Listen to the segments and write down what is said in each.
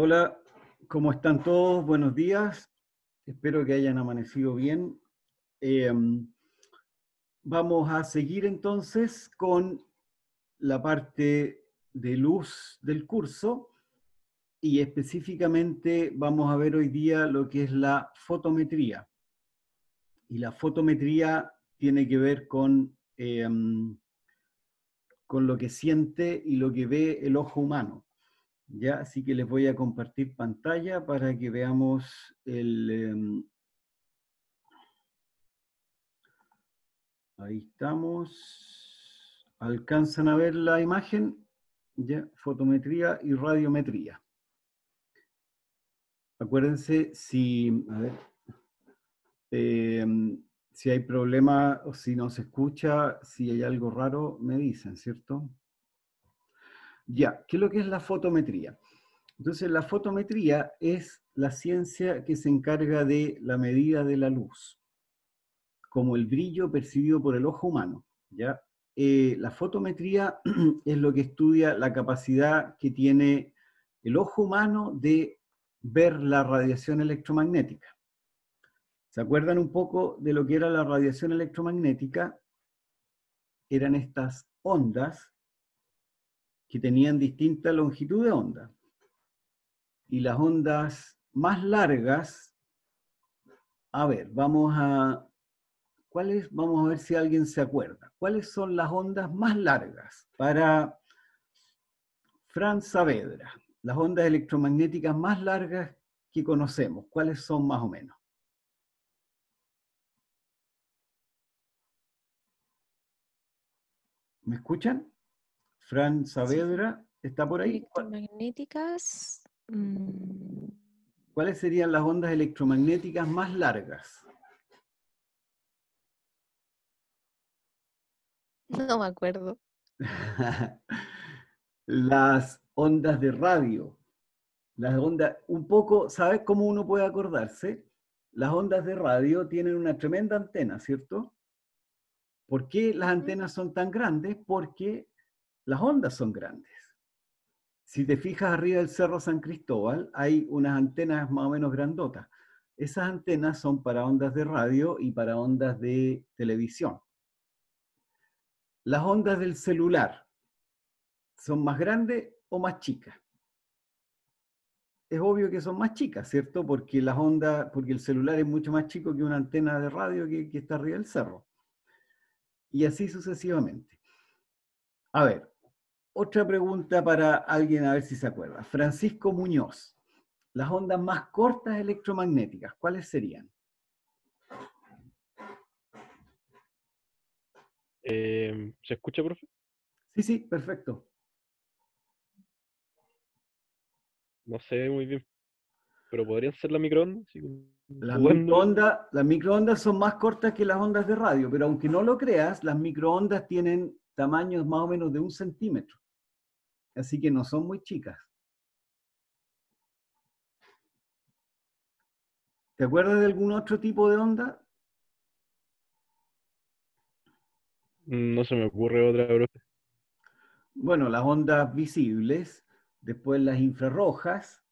Hola, ¿cómo están todos? Buenos días. Espero que hayan amanecido bien. Eh, vamos a seguir entonces con la parte de luz del curso y específicamente vamos a ver hoy día lo que es la fotometría. Y la fotometría tiene que ver con, eh, con lo que siente y lo que ve el ojo humano. ¿Ya? Así que les voy a compartir pantalla para que veamos el... Em, ahí estamos. ¿Alcanzan a ver la imagen? ¿Ya? Fotometría y radiometría. Acuérdense si, em, si hay problema o si no se escucha, si hay algo raro, me dicen, ¿cierto? Ya, ¿qué es lo que es la fotometría? Entonces, la fotometría es la ciencia que se encarga de la medida de la luz, como el brillo percibido por el ojo humano. ¿ya? Eh, la fotometría es lo que estudia la capacidad que tiene el ojo humano de ver la radiación electromagnética. ¿Se acuerdan un poco de lo que era la radiación electromagnética? Eran estas ondas que tenían distinta longitud de onda. Y las ondas más largas, a ver, vamos a. Vamos a ver si alguien se acuerda. ¿Cuáles son las ondas más largas para Franz Saavedra? Las ondas electromagnéticas más largas que conocemos, ¿cuáles son más o menos? ¿Me escuchan? Fran Saavedra, ¿está por ahí? Electromagnéticas. Mm. ¿Cuáles serían las ondas electromagnéticas más largas? No me acuerdo. las ondas de radio. Las ondas, un poco, ¿sabes cómo uno puede acordarse? Las ondas de radio tienen una tremenda antena, ¿cierto? ¿Por qué las antenas son tan grandes? Porque las ondas son grandes. Si te fijas arriba del Cerro San Cristóbal, hay unas antenas más o menos grandotas. Esas antenas son para ondas de radio y para ondas de televisión. Las ondas del celular son más grandes o más chicas. Es obvio que son más chicas, ¿cierto? Porque las ondas, porque el celular es mucho más chico que una antena de radio que, que está arriba del cerro. Y así sucesivamente. A ver, otra pregunta para alguien a ver si se acuerda. Francisco Muñoz, las ondas más cortas electromagnéticas, ¿cuáles serían? Eh, ¿Se escucha, profe? Sí, sí, perfecto. No sé muy bien, pero podrían ser las microondas. las, microondas, las microondas son más cortas que las ondas de radio, pero aunque no lo creas, las microondas tienen tamaños más o menos de un centímetro así que no son muy chicas. ¿Te acuerdas de algún otro tipo de onda? No se me ocurre otra, profe. Bueno, las ondas visibles, después las infrarrojas,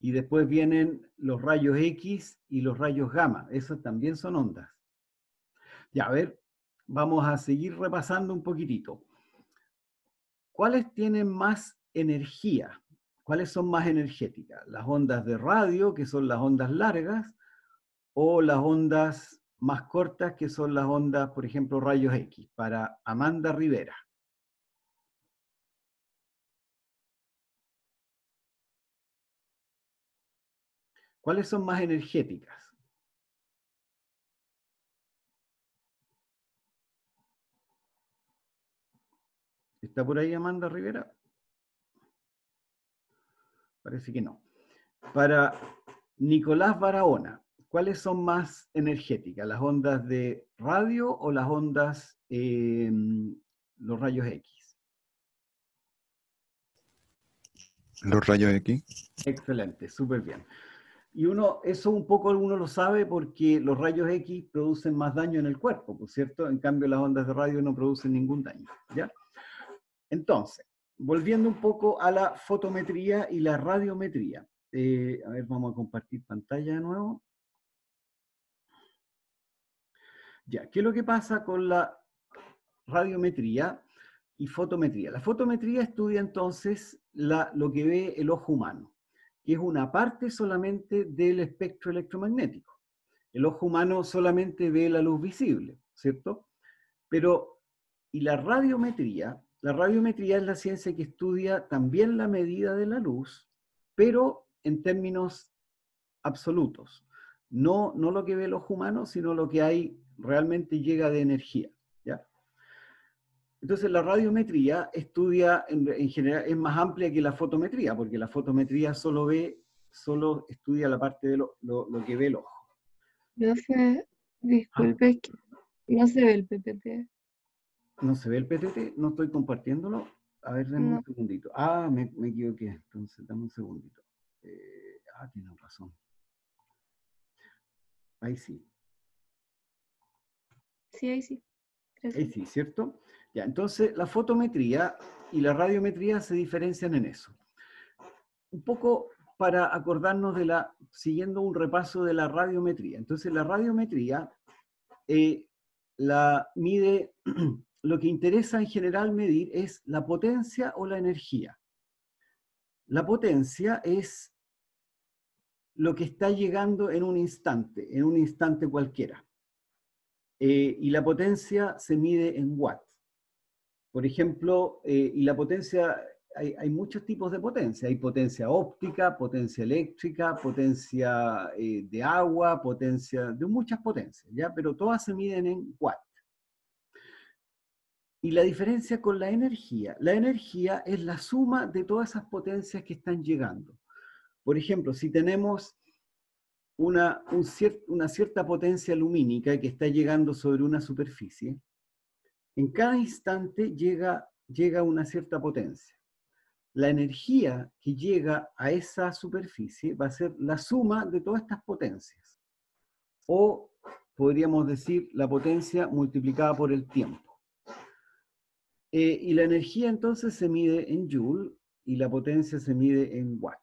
y después vienen los rayos X y los rayos gamma. Esos también son ondas. Ya, a ver, vamos a seguir repasando un poquitito. ¿Cuáles tienen más energía? ¿Cuáles son más energéticas? ¿Las ondas de radio, que son las ondas largas, o las ondas más cortas, que son las ondas, por ejemplo, rayos X, para Amanda Rivera? ¿Cuáles son más energéticas? ¿Está por ahí Amanda Rivera? Parece que no. Para Nicolás Barahona, ¿cuáles son más energéticas? ¿Las ondas de radio o las ondas, em, los rayos X? Los rayos X. Excelente, súper bien. Y uno, eso un poco uno lo sabe porque los rayos X producen más daño en el cuerpo, ¿por cierto? En cambio, las ondas de radio no producen ningún daño, ¿ya? Entonces, volviendo un poco a la fotometría y la radiometría. eh, a ver, vamos a compartir pantalla de nuevo. Ya, ¿qué es lo que pasa con la radiometría y fotometría? La fotometría estudia entonces lo que ve el ojo humano, que es una parte solamente del espectro electromagnético. El ojo humano solamente ve la luz visible, ¿cierto? Pero, y la radiometría, la radiometría es la ciencia que estudia también la medida de la luz, pero en términos absolutos. No, no lo que ve el ojo humano, sino lo que hay realmente llega de energía. ¿ya? Entonces la radiometría estudia, en, general, es más amplia que la fotometría, porque la fotometría solo ve, solo estudia la parte de lo, lo, que ve el ojo. No sé, disculpe, no se ve el PPT. ¿No se ve el PTT? ¿No estoy compartiéndolo? A ver, denme un segundito. Ah, me, me, equivoqué. Entonces, dame un segundito. Eh, ah, tienen razón. Ahí sí. Sí, ahí sí. Ahí sí, ¿cierto? Ya, entonces la fotometría y la radiometría se diferencian en eso. Un poco para acordarnos de la, siguiendo un repaso de la radiometría. Entonces la radiometría eh, la mide, lo que interesa en general medir es la potencia o la energía. La potencia es lo que está llegando en un instante, en un instante cualquiera. Eh, y la potencia se mide en watts. Por ejemplo, eh, y la potencia, hay, muchos tipos de potencia. Hay potencia óptica, potencia eléctrica, potencia eh, de agua, potencia, de muchas potencias, ¿ya? Pero todas se miden en watts. Y la diferencia con la energía, la energía es la suma de todas esas potencias que están llegando. Por ejemplo, si tenemos una, una cierta potencia lumínica que está llegando sobre una superficie, en cada instante llega, llega una cierta potencia. La energía que llega a esa superficie va a ser la suma de todas estas potencias. O podríamos decir la potencia multiplicada por el tiempo. Eh, y la energía entonces se mide en joule y la potencia se mide en watt.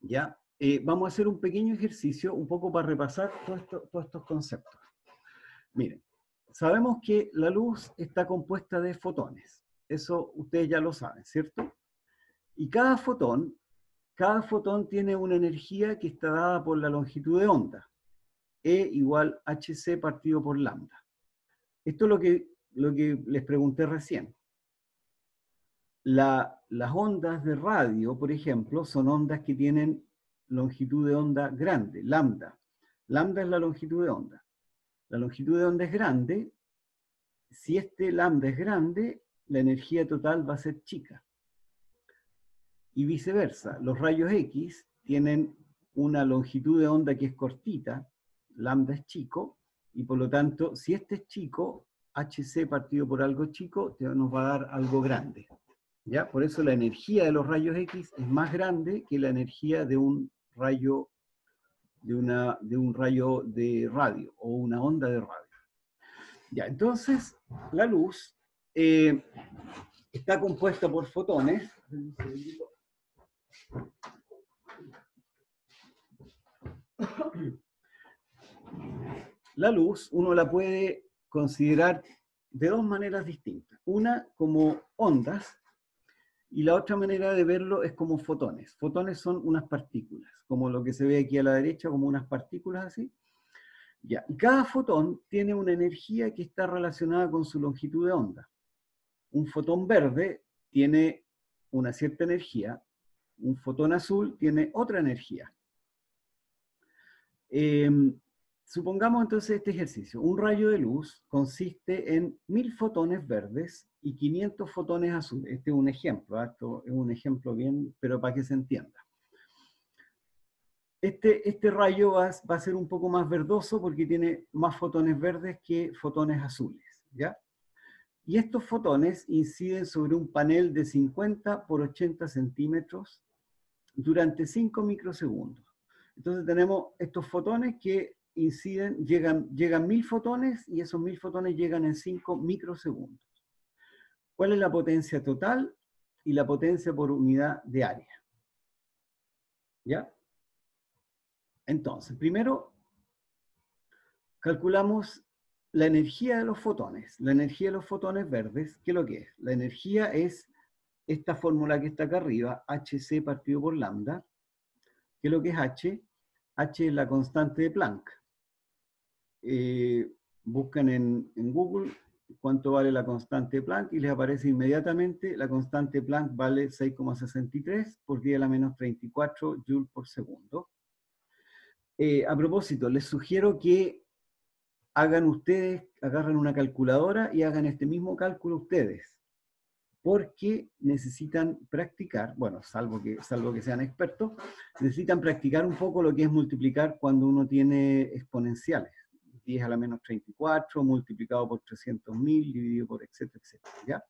¿Ya? Eh, vamos a hacer un pequeño ejercicio un poco para repasar todos estos conceptos. Miren, sabemos que la luz está compuesta de fotones. Eso ustedes ya lo saben, ¿cierto? Y cada fotón, cada fotón tiene una energía que está dada por la longitud de onda. E igual hc partido por lambda. Esto es lo que, lo que les pregunté recién. las ondas de radio, por ejemplo, son ondas que tienen longitud de onda grande, lambda. Lambda es la longitud de onda. La longitud de onda es grande. Si este lambda es grande, la energía total va a ser chica. Y viceversa, los rayos X tienen una longitud de onda que es cortita, lambda es chico, y por lo tanto, si este es chico, hc partido por algo chico nos va a dar algo grande. ¿Ya? Por eso la energía de los rayos X es más grande que la energía de un rayo, de, una, de un rayo de radio o una onda de radio. Ya, entonces, la luz eh, está compuesta por fotones. La luz uno la puede considerar de dos maneras distintas. Una como ondas y la otra manera de verlo es como fotones. Fotones son unas partículas, como lo que se ve aquí a la derecha, como unas partículas así. Ya. Y cada fotón tiene una energía que está relacionada con su longitud de onda. Un fotón verde tiene una cierta energía, un fotón azul tiene otra energía. Em, supongamos entonces este ejercicio. Un rayo de luz consiste en mil fotones verdes y 500 fotones azules. Este es un ejemplo, ¿ah? esto es un ejemplo bien, pero para que se entienda. Este, este rayo va, va, a ser un poco más verdoso porque tiene más fotones verdes que fotones azules, ¿ya? Y estos fotones inciden sobre un panel de 50 por 80 centímetros durante 5 microsegundos. Entonces tenemos estos fotones que inciden, llegan, llegan mil fotones y esos mil fotones llegan en 5 microsegundos. ¿Cuál es la potencia total y la potencia por unidad de área? ¿Ya? Entonces, primero calculamos la energía de los fotones. La energía de los fotones verdes, ¿qué es lo que es? La energía es esta fórmula que está acá arriba, hc partido por lambda. ¿Qué es lo que es h? h es la constante de Planck. Eh, buscan en, Google cuánto vale la constante Planck y les aparece inmediatamente la constante Planck vale 6,63 por 10 a la menos 34 joules por segundo. Eh, a propósito, les sugiero que hagan ustedes, agarren una calculadora y hagan este mismo cálculo ustedes, porque necesitan practicar, bueno, salvo que, salvo que sean expertos, necesitan practicar un poco lo que es multiplicar cuando uno tiene exponenciales. 10 a la menos 34, multiplicado por 300.000, dividido por etcétera, etcétera, ¿ya?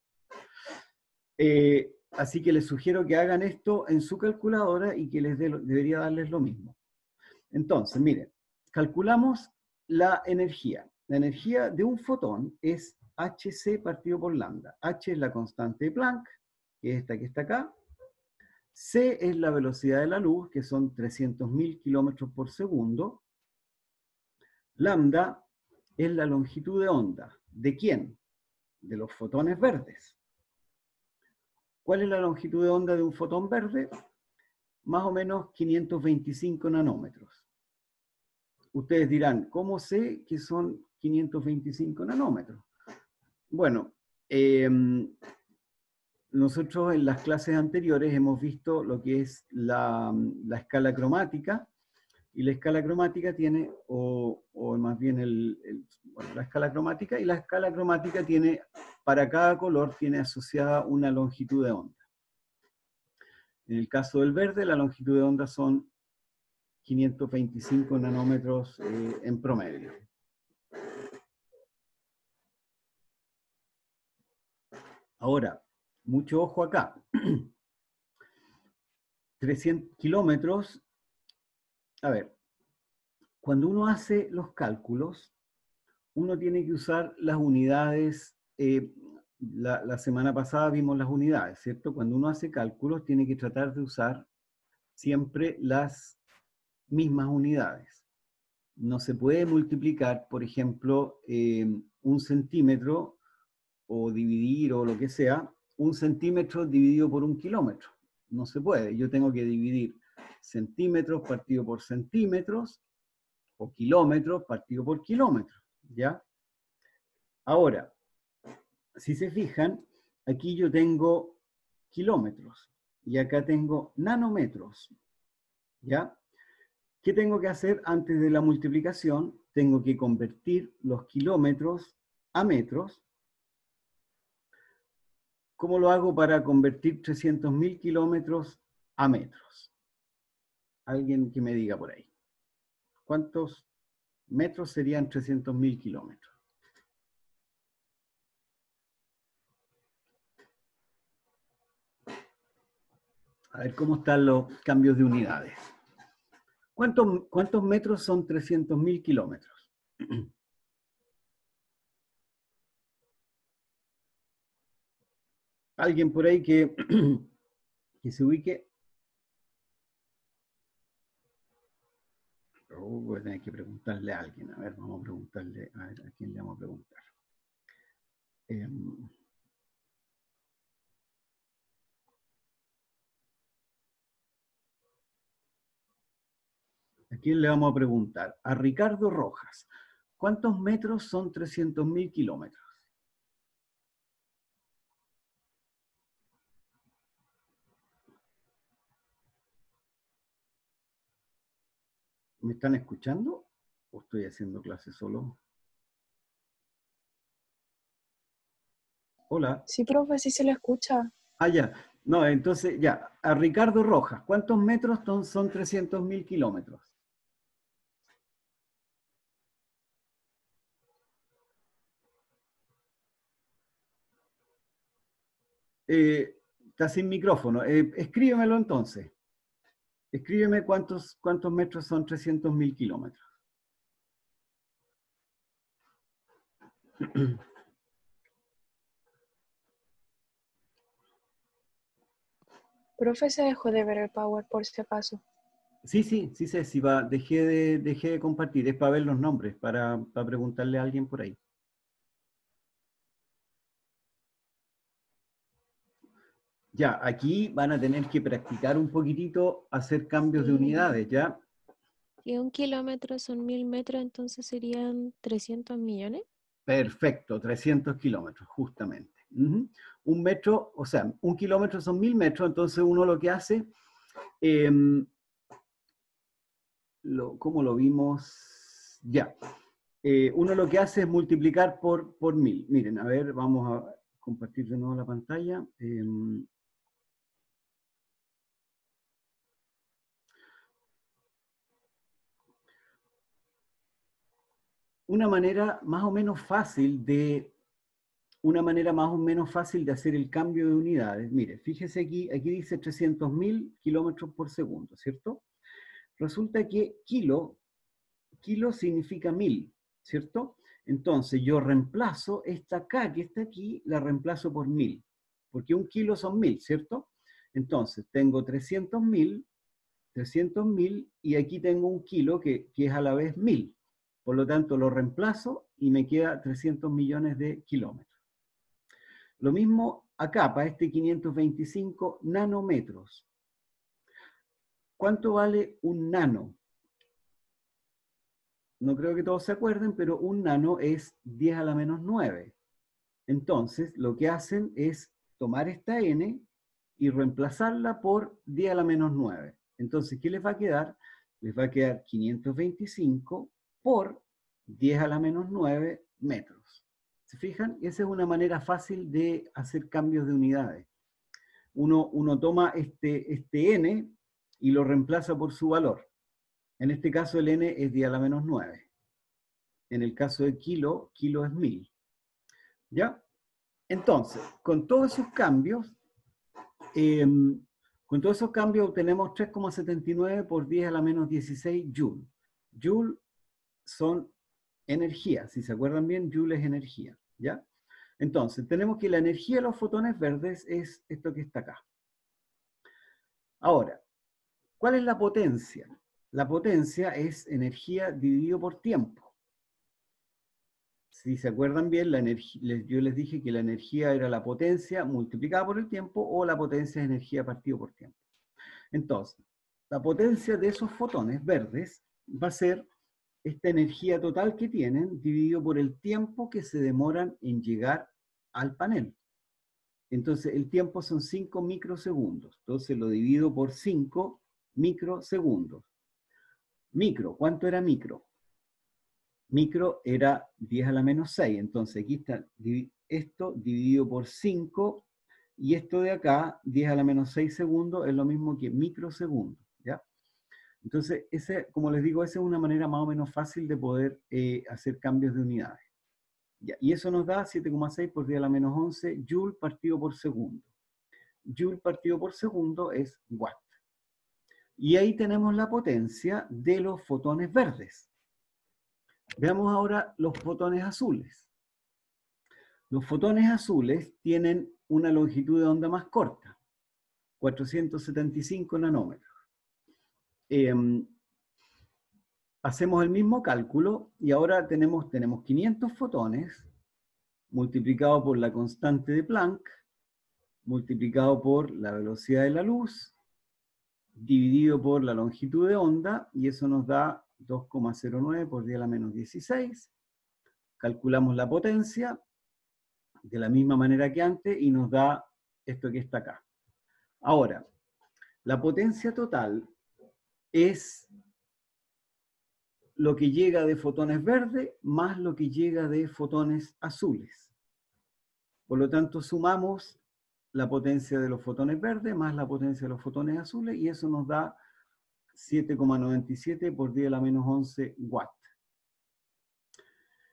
Eh, así que les sugiero que hagan esto en su calculadora y que les lo- debería darles lo mismo. Entonces, miren, calculamos la energía. La energía de un fotón es hc partido por lambda. h es la constante de Planck, que es esta que está acá. c es la velocidad de la luz, que son 300.000 kilómetros por segundo. Lambda es la longitud de onda. ¿De quién? De los fotones verdes. ¿Cuál es la longitud de onda de un fotón verde? Más o menos 525 nanómetros. Ustedes dirán, ¿cómo sé que son 525 nanómetros? Bueno, em, nosotros en las clases anteriores hemos visto lo que es la, la escala cromática, y la escala cromática tiene, o, o más bien la escala cromática, y la escala cromática tiene, para cada color, tiene asociada una longitud de onda. En el caso del verde, la longitud de onda son 525 nanómetros eh, en promedio. Ahora, mucho ojo acá. 300 kilómetros. A ver, cuando uno hace los cálculos, uno tiene que usar las unidades. eh, la, semana pasada vimos las unidades, ¿cierto? Cuando uno hace cálculos, tiene que tratar de usar siempre las mismas unidades. No se puede multiplicar, por ejemplo, eh, un centímetro o dividir o lo que sea, un centímetro dividido por un kilómetro. No se puede. Yo tengo que dividir centímetros partido por centímetros o kilómetros partido por kilómetros. ¿Ya? Ahora, si se fijan, aquí yo tengo kilómetros y acá tengo nanómetros. ¿Ya? ¿Qué tengo que hacer antes de la multiplicación? Tengo que convertir los kilómetros a metros. ¿Cómo lo hago para convertir 300.000 kilómetros a metros? Alguien que me diga por ahí. ¿Cuántos metros serían 300.000 kilómetros? A ver cómo están los cambios de unidades. ¿Cuántos, cuántos metros son 300.000 kilómetros? Alguien por ahí que, que se ubique. Oh, voy a tener que preguntarle a alguien. A ver, vamos a preguntarle. A ver, ¿a quién le vamos a preguntar? Em, ¿A quién le vamos a preguntar? A Ricardo Rojas. ¿Cuántos metros son 300.000 kilómetros? ¿Me están escuchando? ¿O estoy haciendo clase solo? Hola. Sí, profe, sí se le escucha. Ah, ya. No, entonces, ya. A Ricardo Rojas, ¿cuántos metros son, son 300.000 kilómetros? Eh, está sin micrófono. Eh, escríbemelo entonces. Escríbeme cuántos, cuántos metros son 300.000 kilómetros. Profe, se dejó de ver el Power por si acaso. Sí, sí, sí sé, sí va, dejé de, dejé de compartir, es para ver los nombres, para, para preguntarle a alguien por ahí. Ya, aquí van a tener que practicar un poquitito, hacer cambios de unidades, ¿ya? Si un kilómetro son mil metros, entonces serían 300 millones. Perfecto, 300 kilómetros, justamente. Un metro, o sea, un kilómetro son mil metros, entonces uno lo que hace, em, lo, ¿cómo lo vimos? Ya. Eh, uno lo que hace es multiplicar por, por mil. Miren, a ver, vamos a compartir de nuevo la pantalla. Em, una manera más o menos fácil de una manera más o menos fácil de hacer el cambio de unidades. Mire, fíjese aquí, aquí dice 300.000 kilómetros por segundo, ¿cierto? Resulta que kilo, kilo significa mil, ¿cierto? Entonces yo reemplazo esta K que está aquí, la reemplazo por mil, porque un kilo son mil, ¿cierto? Entonces tengo 300.000, 300.000 y aquí tengo un kilo que, que es a la vez mil. Por lo tanto, lo reemplazo y me queda 300 millones de kilómetros. Lo mismo acá, para este 525 nanómetros. ¿Cuánto vale un nano? No creo que todos se acuerden, pero un nano es 10 a la menos 9. Entonces, lo que hacen es tomar esta n y reemplazarla por 10 a la menos 9. Entonces, ¿qué les va a quedar? Les va a quedar 525 por 10 a la menos 9 metros. ¿Se fijan? Esa es una manera fácil de hacer cambios de unidades. Uno, uno toma este, este n y lo reemplaza por su valor. En este caso el n es 10 a la menos 9. En el caso de kilo, kilo es 1000. ¿Ya? Entonces, con todos esos cambios, eh, con todos esos cambios obtenemos 3,79 por 10 a la menos 16 joule. Joule son energía. Si se acuerdan bien, Joule es energía, ¿ya? Entonces, tenemos que la energía de los fotones verdes es esto que está acá. Ahora, ¿cuál es la potencia? La potencia es energía dividido por tiempo. Si se acuerdan bien, la energía, yo les dije que la energía era la potencia multiplicada por el tiempo o la potencia es energía partido por tiempo. Entonces, la potencia de esos fotones verdes va a ser esta energía total que tienen dividido por el tiempo que se demoran en llegar al panel. Entonces, el tiempo son 5 microsegundos. Entonces, lo divido por 5 microsegundos. Micro, ¿cuánto era micro? Micro era 10 a la menos 6. Entonces, aquí está esto dividido por 5 y esto de acá, 10 a la menos 6 segundos, es lo mismo que microsegundos. Entonces, ese, como les digo, esa es una manera más o menos fácil de poder eh, hacer cambios de unidades. Y eso nos da 7,6 por 10 a la menos 11 joule partido por segundo. Joule partido por segundo es watt. Y ahí tenemos la potencia de los fotones verdes. Veamos ahora los fotones azules. Los fotones azules tienen una longitud de onda más corta, 475 nanómetros. Eh, hacemos el mismo cálculo y ahora tenemos, tenemos 500 fotones multiplicado por la constante de Planck, multiplicado por la velocidad de la luz, dividido por la longitud de onda, y eso nos da 2,09 por 10 a la menos 16. Calculamos la potencia de la misma manera que antes y nos da esto que está acá. Ahora, la potencia total es lo que llega de fotones verdes más lo que llega de fotones azules. Por lo tanto, sumamos la potencia de los fotones verdes más la potencia de los fotones azules y eso nos da 7,97 por 10 a la menos 11 watt.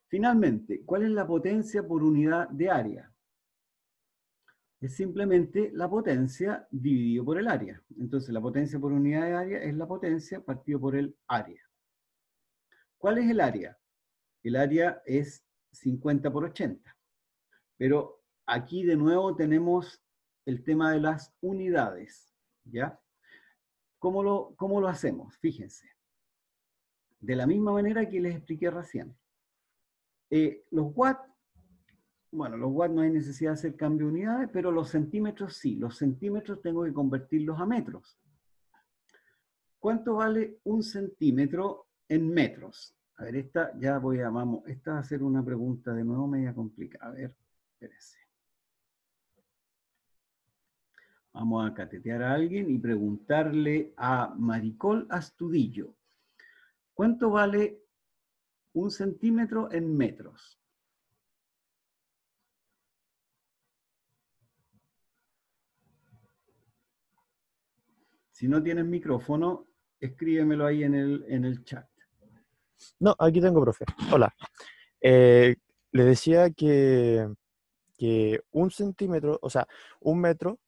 Finalmente, ¿cuál es la potencia por unidad de área? Es simplemente la potencia dividido por el área. Entonces, la potencia por unidad de área es la potencia partido por el área. ¿Cuál es el área? El área es 50 por 80. Pero aquí de nuevo tenemos el tema de las unidades, ¿ya? ¿Cómo lo, cómo lo hacemos? Fíjense. De la misma manera que les expliqué recién. Eh, los watts, bueno, los watts no hay necesidad de hacer cambio de unidades, pero los centímetros sí. Los centímetros tengo que convertirlos a metros. ¿Cuánto vale un centímetro en metros? A ver, esta ya voy a, vamos, esta va a ser una pregunta de nuevo media complicada. A ver, espérese. Vamos a catetear a alguien y preguntarle a Maricol Astudillo. ¿Cuánto vale un centímetro en metros? Si no tienes micrófono, escríbemelo ahí en el, en el chat. No, aquí tengo, profe. Hola. Eh, le decía que, que un centímetro, o sea, un metro,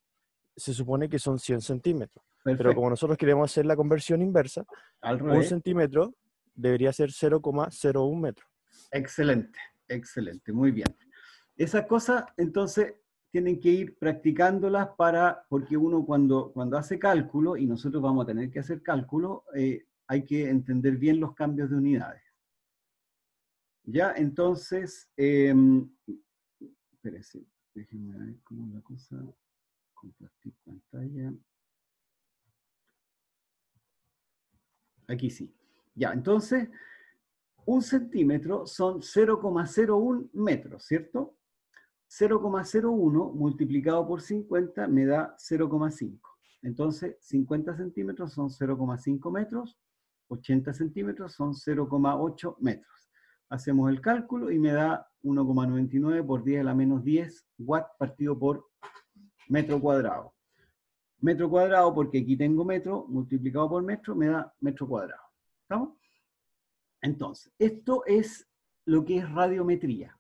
se supone que son 100 centímetros. Pero como nosotros queremos hacer la conversión inversa, Al un revés. centímetro debería ser 0,01 metro. Excelente, excelente, muy bien. Esas cosas, entonces, tienen que ir practicándolas para, porque uno cuando, cuando hace cálculo, y nosotros vamos a tener que hacer cálculo, eh, hay que entender bien los cambios de unidades. Ya, entonces, eh, espérese, déjenme ver cómo la cosa, compartir pantalla. Aquí sí. Ya, entonces, un centímetro son 0,01 metros, ¿cierto? 0,01 multiplicado por 50 me da 0,5. Entonces, 50 centímetros son 0,5 metros, 80 centímetros son 0,8 metros. Hacemos el cálculo y me da 1,99 por 10 a la menos 10 watt partido por metro cuadrado. Metro cuadrado, porque aquí tengo metro, multiplicado por metro, me da metro cuadrado. ¿Estamos? Entonces, esto es lo que es radiometría,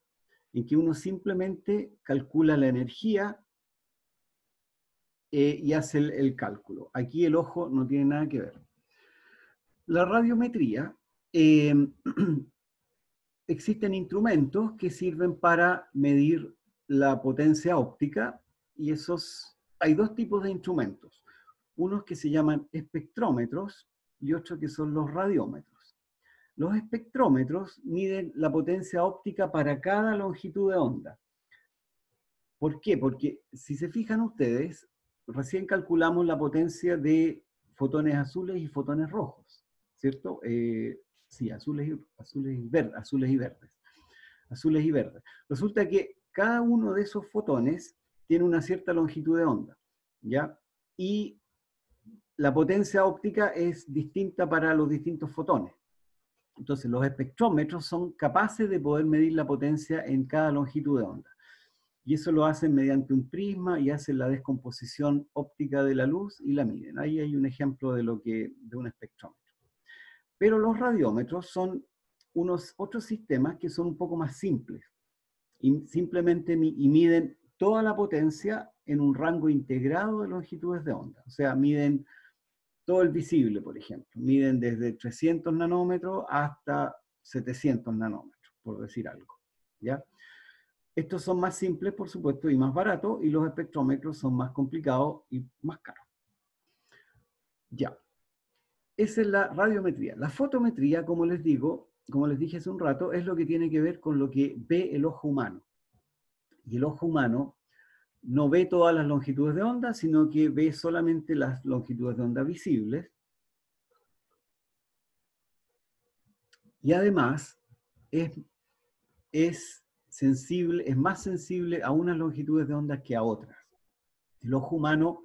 en que uno simplemente calcula la energía eh, y hace el, cálculo. Aquí el ojo no tiene nada que ver. La radiometría, eh, existen instrumentos que sirven para medir la potencia óptica y esos, hay dos tipos de instrumentos. Unos que se llaman espectrómetros y otros que son los radiómetros. Los espectrómetros miden la potencia óptica para cada longitud de onda. ¿Por qué? Porque si se fijan ustedes, recién calculamos la potencia de fotones azules y fotones rojos, ¿cierto? Eh, sí, azules y, azules, y azules y verdes. Azules y verdes. Resulta que cada uno de esos fotones tiene una cierta longitud de onda, ¿ya? Y la potencia óptica es distinta para los distintos fotones. Entonces, los espectrómetros son capaces de poder medir la potencia en cada longitud de onda. Y eso lo hacen mediante un prisma y hacen la descomposición óptica de la luz y la miden. Ahí hay un ejemplo de lo que de un espectrómetro. Pero los radiómetros son unos otros sistemas que son un poco más simples y simplemente y miden toda la potencia en un rango integrado de longitudes de onda. O sea, miden todo el visible, por ejemplo. Miden desde 300 nanómetros hasta 700 nanómetros, por decir algo. ¿ya? Estos son más simples, por supuesto, y más baratos, y los espectrómetros son más complicados y más caros. Ya. Esa es la radiometría. La fotometría, como les digo, como les dije hace un rato, es lo que tiene que ver con lo que ve el ojo humano. Y el ojo humano no ve todas las longitudes de onda, sino que ve solamente las longitudes de onda visibles. Y además es, es sensible, es más sensible a unas longitudes de onda que a otras. El ojo humano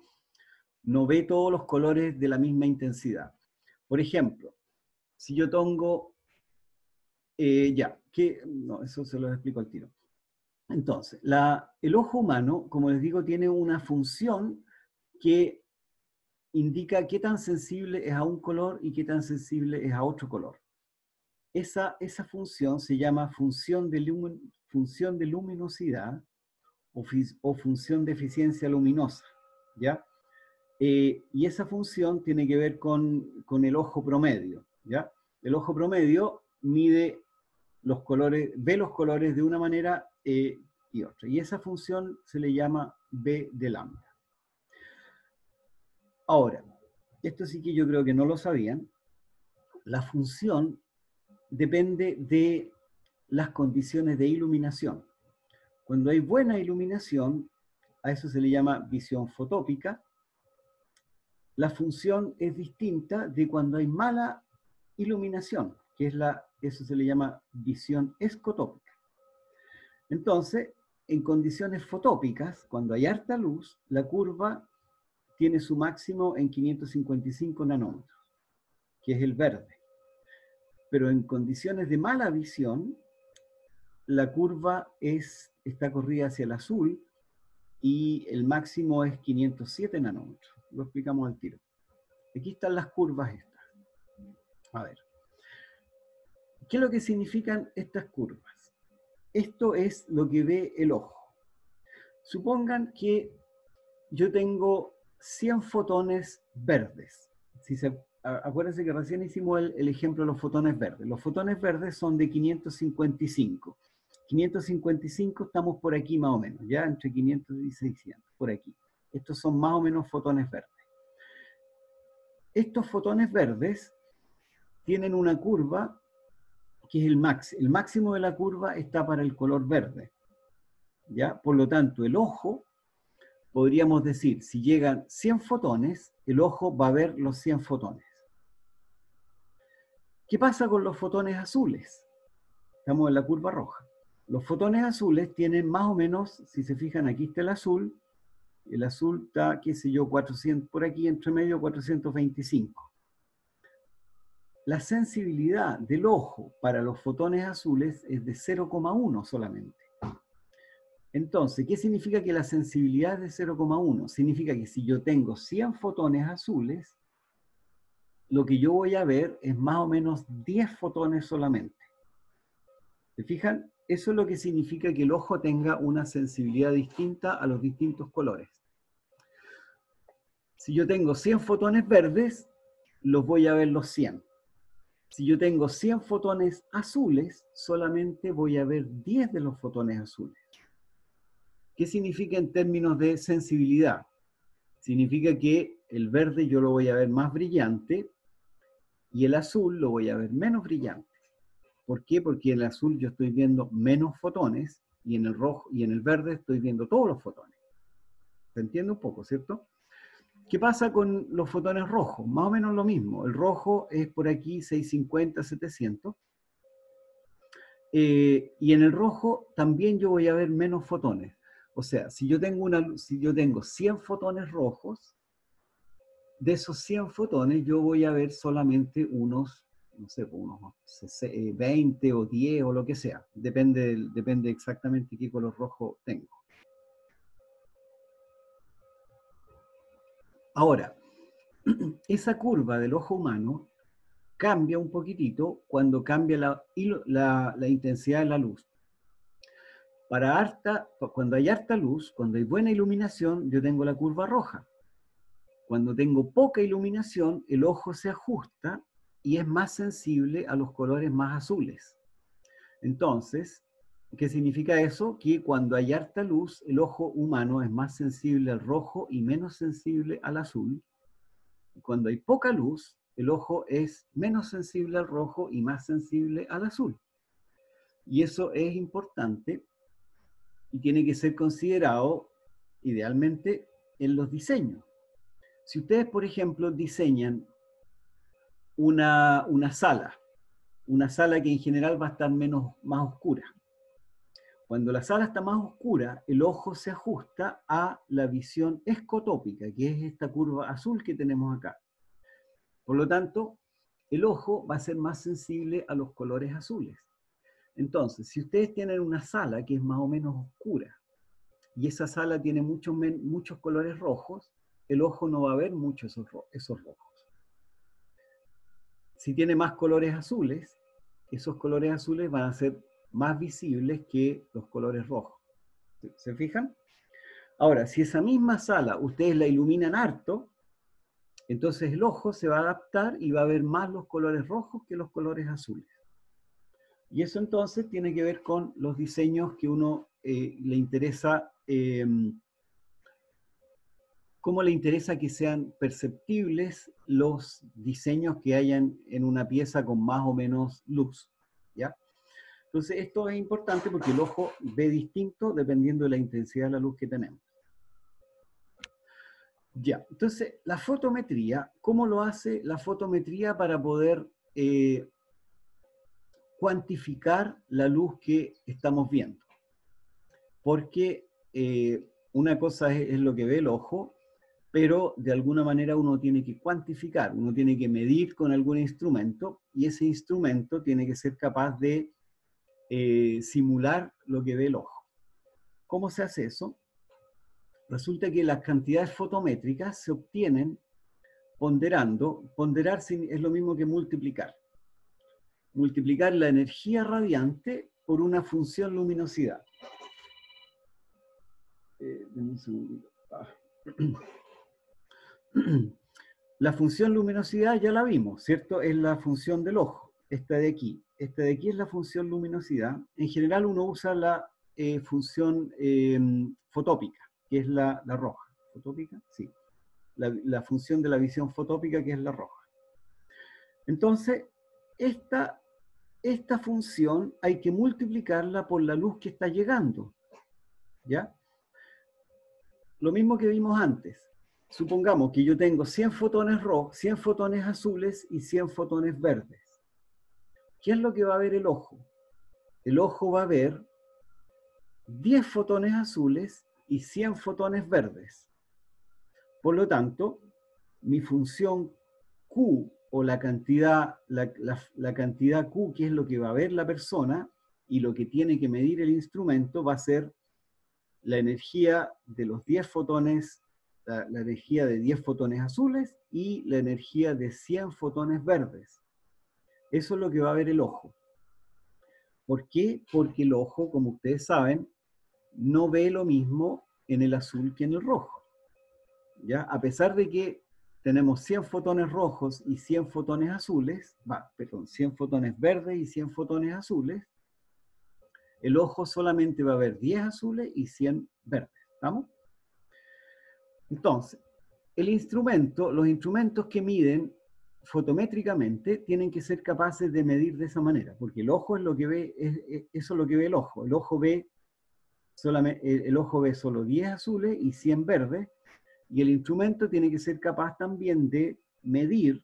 no ve todos los colores de la misma intensidad. Por ejemplo, si yo tengo, eh, ya, que, no, eso se lo explico al tiro. Entonces, el ojo humano, como les digo, tiene una función que indica qué tan sensible es a un color y qué tan sensible es a otro color. Esa, esa función se llama función de, función de luminosidad o función de eficiencia luminosa, ¿ya? Eh, y esa función tiene que ver con, con el ojo promedio, ¿ya? El ojo promedio mide los colores, ve los colores de una manera eh, y otra. Y esa función se le llama B de lambda. Ahora, esto sí que yo creo que no lo sabían, la función depende de las condiciones de iluminación. Cuando hay buena iluminación, a eso se le llama visión fotópica, la función es distinta de cuando hay mala iluminación, que es la, eso se le llama visión escotópica. Entonces, en condiciones fotópicas, cuando hay harta luz, la curva tiene su máximo en 555 nanómetros, que es el verde. Pero en condiciones de mala visión, la curva es, está corrida hacia el azul y el máximo es 507 nanómetros. Lo explicamos al tiro. Aquí están las curvas estas. A ver. ¿Qué es lo que significan estas curvas? Esto es lo que ve el ojo. Supongan que yo tengo 100 fotones verdes. Si se, acuérdense que recién hicimos el, el, ejemplo de los fotones verdes. Los fotones verdes son de 555. 555 estamos por aquí más o menos, ya entre 500 y 600, por aquí. Estos son más o menos fotones verdes. Estos fotones verdes tienen una curva que es el max. El máximo de la curva está para el color verde. ¿ya? Por lo tanto, el ojo podríamos decir, si llegan 100 fotones, el ojo va a ver los 100 fotones. ¿Qué pasa con los fotones azules? Estamos en la curva roja. Los fotones azules tienen más o menos, si se fijan, aquí está el azul, el azul está, qué sé yo, 400, por aquí entre medio 425. La sensibilidad del ojo para los fotones azules es de 0,1 solamente. Entonces, ¿qué significa que la sensibilidad es de 0,1? Significa que si yo tengo 100 fotones azules, lo que yo voy a ver es más o menos 10 fotones solamente. ¿Se fijan? Eso es lo que significa que el ojo tenga una sensibilidad distinta a los distintos colores. Si yo tengo 100 fotones verdes, los voy a ver los 100. Si yo tengo 100 fotones azules, solamente voy a ver 10 de los fotones azules. ¿Qué significa en términos de sensibilidad? Significa que el verde yo lo voy a ver más brillante y el azul lo voy a ver menos brillante. ¿Por qué? Porque en el azul yo estoy viendo menos fotones y en el rojo y en el verde estoy viendo todos los fotones. ¿Se entiende un poco, cierto? ¿Qué pasa con los fotones rojos? Más o menos lo mismo. El rojo es por aquí 650, 700. Eh, y en el rojo también yo voy a ver menos fotones. O sea, si yo tengo, una, si yo tengo 100 fotones rojos, de esos 100 fotones yo voy a ver solamente unos, no sé, unos 20 eh, o 10 o lo que sea. Depende, depende exactamente qué color rojo tengo. Ahora, esa curva del ojo humano cambia un poquitito cuando cambia la, intensidad de la luz. Para harta, cuando hay harta luz, cuando hay buena iluminación, yo tengo la curva roja. Cuando tengo poca iluminación, el ojo se ajusta y es más sensible a los colores más azules. Entonces, ¿qué significa eso? Que cuando hay harta luz, el ojo humano es más sensible al rojo y menos sensible al azul. Cuando hay poca luz, el ojo es menos sensible al rojo y más sensible al azul. Y eso es importante y tiene que ser considerado idealmente en los diseños. Si ustedes, por ejemplo, diseñan una, una sala, una sala que en general va a estar menos, más oscura. Cuando la sala está más oscura, el ojo se ajusta a la visión escotópica, que es esta curva azul que tenemos acá. Por lo tanto, el ojo va a ser más sensible a los colores azules. Entonces, si ustedes tienen una sala que es más o menos oscura y esa sala tiene muchos, muchos colores rojos, el ojo no va a ver mucho esos, esos rojos. Si tiene más colores azules, esos colores azules van a ser más visibles que los colores rojos. ¿Se fijan? Ahora, si esa misma sala ustedes la iluminan harto, entonces el ojo se va a adaptar y va a ver más los colores rojos que los colores azules. Y eso entonces tiene que ver con los diseños que uno eh, le interesa eh, cómo le interesa que sean perceptibles los diseños que hayan en una pieza con más o menos luz. ¿ya? Entonces, esto es importante porque el ojo ve distinto dependiendo de la intensidad de la luz que tenemos. Ya, entonces, la fotometría, ¿cómo lo hace la fotometría para poder eh, cuantificar la luz que estamos viendo? Porque eh, una cosa es, es lo que ve el ojo, pero de alguna manera uno tiene que cuantificar, uno tiene que medir con algún instrumento y ese instrumento tiene que ser capaz de eh, simular lo que ve el ojo. ¿Cómo se hace eso? Resulta que las cantidades fotométricas se obtienen ponderando. Ponderar es lo mismo que multiplicar. Multiplicar la energía radiante por una función luminosidad. Eh, un segundito. Ah. La función luminosidad ya la vimos, ¿cierto? Es la función del ojo, esta de aquí. Esta de aquí es la función luminosidad. En general uno usa la eh, función em, fotópica, que es la, roja. ¿Fotópica? Sí. La, la, función de la visión fotópica, que es la roja. Entonces, esta, esta función hay que multiplicarla por la luz que está llegando. ¿Ya? Lo mismo que vimos antes supongamos que yo tengo 100 fotones rojos, 100 fotones azules y 100 fotones verdes. ¿Qué es lo que va a ver el ojo? El ojo va a ver 10 fotones azules y 100 fotones verdes. Por lo tanto, mi función Q o la cantidad, la, cantidad Q, que es lo que va a ver la persona, y lo que tiene que medir el instrumento va a ser la energía de los 10 fotones la, energía de 10 fotones azules y la energía de 100 fotones verdes. Eso es lo que va a ver el ojo. ¿Por qué? Porque el ojo, como ustedes saben, no ve lo mismo en el azul que en el rojo. ¿Ya? A pesar de que tenemos 100 fotones rojos y 100 fotones azules, va, perdón, 100 fotones verdes y 100 fotones azules, el ojo solamente va a ver 10 azules y 100 verdes. ¿Estamos? Entonces, el instrumento, los instrumentos que miden fotométricamente tienen que ser capaces de medir de esa manera, porque el ojo es lo que ve, eso es lo que ve el ojo. El ojo ve, solamente, el ojo ve solo 10 azules y 100 verdes, y el instrumento tiene que ser capaz también de medir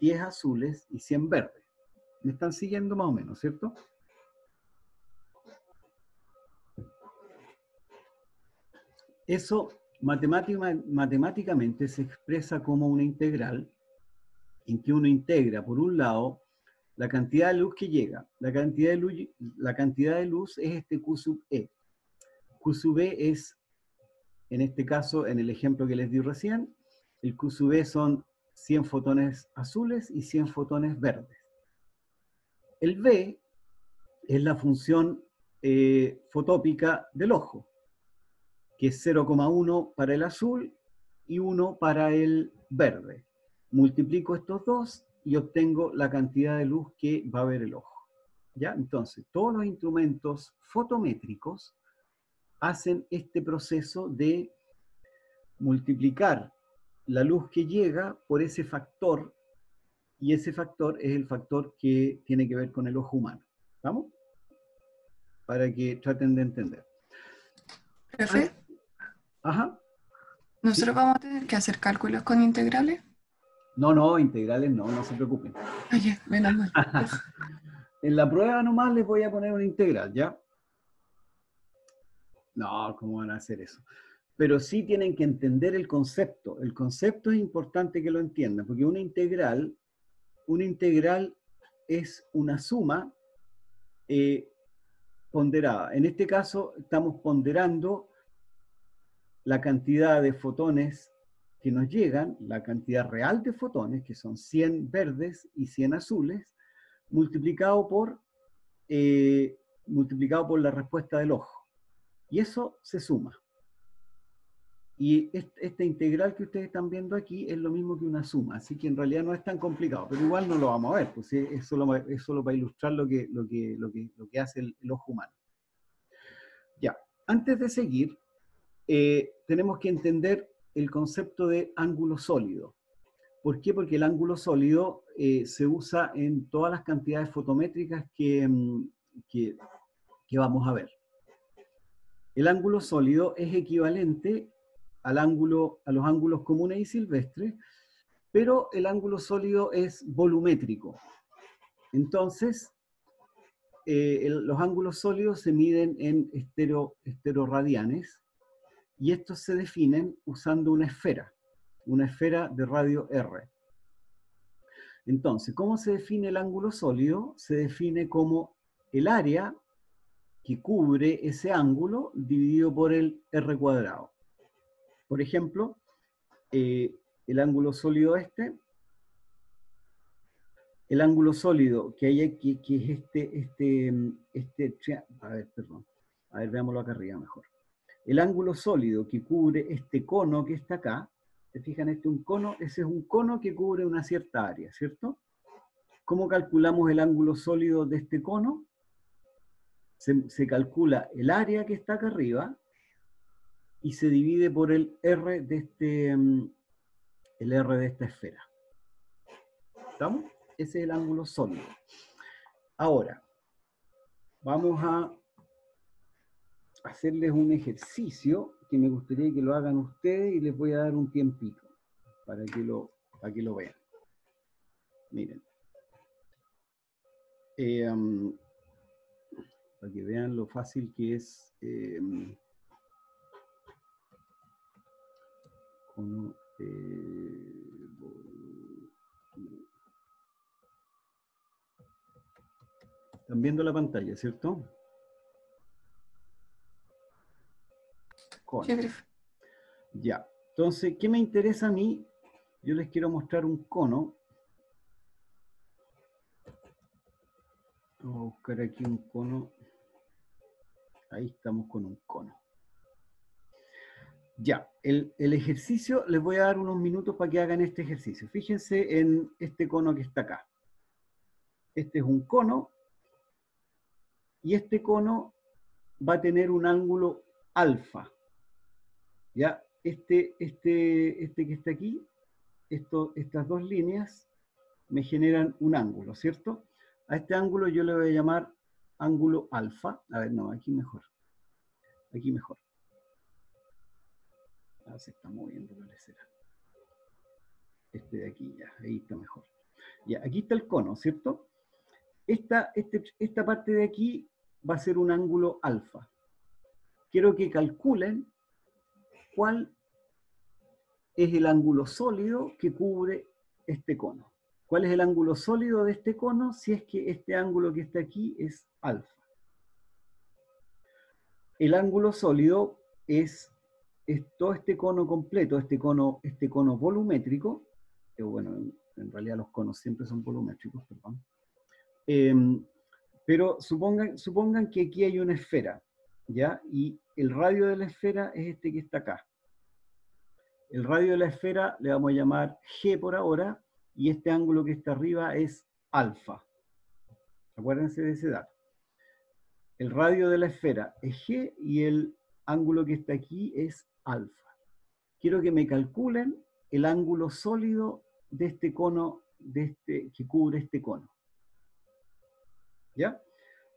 10 azules y 100 verdes. ¿Me están siguiendo más o menos, cierto? Eso matemáticamente se expresa como una integral en que uno integra, por un lado, la cantidad de luz que llega. La cantidad de luz, es este Q sub E. Q sub E es, en este caso, en el ejemplo que les di recién, el Q sub E son 100 fotones azules y 100 fotones verdes. El V es la función eh, fotópica del ojo que es 0,1 para el azul y 1 para el verde. Multiplico estos dos y obtengo la cantidad de luz que va a ver el ojo. ¿Ya? Entonces, todos los instrumentos fotométricos hacen este proceso de multiplicar la luz que llega por ese factor, y ese factor es el factor que tiene que ver con el ojo humano. ¿Estamos? Para que traten de entender. Profe. Ajá. ¿Nosotros vamos a tener que hacer cálculos con integrales? No, no, integrales no, no se preocupen. Oye, menos mal. en la prueba nomás les voy a poner una integral, ¿ya? No, ¿cómo van a hacer eso? Pero sí tienen que entender el concepto. El concepto es importante que lo entiendan, porque una integral, una integral es una suma eh, ponderada. En este caso estamos ponderando la cantidad de fotones que nos llegan, la cantidad real de fotones, que son 100 verdes y 100 azules, multiplicado por, eh, multiplicado por la respuesta del ojo. Y eso se suma. Y esta integral que ustedes están viendo aquí es lo mismo que una suma, así que en realidad no es tan complicado, pero igual no lo vamos a ver, pues es solo, es solo para ilustrar lo que, lo que, lo que, lo que hace el, ojo humano. Ya, antes de seguir, eh, tenemos que entender el concepto de ángulo sólido. ¿Por qué? Porque el ángulo sólido eh, se usa en todas las cantidades fotométricas que, mm, que, que vamos a ver. El ángulo sólido es equivalente al ángulo, a los ángulos comunes y silvestres, pero el ángulo sólido es volumétrico. Entonces, eh, los ángulos sólidos se miden en estero, esteroradianes y estos se definen usando una esfera, una esfera de radio R. Entonces, ¿cómo se define el ángulo sólido? Se define como el área que cubre ese ángulo dividido por el R cuadrado. Por ejemplo, eh, el ángulo sólido este, el ángulo sólido que hay aquí, que es este, este, este, a ver, perdón, a ver, veámoslo acá arriba mejor. El ángulo sólido que cubre este cono que está acá, ¿se fijan? Este es un cono, ese es un cono que cubre una cierta área, ¿cierto? ¿Cómo calculamos el ángulo sólido de este cono? Se, se calcula el área que está acá arriba y se divide por el R de este, mm, el R de esta esfera. ¿Estamos? Ese es el ángulo sólido. Ahora, vamos a hacerles un ejercicio que me gustaría que lo hagan ustedes y les voy a dar un tiempito para que lo, para que lo vean. Miren. Eh, um, para que vean lo fácil que es eh, eh, Están viendo la pantalla, ¿cierto? Ya. Entonces, ¿qué me interesa a mí? Yo les quiero mostrar un cono. Vamos a buscar aquí un cono. Ahí estamos con un cono. Ya, el, el ejercicio, les voy a dar unos minutos para que hagan este ejercicio. Fíjense en este cono que está acá. Este es un cono y este cono va a tener un ángulo alfa. ¿Ya? Este, este, este que está aquí, estas dos líneas me generan un ángulo, ¿cierto? A este ángulo yo le voy a llamar ángulo alfa. A ver, no, aquí mejor. Aquí mejor. Ah, se está moviendo la lecera. Este de aquí, ya, ahí está mejor. Ya, aquí está el cono, ¿cierto? Esta, este- esta parte de aquí va a ser un ángulo alfa. Quiero que calculen cuál es el ángulo sólido que cubre este cono. ¿Cuál es el ángulo sólido de este cono si es que este ángulo que está aquí es alfa? El ángulo sólido es, es todo este cono completo, este cono, este cono volumétrico, bueno, en, en realidad los conos siempre son volumétricos, perdón. Em, pero supongan, supongan que aquí hay una esfera, ¿ya? Y el radio de la esfera es este que está acá. El radio de la esfera le vamos a llamar G por ahora, y este ángulo que está arriba es alfa. Acuérdense de ese dato. El radio de la esfera es G y el ángulo que está aquí es alfa. Quiero que me calculen el ángulo sólido de este cono, de este, que cubre este cono. ¿Ya?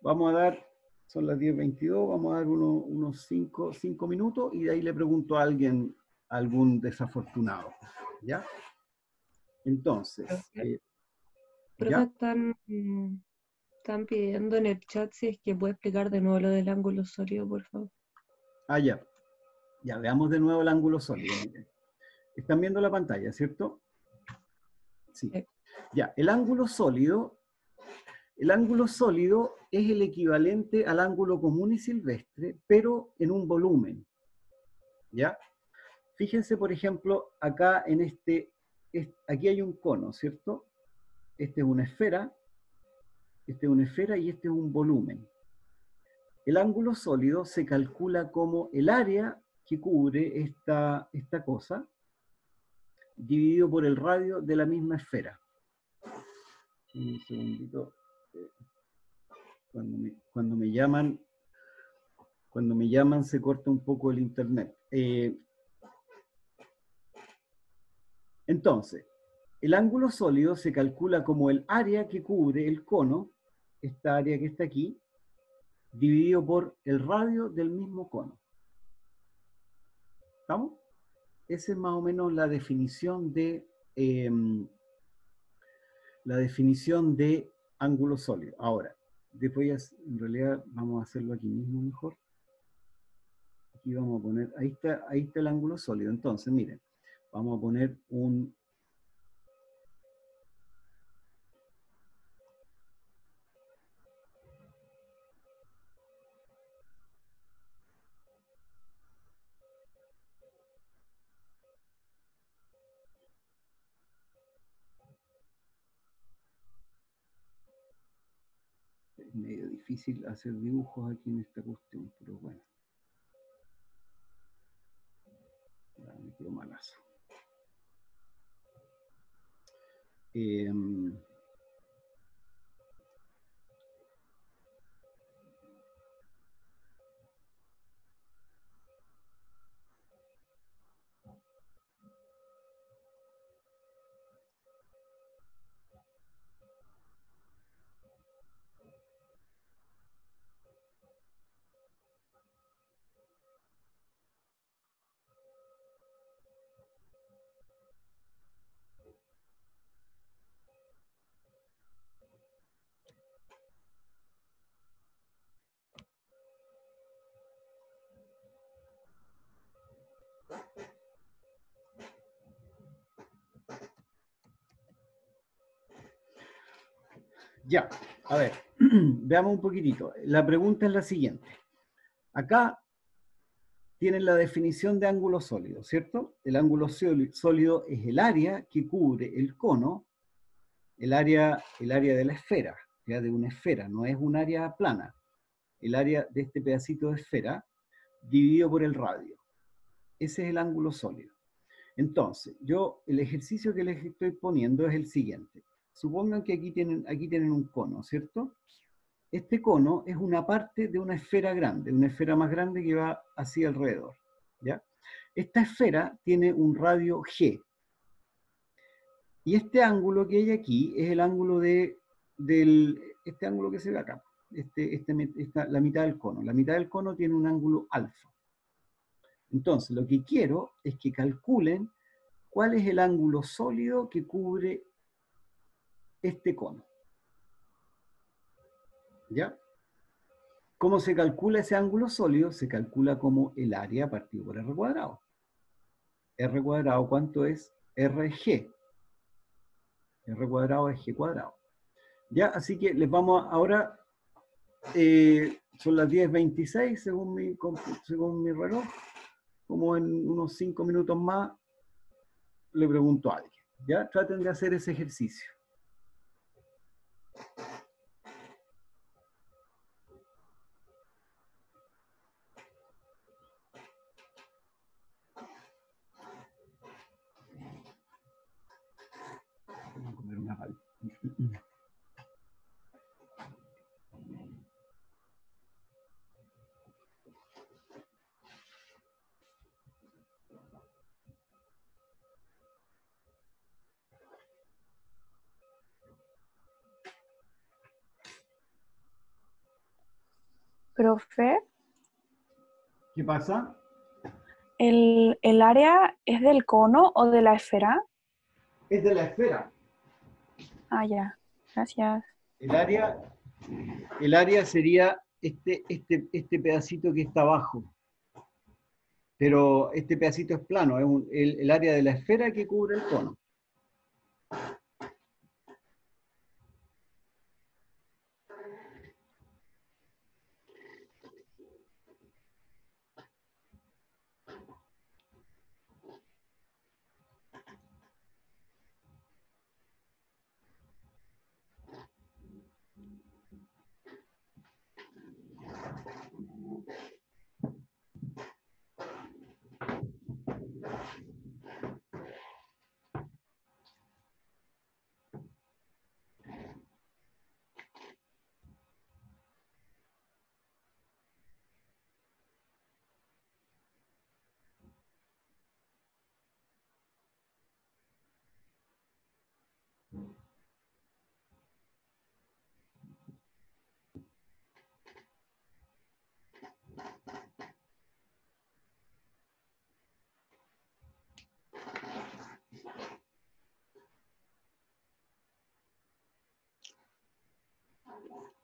Vamos a dar, son las 10.22, vamos a dar uno- unos 5 minutos y de ahí le pregunto a alguien, a algún desafortunado. ¿Ya? Entonces, eh, ¿ya? están, mm, están pidiendo en el chat si es que puede explicar de nuevo lo del ángulo sólido, por favor. Ah, ya. Ya, veamos de nuevo el ángulo sólido. Están viendo la pantalla, ¿cierto? Sí. Ya, el ángulo sólido, el ángulo sólido es el equivalente al ángulo común y silvestre, pero en un volumen. ¿Ya? Fíjense, por ejemplo, acá en este, es- aquí hay un cono, ¿cierto? Este es una esfera, este es una esfera y este es un volumen. El ángulo sólido se calcula como el área que cubre esta, esta cosa dividido por el radio de la misma esfera. Un segundito. Cuando me, cuando me llaman, cuando me llaman se corta un poco el internet. Eh, Entonces, el ángulo sólido se calcula como el área que cubre el cono, esta área que está aquí, dividido por el radio del mismo cono. ¿Estamos? Esa es más o menos la definición de em, la definición de ángulo sólido. Ahora, después en realidad vamos a hacerlo aquí mismo mejor. Aquí vamos a poner, ahí está, ahí está el ángulo sólido. Entonces, miren, vamos a poner un es medio difícil hacer dibujos aquí en esta cuestión, pero bueno. Ya me quedo malazo. Em, Ya, a ver, veamos un poquitito. La pregunta es la siguiente. Acá tienen la definición de ángulo sólido, ¿cierto? El ángulo sóli- sólido es el área que cubre el cono, el área, el área de la esfera, ya de una esfera, no es un área plana. El área de este pedacito de esfera dividido por el radio. Ese es el ángulo sólido. Entonces, yo, el ejercicio que les estoy poniendo es el siguiente. Supongan que aquí tienen, aquí tienen un cono, ¿cierto? Este cono es una parte de una esfera grande, una esfera más grande que va hacia alrededor. ¿ya? Esta esfera tiene un radio G. Y este ángulo que hay aquí es el ángulo de, del, este ángulo que se ve acá, este, este, esta- la mitad del cono. La mitad del cono tiene un ángulo alfa. Entonces, lo que quiero es que calculen cuál es el ángulo sólido que cubre este cono. ¿Ya? ¿Cómo se calcula ese ángulo sólido? Se calcula como el área partido por r cuadrado. r cuadrado, ¿cuánto es? rg. r cuadrado es g cuadrado. ¿Ya? Así que les vamos a- ahora, eh, son las 10.26 según mi, según mi reloj. Como en unos 5 minutos más, le pregunto a alguien. ¿Ya? Traten de hacer ese ejercicio. Profe, ¿Qué pasa? ¿el, el área es del cono o de la esfera? Es de la esfera. Ah, ya. Gracias. El área, el área sería este, este, este pedacito que está abajo. Pero este pedacito es plano, es un- el, el área de la esfera que cubre el cono. that.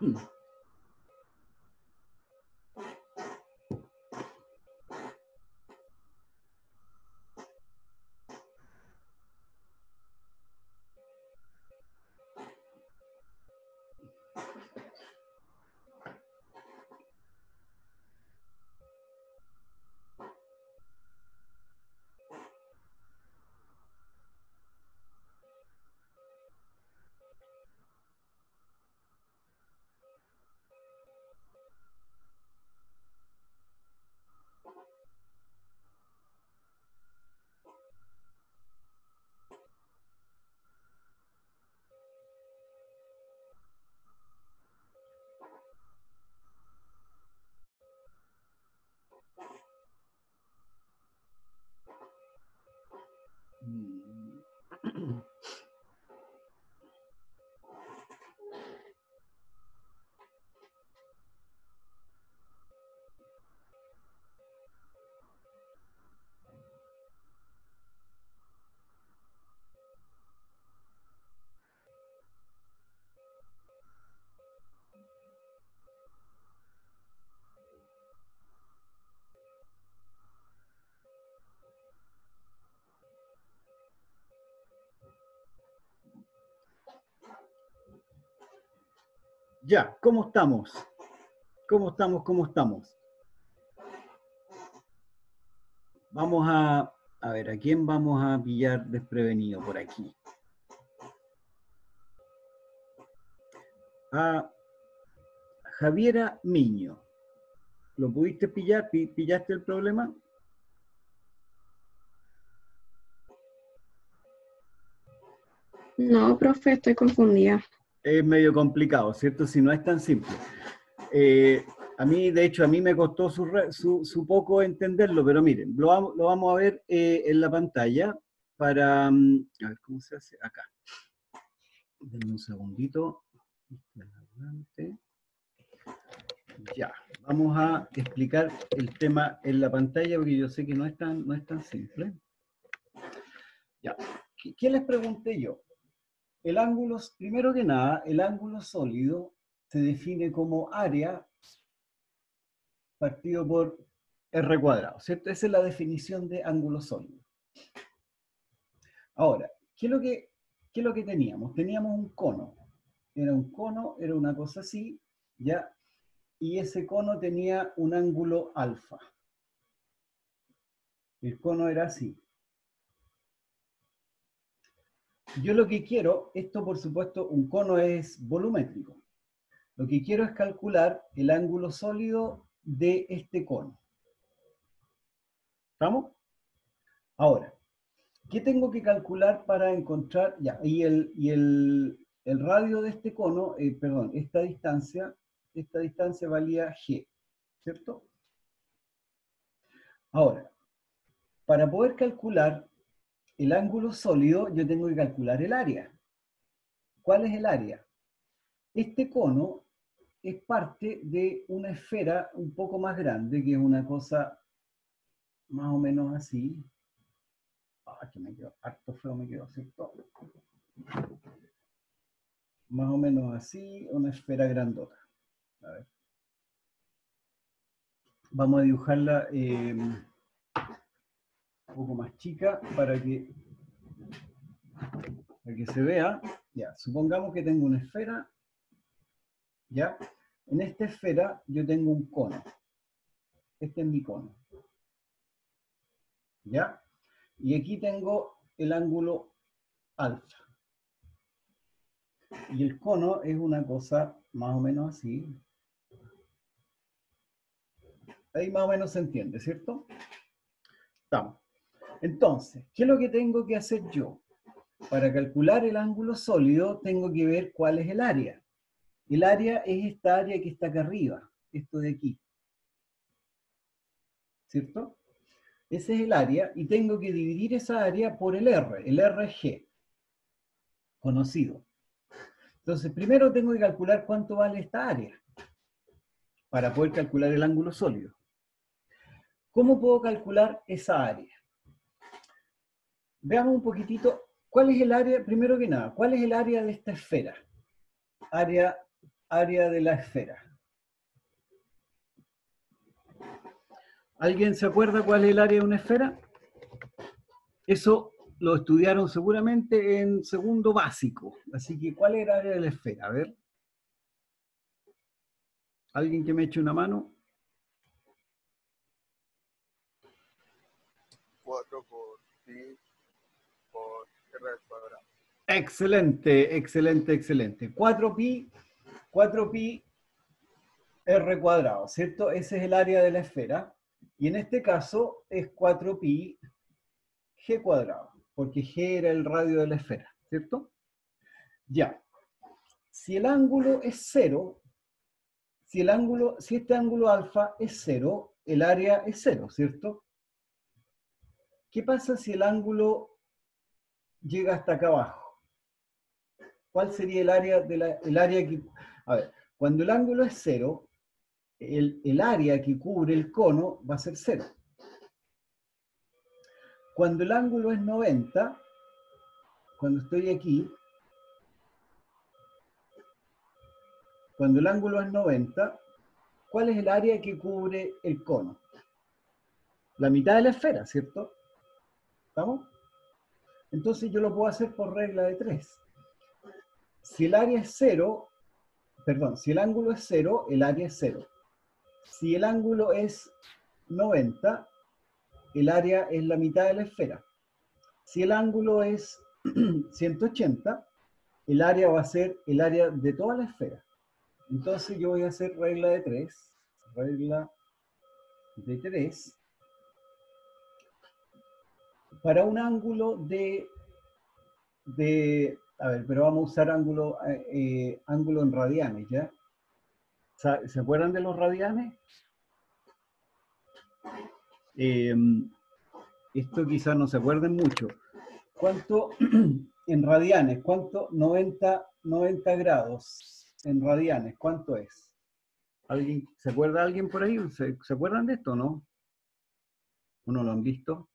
I'm not. Ya, ¿cómo estamos? ¿Cómo estamos? ¿Cómo estamos? Vamos a, a ver, ¿a quién vamos a pillar desprevenido por aquí? A Javiera Miño. ¿Lo pudiste pillar? ¿Pi- ¿Pillaste el problema? No, profe, estoy confundida. Es medio complicado, ¿cierto? Si no es tan simple. Eh, a mí, de hecho, a mí me costó su, poco entenderlo, pero miren, lo lo vamos a ver eh, en la pantalla para... mm, A ver, ¿cómo se hace? Acá. Denme un segundito. Adelante. Ya, vamos a explicar el tema en la pantalla porque yo sé que no es tan, no es tan simple. Ya, ¿qué, qué les pregunté yo? El ángulo, primero que nada, el ángulo sólido se define como área partido por r cuadrado, ¿cierto? Esa es la definición de ángulo sólido. Ahora, ¿qué es lo que, qué es lo que teníamos? Teníamos un cono. Era un cono, era una cosa así, ¿ya? Y ese cono tenía un ángulo alfa. El cono era así. Yo lo que quiero, esto por supuesto, un cono es volumétrico. Lo que quiero es calcular el ángulo sólido de este cono. ¿Estamos? Ahora, ¿qué tengo que calcular para encontrar? Ya, y el, y el, el radio de este cono, eh, perdón, esta distancia, esta distancia valía g, ¿cierto? Ahora, para poder calcular el ángulo sólido, yo tengo que calcular el área. ¿Cuál es el área? Este cono es parte de una esfera un poco más grande, que es una cosa más o menos así. Ah, que me quedó, harto feo me quedó, ¿cierto? Más o menos así, una esfera grandota. A ver. Vamos a dibujarla eh, un poco más chica para que, para que se vea. Ya, supongamos que tengo una esfera. ¿Ya? En esta esfera yo tengo un cono. Este es mi cono. ¿Ya? Y aquí tengo el ángulo alfa. Y el cono es una cosa más o menos así. Ahí más o menos se entiende, ¿cierto? Estamos. Entonces, ¿qué es lo que tengo que hacer yo? Para calcular el ángulo sólido, tengo que ver cuál es el área. El área es esta área que está acá arriba, esto de aquí. ¿Cierto? Ese es el área y tengo que dividir esa área por el R, el RG, conocido. Entonces, primero tengo que calcular cuánto vale esta área para poder calcular el ángulo sólido. ¿Cómo puedo calcular esa área? Veamos un poquitito, ¿cuál es el área? Primero que nada, ¿cuál es el área de esta esfera? Área, área de la esfera. ¿Alguien se acuerda cuál es el área de una esfera? Eso lo estudiaron seguramente en segundo básico. Así que, ¿cuál es el área de la esfera? A ver. ¿Alguien que me eche una mano? 4 por pi cuadrado. Excelente, excelente, excelente. 4pi, 4pi r cuadrado, ¿cierto? Ese es el área de la esfera. Y en este caso es 4pi g cuadrado, porque g era el radio de la esfera, ¿cierto? Ya. Si el ángulo es cero, si el ángulo, si este ángulo alfa es cero, el área es cero, ¿cierto? ¿Qué pasa si el ángulo llega hasta acá abajo? ¿Cuál sería el área de la, el área que... A ver, cuando el ángulo es cero, el, el área que cubre el cono va a ser cero. Cuando el ángulo es 90, cuando estoy aquí, cuando el ángulo es 90, ¿cuál es el área que cubre el cono? La mitad de la esfera, ¿cierto? ¿Estamos? Entonces yo lo puedo hacer por regla de 3. Si el área es 0, perdón, si el ángulo es 0, el área es 0. Si el ángulo es 90, el área es la mitad de la esfera. Si el ángulo es 180, el área va a ser el área de toda la esfera. Entonces yo voy a hacer regla de 3, regla de 3, para un ángulo de, de a ver, pero vamos a usar ángulo, eh, eh, ángulo en radianes, ¿ya? ¿Se acuerdan de los radianes? Eh, esto quizás no se acuerden mucho. ¿Cuánto en radianes? ¿Cuánto? 90, 90 grados en radianes. ¿Cuánto es? ¿Alguien, ¿Se acuerda alguien por ahí? ¿Se, se acuerdan de esto no? ¿O no lo han visto?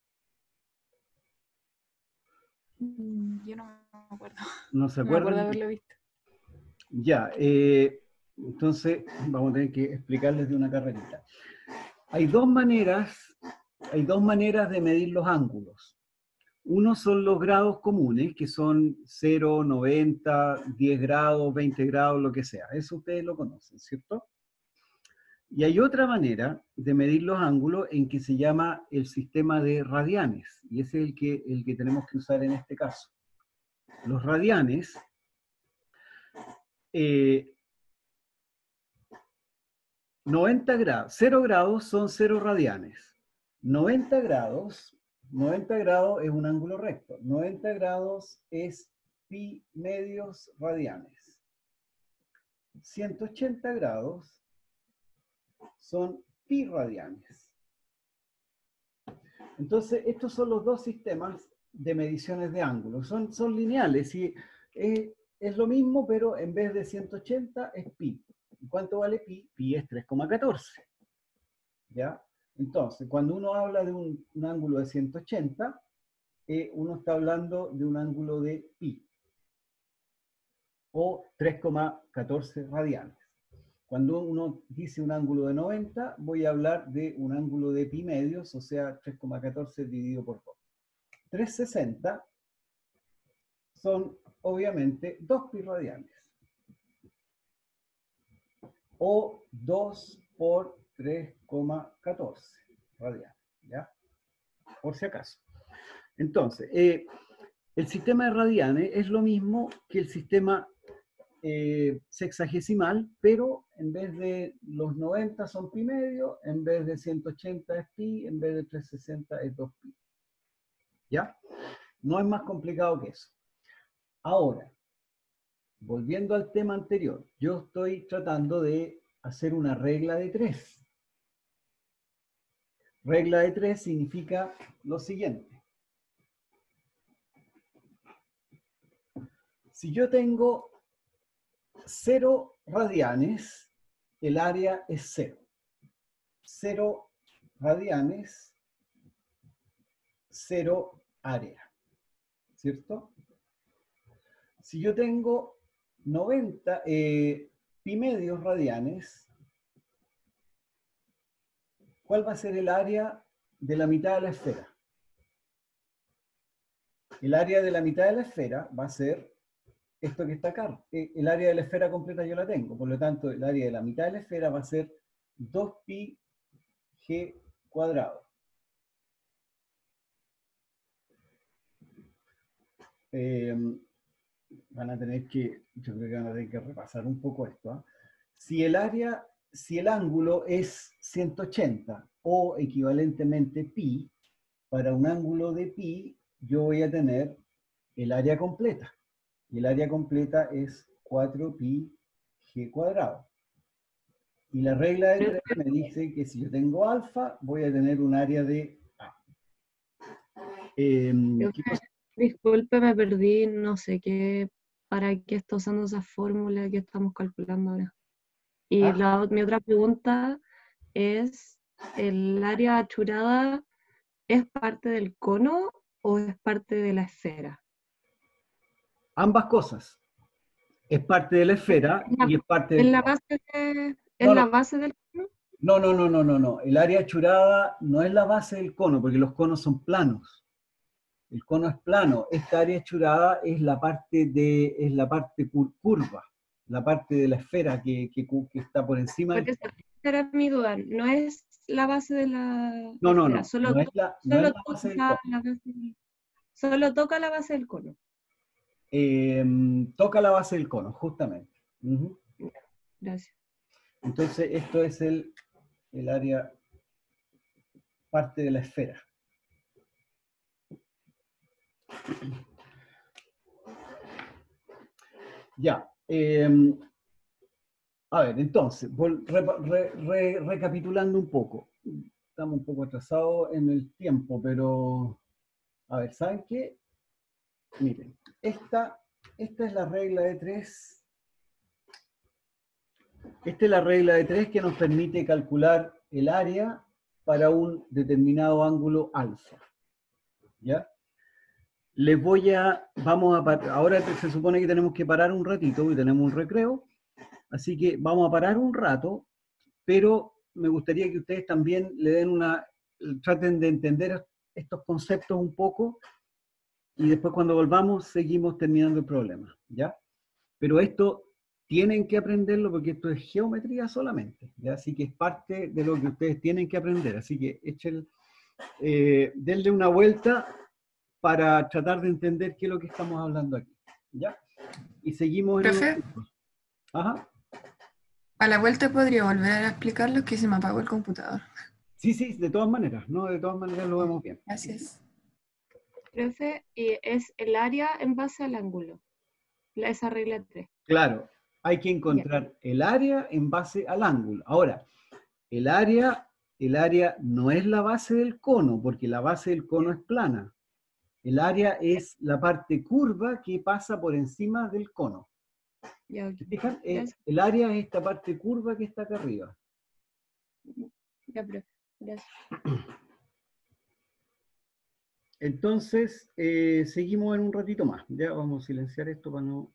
Mm, Yo no me acuerdo. ¿No se No me acuerdo acuerdan? haberlo visto. Ya, eh, entonces vamos a tener que explicarles de una carrerita. Hay dos maneras, hay dos maneras de medir los ángulos. Uno son los grados comunes, que son 0, 90, 10 grados, 20 grados, lo que sea. Eso ustedes lo conocen, ¿cierto? Y hay otra manera de medir los ángulos en que se llama el sistema de radianes, y ese es el que, el que tenemos que usar en este caso. Los radianes eh, 90 grados, 0 grados son 0 radianes. 90 grados, 90 grados es un ángulo recto. 90 grados es pi medios radianes. 180 grados son pi radianes. Entonces, estos son los dos sistemas de mediciones de ángulos. Son, son lineales y eh, es lo mismo, pero en vez de 180 es pi. ¿Y cuánto vale pi? Pi es 3,14. ¿Ya? Entonces, cuando uno habla de un, un ángulo de 180, eh, uno está hablando de un ángulo de pi. O 3,14 radianes. Cuando uno dice un ángulo de 90, voy a hablar de un ángulo de pi medios, o sea, 3,14 dividido por 2. 360 son obviamente 2 pi radianes. O 2 por 3,14 radianes, ¿ya? Por si acaso. Entonces, eh, el sistema de radianes es lo mismo que el sistema eh, sexagesimal, pero en vez de los 90 son pi medio, en vez de 180 es pi, en vez de 360 es 2 pi. ¿Ya? No es más complicado que eso. Ahora, volviendo al tema anterior, yo estoy tratando de hacer una regla de tres. Regla de tres significa lo siguiente. Si yo tengo cero radianes, el área es cero. Cero radianes, cero área. ¿Cierto? Si yo tengo 90 eh, pi medios radianes, ¿cuál va a ser el área de la mitad de la esfera? El área de la mitad de la esfera va a ser esto que está acá. Eh, El área de la esfera completa yo la tengo, por lo tanto, el área de la mitad de la esfera va a ser 2pi g cuadrado. Eh, van a tener que, yo creo que van a tener que repasar un poco esto. ¿ah? Si el área, si el ángulo es 180 o equivalentemente pi, para un ángulo de pi, yo voy a tener el área completa. Y el área completa es 4pi g cuadrado. Y la regla de 3 me dice que si yo tengo alfa, voy a tener un área de A. Em. Disculpe, me perdí, no sé qué, para qué está usando esa fórmula que estamos calculando ahora. Y Ah. la, mi otra pregunta es, ¿el área achurada es parte del cono o es parte de la esfera? Ambas cosas. Es parte de la esfera la- y es parte ¿Es del la base, de- es No, la no. base del cono? No, no, no, no, no, no. El área achurada no es la base del cono, porque los conos son planos. El cono es plano. Esta área achurada es la parte de, es la parte cur- curva, la parte de la esfera que, que está por encima. Del- era mi duda. No es la base de la. No, no, no, Solo, no es to- la, no es solo la base del toca cono. la base solo toca la base del cono. Eh, toca la base del cono, justamente. Gracias. Entonces, esto es el, el área, parte de la esfera. Ya. eh, a ver, entonces, re- re- recapitulando un poco. Estamos un poco atrasados en el tiempo, pero... A ver, ¿saben qué? Miren, esta, esta es la regla de tres esta es la regla de tres que nos permite calcular el área para un determinado ángulo alfa. ¿Ya? Les voy a, vamos a, ahora se supone que tenemos que parar un ratito y tenemos un recreo, así que vamos a parar un rato, pero me gustaría que ustedes también le den una, traten de entender estos conceptos un poco y después cuando volvamos seguimos terminando el problema, ¿ya? Pero esto tienen que aprenderlo porque esto es geometría solamente, ¿ya? así que es parte de lo que ustedes tienen que aprender, así que echen, eh, denle una vuelta para tratar de entender qué es lo que estamos hablando aquí, ¿ya? Y seguimos en. Ajá. A la vuelta podría volver a explicarlo que se me apagó el computador. Sí, sí, de todas maneras, no, de todas maneras lo vemos bien. Gracias. Profe, y es el área en base al ángulo. La- esa regla 3. Claro, hay que encontrar el área en base al ángulo. Ahora, el área, el área no es la base del cono, porque la base del cono es plana. El área es la parte curva que pasa por encima del cono. Ya, ok. ¿Se fijan? Eh, el área es esta parte curva que está acá arriba. Ya, profe. Gracias. Entonces, eh, seguimos en un ratito más. Ya vamos a silenciar esto para no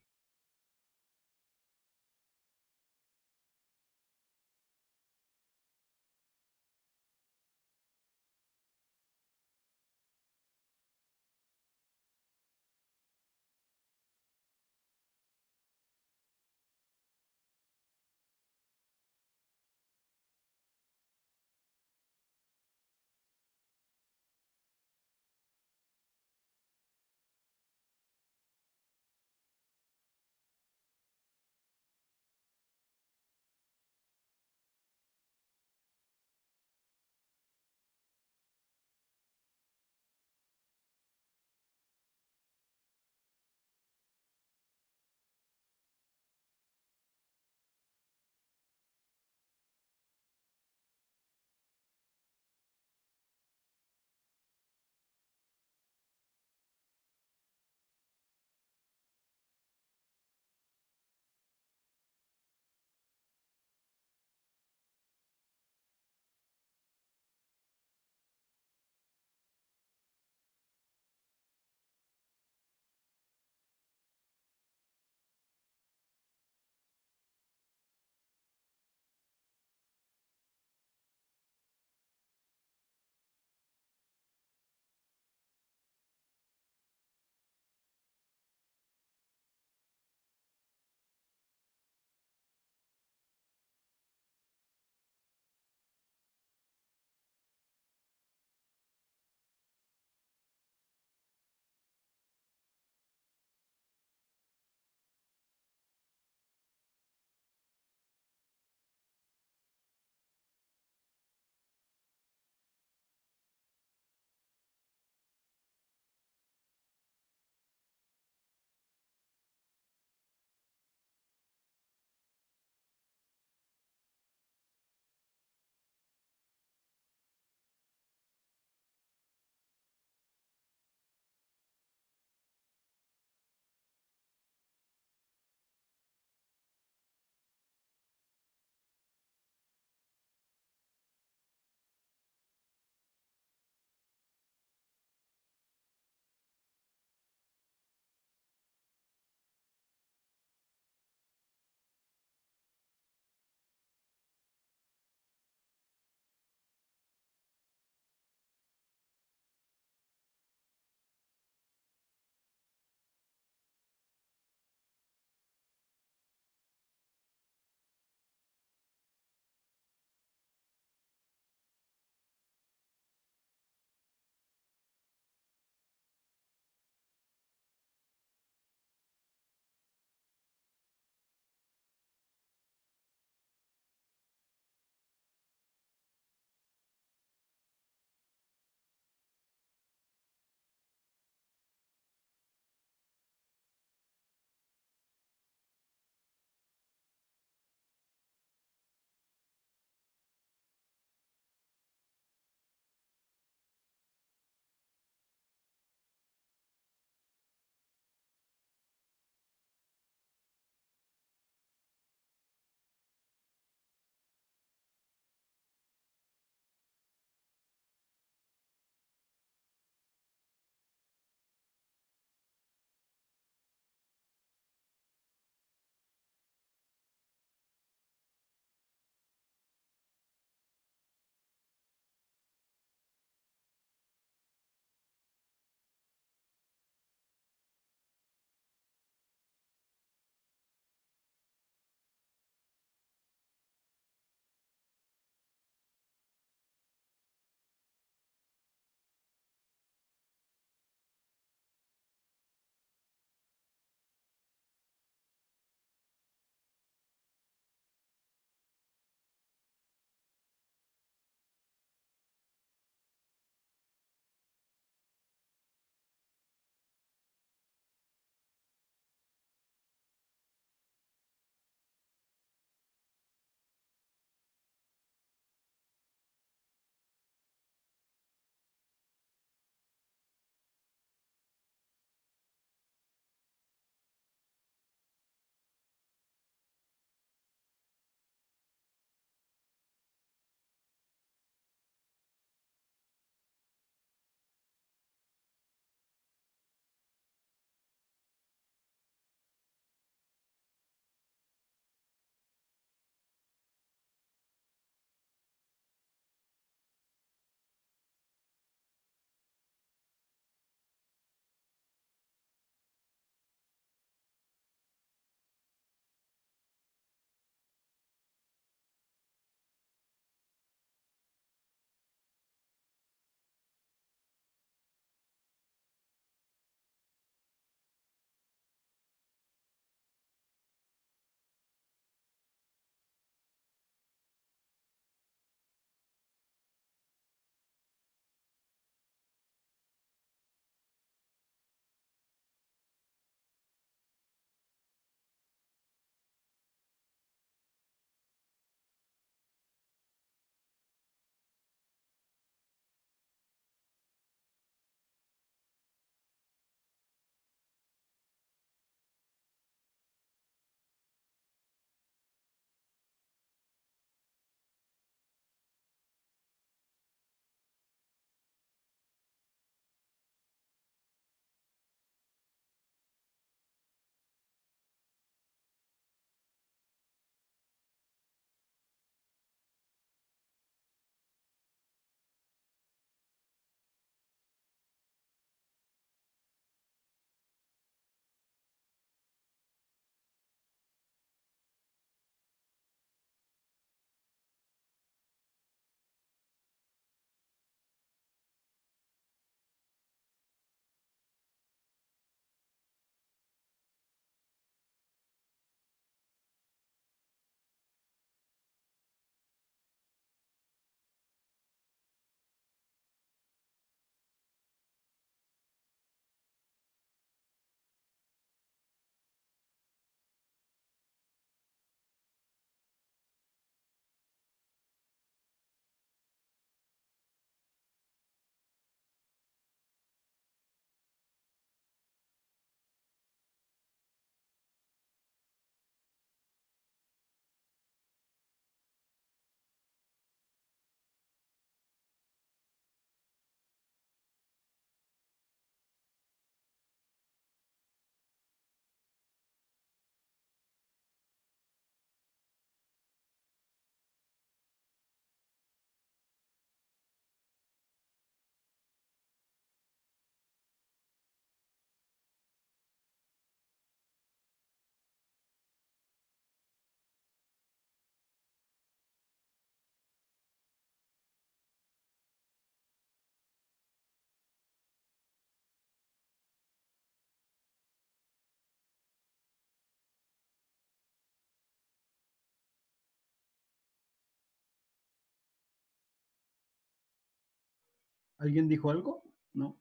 ¿Alguien dijo algo? No.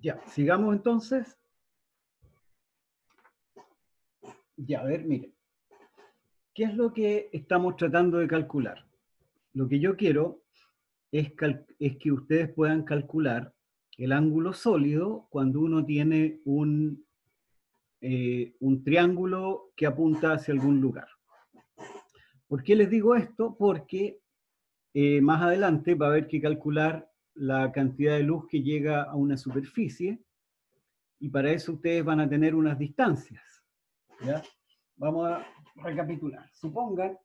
Ya, sigamos entonces. Ya, a ver, miren. ¿Qué es lo que estamos tratando de calcular? Lo que yo quiero es que ustedes puedan calcular el ángulo sólido cuando uno tiene un, eh, un triángulo que apunta hacia algún lugar. ¿Por qué les digo esto? Porque eh, más adelante va a haber que calcular la cantidad de luz que llega a una superficie y para eso ustedes van a tener unas distancias. ¿ya? Vamos a recapitular. Supongan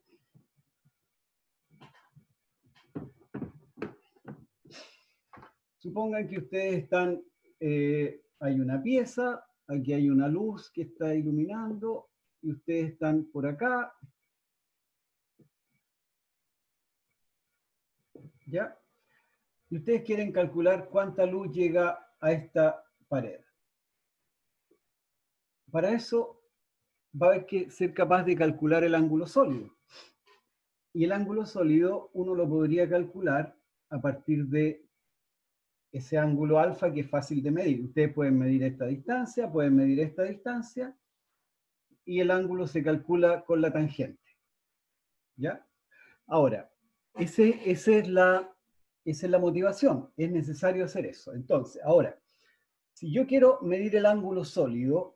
Supongan que ustedes están, eh, hay una pieza, aquí hay una luz que está iluminando, y ustedes están por acá. ¿Ya? Y ustedes quieren calcular cuánta luz llega a esta pared. Para eso va a haber que ser capaz de calcular el ángulo sólido. Y el ángulo sólido uno lo podría calcular a partir de ese ángulo alfa que es fácil de medir. Ustedes pueden medir esta distancia, pueden medir esta distancia, y el ángulo se calcula con la tangente. ¿Ya? Ahora, ese, ese es la, esa es la motivación, es necesario hacer eso. Entonces, ahora, si yo quiero medir el ángulo sólido,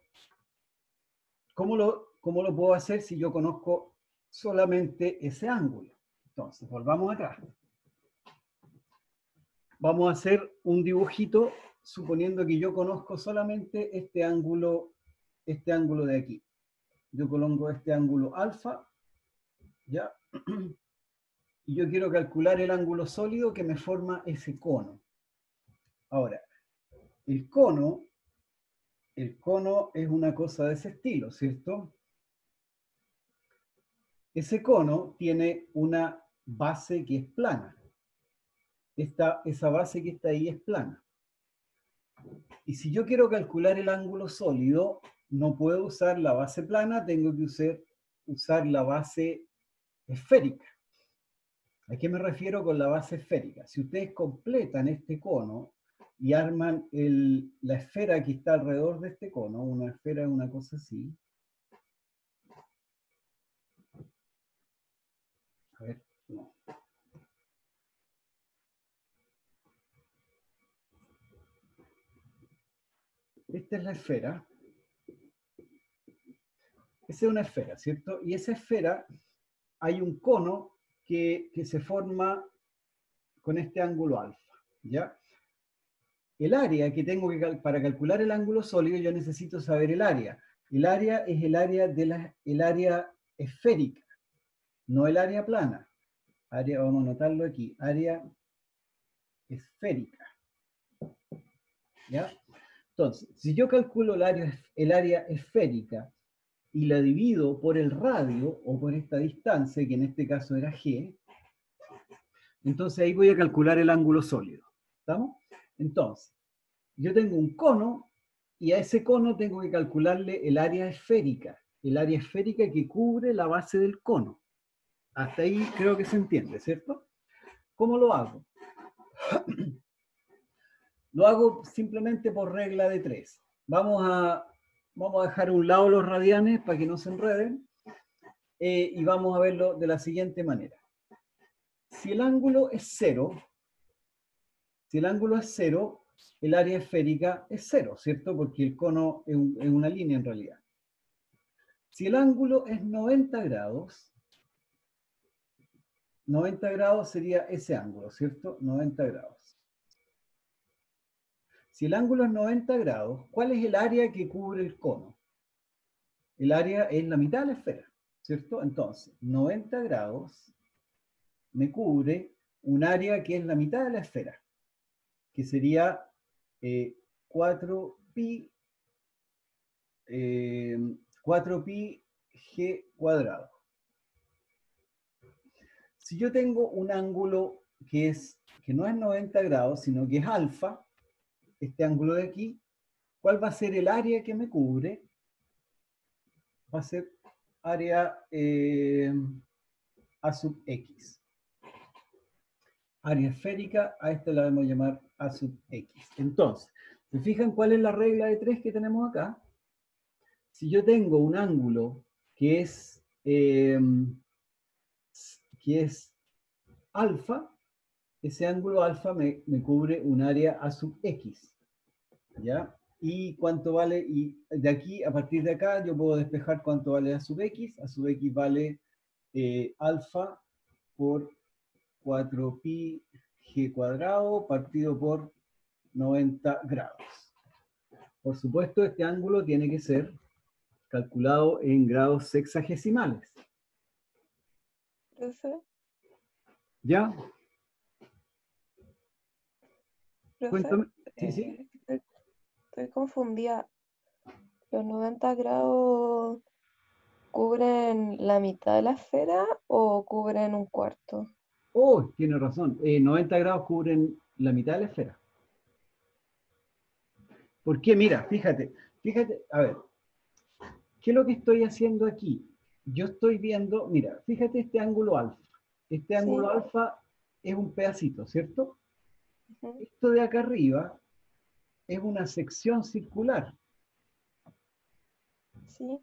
¿cómo lo, cómo lo puedo hacer si yo conozco solamente ese ángulo? Entonces, volvamos atrás vamos a hacer un dibujito suponiendo que yo conozco solamente este ángulo, este ángulo de aquí. Yo coloco este ángulo alfa, ¿ya? Y yo quiero calcular el ángulo sólido que me forma ese cono. Ahora, el cono, el cono es una cosa de ese estilo, ¿cierto? Ese cono tiene una base que es plana esta, esa base que está ahí es plana. Y si yo quiero calcular el ángulo sólido, no puedo usar la base plana, tengo que usar, usar la base esférica. ¿A qué me refiero con la base esférica? Si ustedes completan este cono y arman la esfera que está alrededor de este cono, una esfera es una cosa así. A ver, no. Esta es la esfera. Esa es una esfera, ¿cierto? Y esa esfera hay un cono que, se forma con este ángulo alfa, ¿ya? El área que tengo que, cal- para calcular el ángulo sólido, yo necesito saber el área. El área es el área, de la, el área esférica, no el área plana. Área, vamos a anotarlo aquí, área esférica. ¿Ya? Entonces, si yo calculo el área, el área esférica y la divido por el radio o por esta distancia, que en este caso era g, entonces ahí voy a calcular el ángulo sólido. ¿Estamos? Entonces, yo tengo un cono y a ese cono tengo que calcularle el área esférica, el área esférica que cubre la base del cono. Hasta ahí creo que se entiende, ¿cierto? ¿Cómo lo hago? Lo hago simplemente por regla de tres. Vamos a, vamos a dejar a un lado los radianes para que no se enreden eh, y vamos a verlo de la siguiente manera. Si el ángulo es cero, si el ángulo es cero, el área esférica es cero, ¿cierto? Porque el cono es, un- es una línea en realidad. Si el ángulo es 90 grados, 90 grados sería ese ángulo, ¿cierto? 90 grados. Si el ángulo es 90 grados, ¿cuál es el área que cubre el cono? El área es la mitad de la esfera, ¿cierto? Entonces, 90 grados me cubre un área que es la mitad de la esfera, que sería eh, 4pi, eh, 4pi g cuadrado. Si yo tengo un ángulo que, es, que no es 90 grados, sino que es alfa, este ángulo de aquí, ¿cuál va a ser el área que me cubre? Va a ser área eh, A sub X. Área esférica, a esta la a llamar A sub X. Entonces, ¿Se fijan cuál es la regla de tres que tenemos acá? Si yo tengo un ángulo que es, eh, que es alfa, ese ángulo alfa me, me cubre un área a sub x. ¿Ya? ¿Y cuánto vale? Y de aquí, a partir de acá, yo puedo despejar cuánto vale a sub x. A sub x vale eh, alfa por 4pi g cuadrado partido por 90 grados. Por supuesto, este ángulo tiene que ser calculado en grados sexagesimales. ¿Ya? profe, Cuéntame. Sí, sí. eh, estoy, confundida. ¿Los 90 grados cubren la mitad de la esfera o cubren un cuarto? Oh, tiene razón. Eh, 90 grados cubren la mitad de la esfera. ¿Por qué? Mira, fíjate, fíjate, a ver, ¿qué es lo que estoy haciendo aquí? Yo estoy viendo, mira, fíjate este ángulo alfa. Este ángulo Sí. alfa es un pedacito, ¿cierto? Esto de acá arriba es una sección circular. Sí,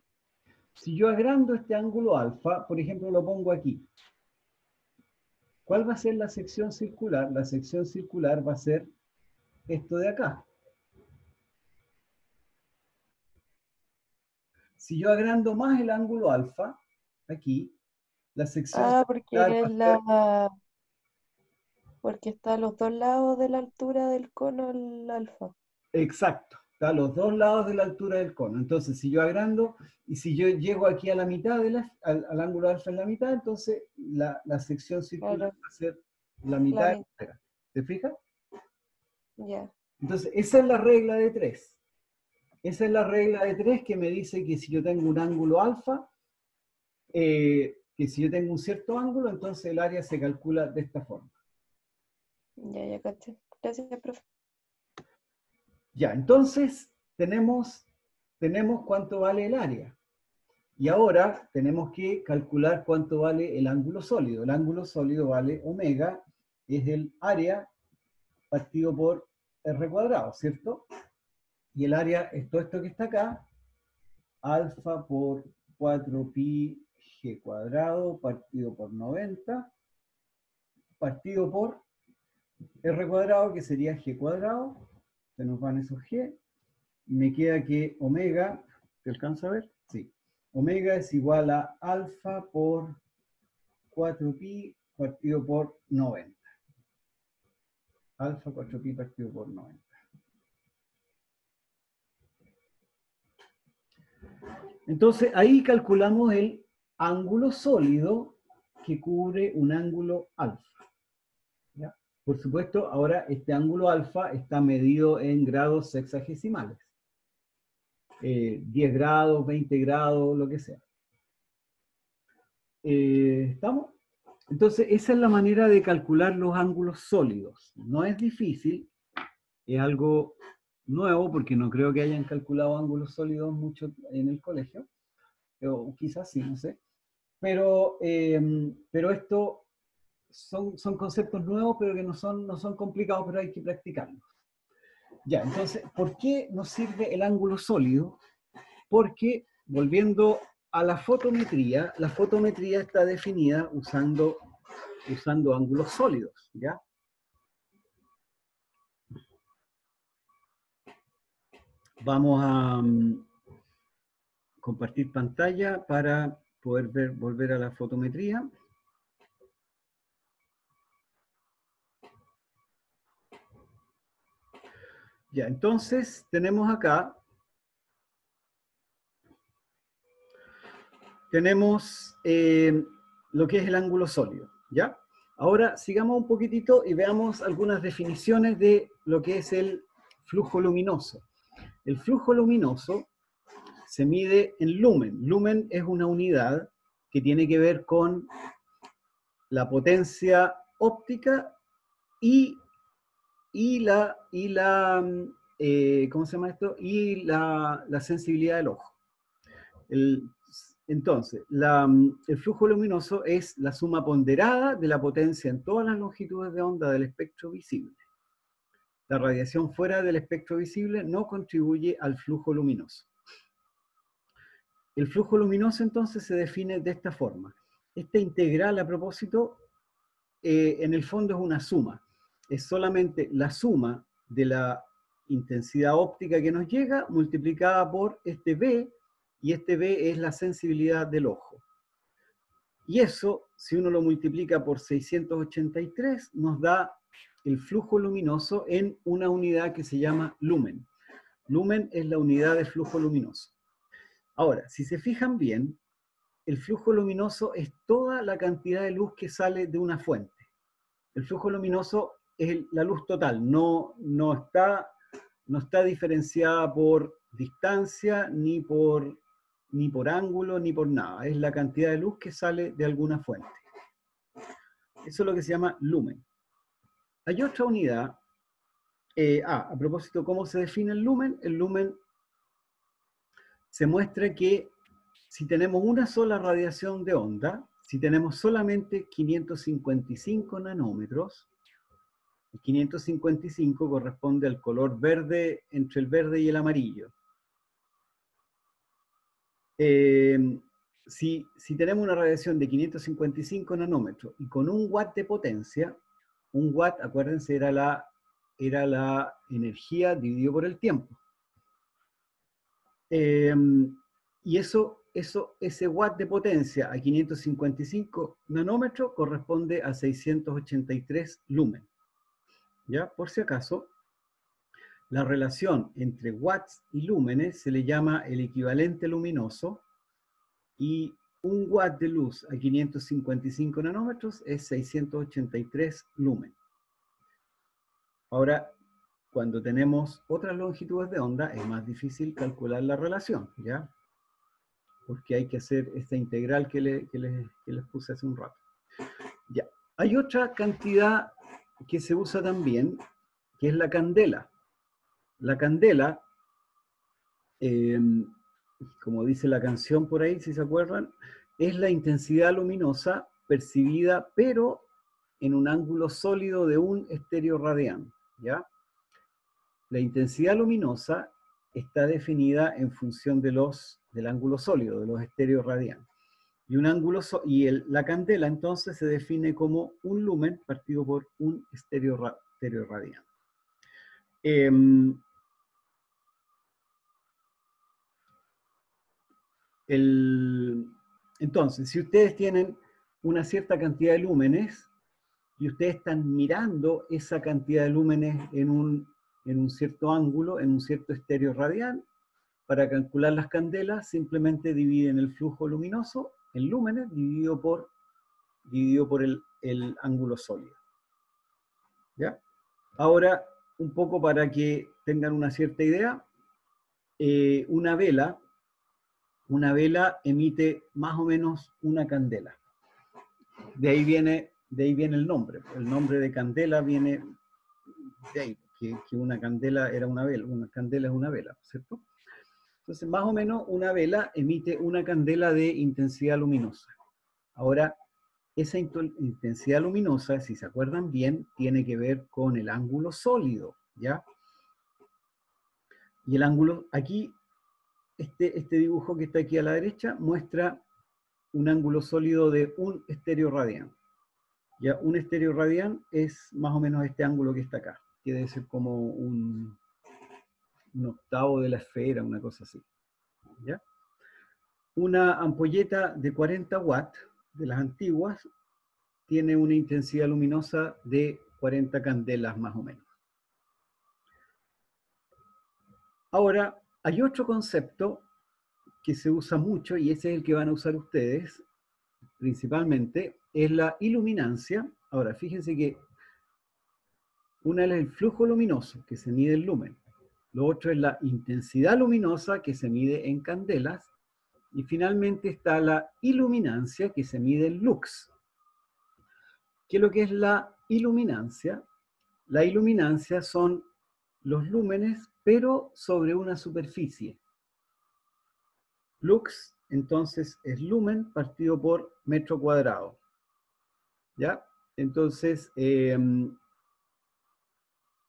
Si yo agrando este ángulo alfa, por ejemplo, lo pongo aquí. ¿Cuál va a ser la sección circular? La sección circular va a ser esto de acá. Si yo agrando más el ángulo alfa, aquí, la sección Ah, porque es la... Porque está a los dos lados de la altura del cono el alfa. Exacto, está a los dos lados de la altura del cono. Entonces, si yo agrando y si yo llego aquí a la mitad, de la- al, al ángulo alfa en la mitad, entonces la, la sección circular Claro. va a ser la mitad de la mitad. ¿Te fijas? Ya, Entonces, esa es la regla de tres. Esa es la regla de tres que me dice que si yo tengo un ángulo alfa, eh, que si yo tengo un cierto ángulo, entonces el área se calcula de esta forma. Ya, ya caché. Gracias, profe. Ya, entonces tenemos, tenemos cuánto vale el área. Y ahora tenemos que calcular cuánto vale el ángulo sólido. El ángulo sólido vale omega, es el área partido por r cuadrado, ¿cierto? Y el área es todo esto que está acá, alfa por 4pi g cuadrado partido por 90, partido por r cuadrado, que sería g cuadrado, se nos van esos g, me queda que omega, ¿te alcanza a ver? Sí. Omega es igual a alfa por 4pi partido por 90. Alfa 4pi partido por 90. Entonces ahí calculamos el ángulo sólido que cubre un ángulo alfa. Por supuesto, ahora este ángulo alfa está medido en grados sexagesimales. Eh, 10 grados, 20 grados, lo que sea. Eh, ¿Estamos? Entonces, esa es la manera de calcular los ángulos sólidos. No es difícil, es algo nuevo porque no creo que hayan calculado ángulos sólidos mucho en el colegio, o quizás sí, no sé. Pero, eh, pero esto son, son conceptos nuevos, pero que no son, no son complicados, pero hay que practicarlos. Ya, entonces, ¿por qué nos sirve el ángulo sólido? Porque, volviendo a la fotometría, la fotometría está definida usando, usando ángulos sólidos, ¿ya? Vamos a mm, compartir pantalla para poder ver, volver a la fotometría. Ya, entonces tenemos acá, tenemos eh, lo que es el ángulo sólido, ¿ya? Ahora sigamos un poquitito y veamos algunas definiciones de lo que es el flujo luminoso. El flujo luminoso se mide en lumen. Lumen es una unidad que tiene que ver con la potencia óptica y, y la, y la eh, ¿cómo se llama esto? Y la, la sensibilidad del ojo. El- entonces, el flujo luminoso es la suma ponderada de la potencia en todas las longitudes de onda del espectro visible. la radiación fuera del espectro visible no contribuye al flujo luminoso. El flujo luminoso entonces se define de esta forma. Esta integral a propósito, eh, en el fondo es una suma. Es solamente la suma de la intensidad óptica que nos llega multiplicada por este B, y este B es la sensibilidad del ojo. Y eso, si uno lo multiplica por 683, nos da el flujo luminoso en una unidad que se llama lumen. Lumen es la unidad de flujo luminoso. Ahora, si se fijan bien, el flujo luminoso es toda la cantidad de luz que sale de una fuente. El flujo luminoso es la luz total, no, no, está, no está diferenciada por distancia, ni por, ni por ángulo, ni por nada. Es la cantidad de luz que sale de alguna fuente. Eso es lo que se llama lumen. Hay otra unidad. eh, ah, a propósito, ¿cómo se define el lumen? El lumen se muestra que si tenemos una sola radiación de onda, si tenemos solamente 555 nanómetros, el 555 corresponde al color verde entre el verde y el amarillo. Eh, si, si tenemos una radiación de 555 nanómetros y con un watt de potencia, un watt, acuérdense, era la, era la energía dividido por el tiempo. Eh, y eso, eso, ese watt de potencia a 555 nanómetros corresponde a 683 lumen. ¿Ya? Por si acaso, la relación entre watts y lúmenes se le llama el equivalente luminoso y un watt de luz a 555 nanómetros es 683 lumen. Ahora, cuando tenemos otras longitudes de onda, es más difícil calcular la relación, ¿ya? Porque hay que hacer esta integral que, le- que les, que les puse hace un rato. Ya. Hay otra cantidad que se usa también, que es la candela. La candela, eh, como dice la canción por ahí, si se acuerdan, es la intensidad luminosa percibida, pero en un ángulo sólido de un estéreo radián, ¿ya? La intensidad luminosa está definida en función de los, del ángulo sólido, de los estéreos radián. Y, un ángulo so- y la candela entonces se define como un lumen partido por un estéreo radián. Em, el- entonces, si ustedes tienen una cierta cantidad de lúmenes y ustedes están mirando esa cantidad de lúmenes en un, en un cierto ángulo, en un cierto estéreo radial, para calcular las candelas simplemente dividen el flujo luminoso en lúmenes dividido por, dividido por el, el ángulo sólido. ¿Ya? Ahora, un poco para que tengan una cierta idea, eh, una vela, una vela emite más o menos una candela. De ahí viene, de ahí viene el nombre. El nombre de candela viene de ahí, que, que una candela era una vela, una candela es una vela, ¿cierto? Entonces, más o menos una vela emite una candela de intensidad luminosa. Ahora, esa intensidad luminosa, si se acuerdan bien, tiene que ver con el ángulo sólido, ¿ya? Y el ángulo, aquí, este, este dibujo que está aquí a la derecha muestra un ángulo sólido de un estéreo radián. Ya, un estéreo radián es más o menos este ángulo que está acá, que debe ser como un, un octavo de la esfera, una cosa así. ¿ya? Una ampolleta de 40 watts, de las antiguas, tiene una intensidad luminosa de 40 candelas más o menos. Ahora, hay otro concepto que se usa mucho, y ese es el que van a usar ustedes principalmente, es la iluminancia. Ahora, fíjense que una es el flujo luminoso, que se mide en lumen. Lo otro es la intensidad luminosa, que se mide en candelas. Y finalmente está la iluminancia, que se mide en lux. ¿Qué es lo que es la iluminancia? La iluminancia son los lúmenes, pero sobre una superficie. Lux, entonces, es lumen partido por metro cuadrado. ¿Ya? Entonces, eh,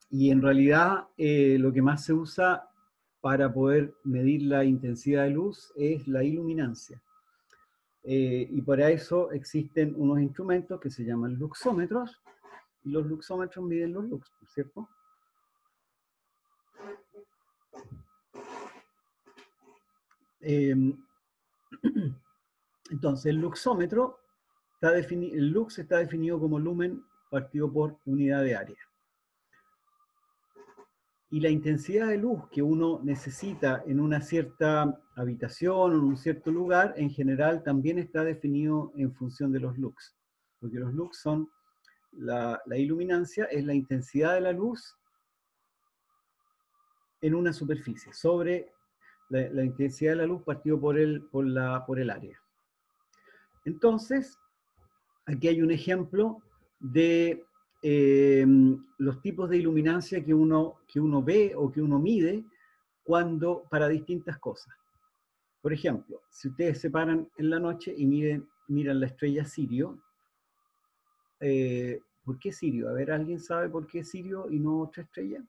Y en realidad eh, lo que más se usa para poder medir la intensidad de luz es la iluminancia. Eh, y para eso existen unos instrumentos que se llaman luxómetros, y los luxómetros miden los lux, ¿cierto? Em, entonces, el luxómetro, está el lux está definido como lumen partido por unidad de área. Y la intensidad de luz que uno necesita en una cierta habitación o en un cierto lugar, en general también está definido en función de los lux. Porque los lux son, la, iluminancia es la intensidad de la luz en una superficie, sobre la, la intensidad de la luz partido por el, por, la, por el área. Entonces, aquí hay un ejemplo de eh, los tipos de iluminancia que uno, que uno ve o que uno mide cuando, para distintas cosas. Por ejemplo, si ustedes se paran en la noche y miren, miran la estrella Sirio, eh, ¿por qué Sirio? A ver, ¿alguien sabe por qué Sirio y no otra estrella?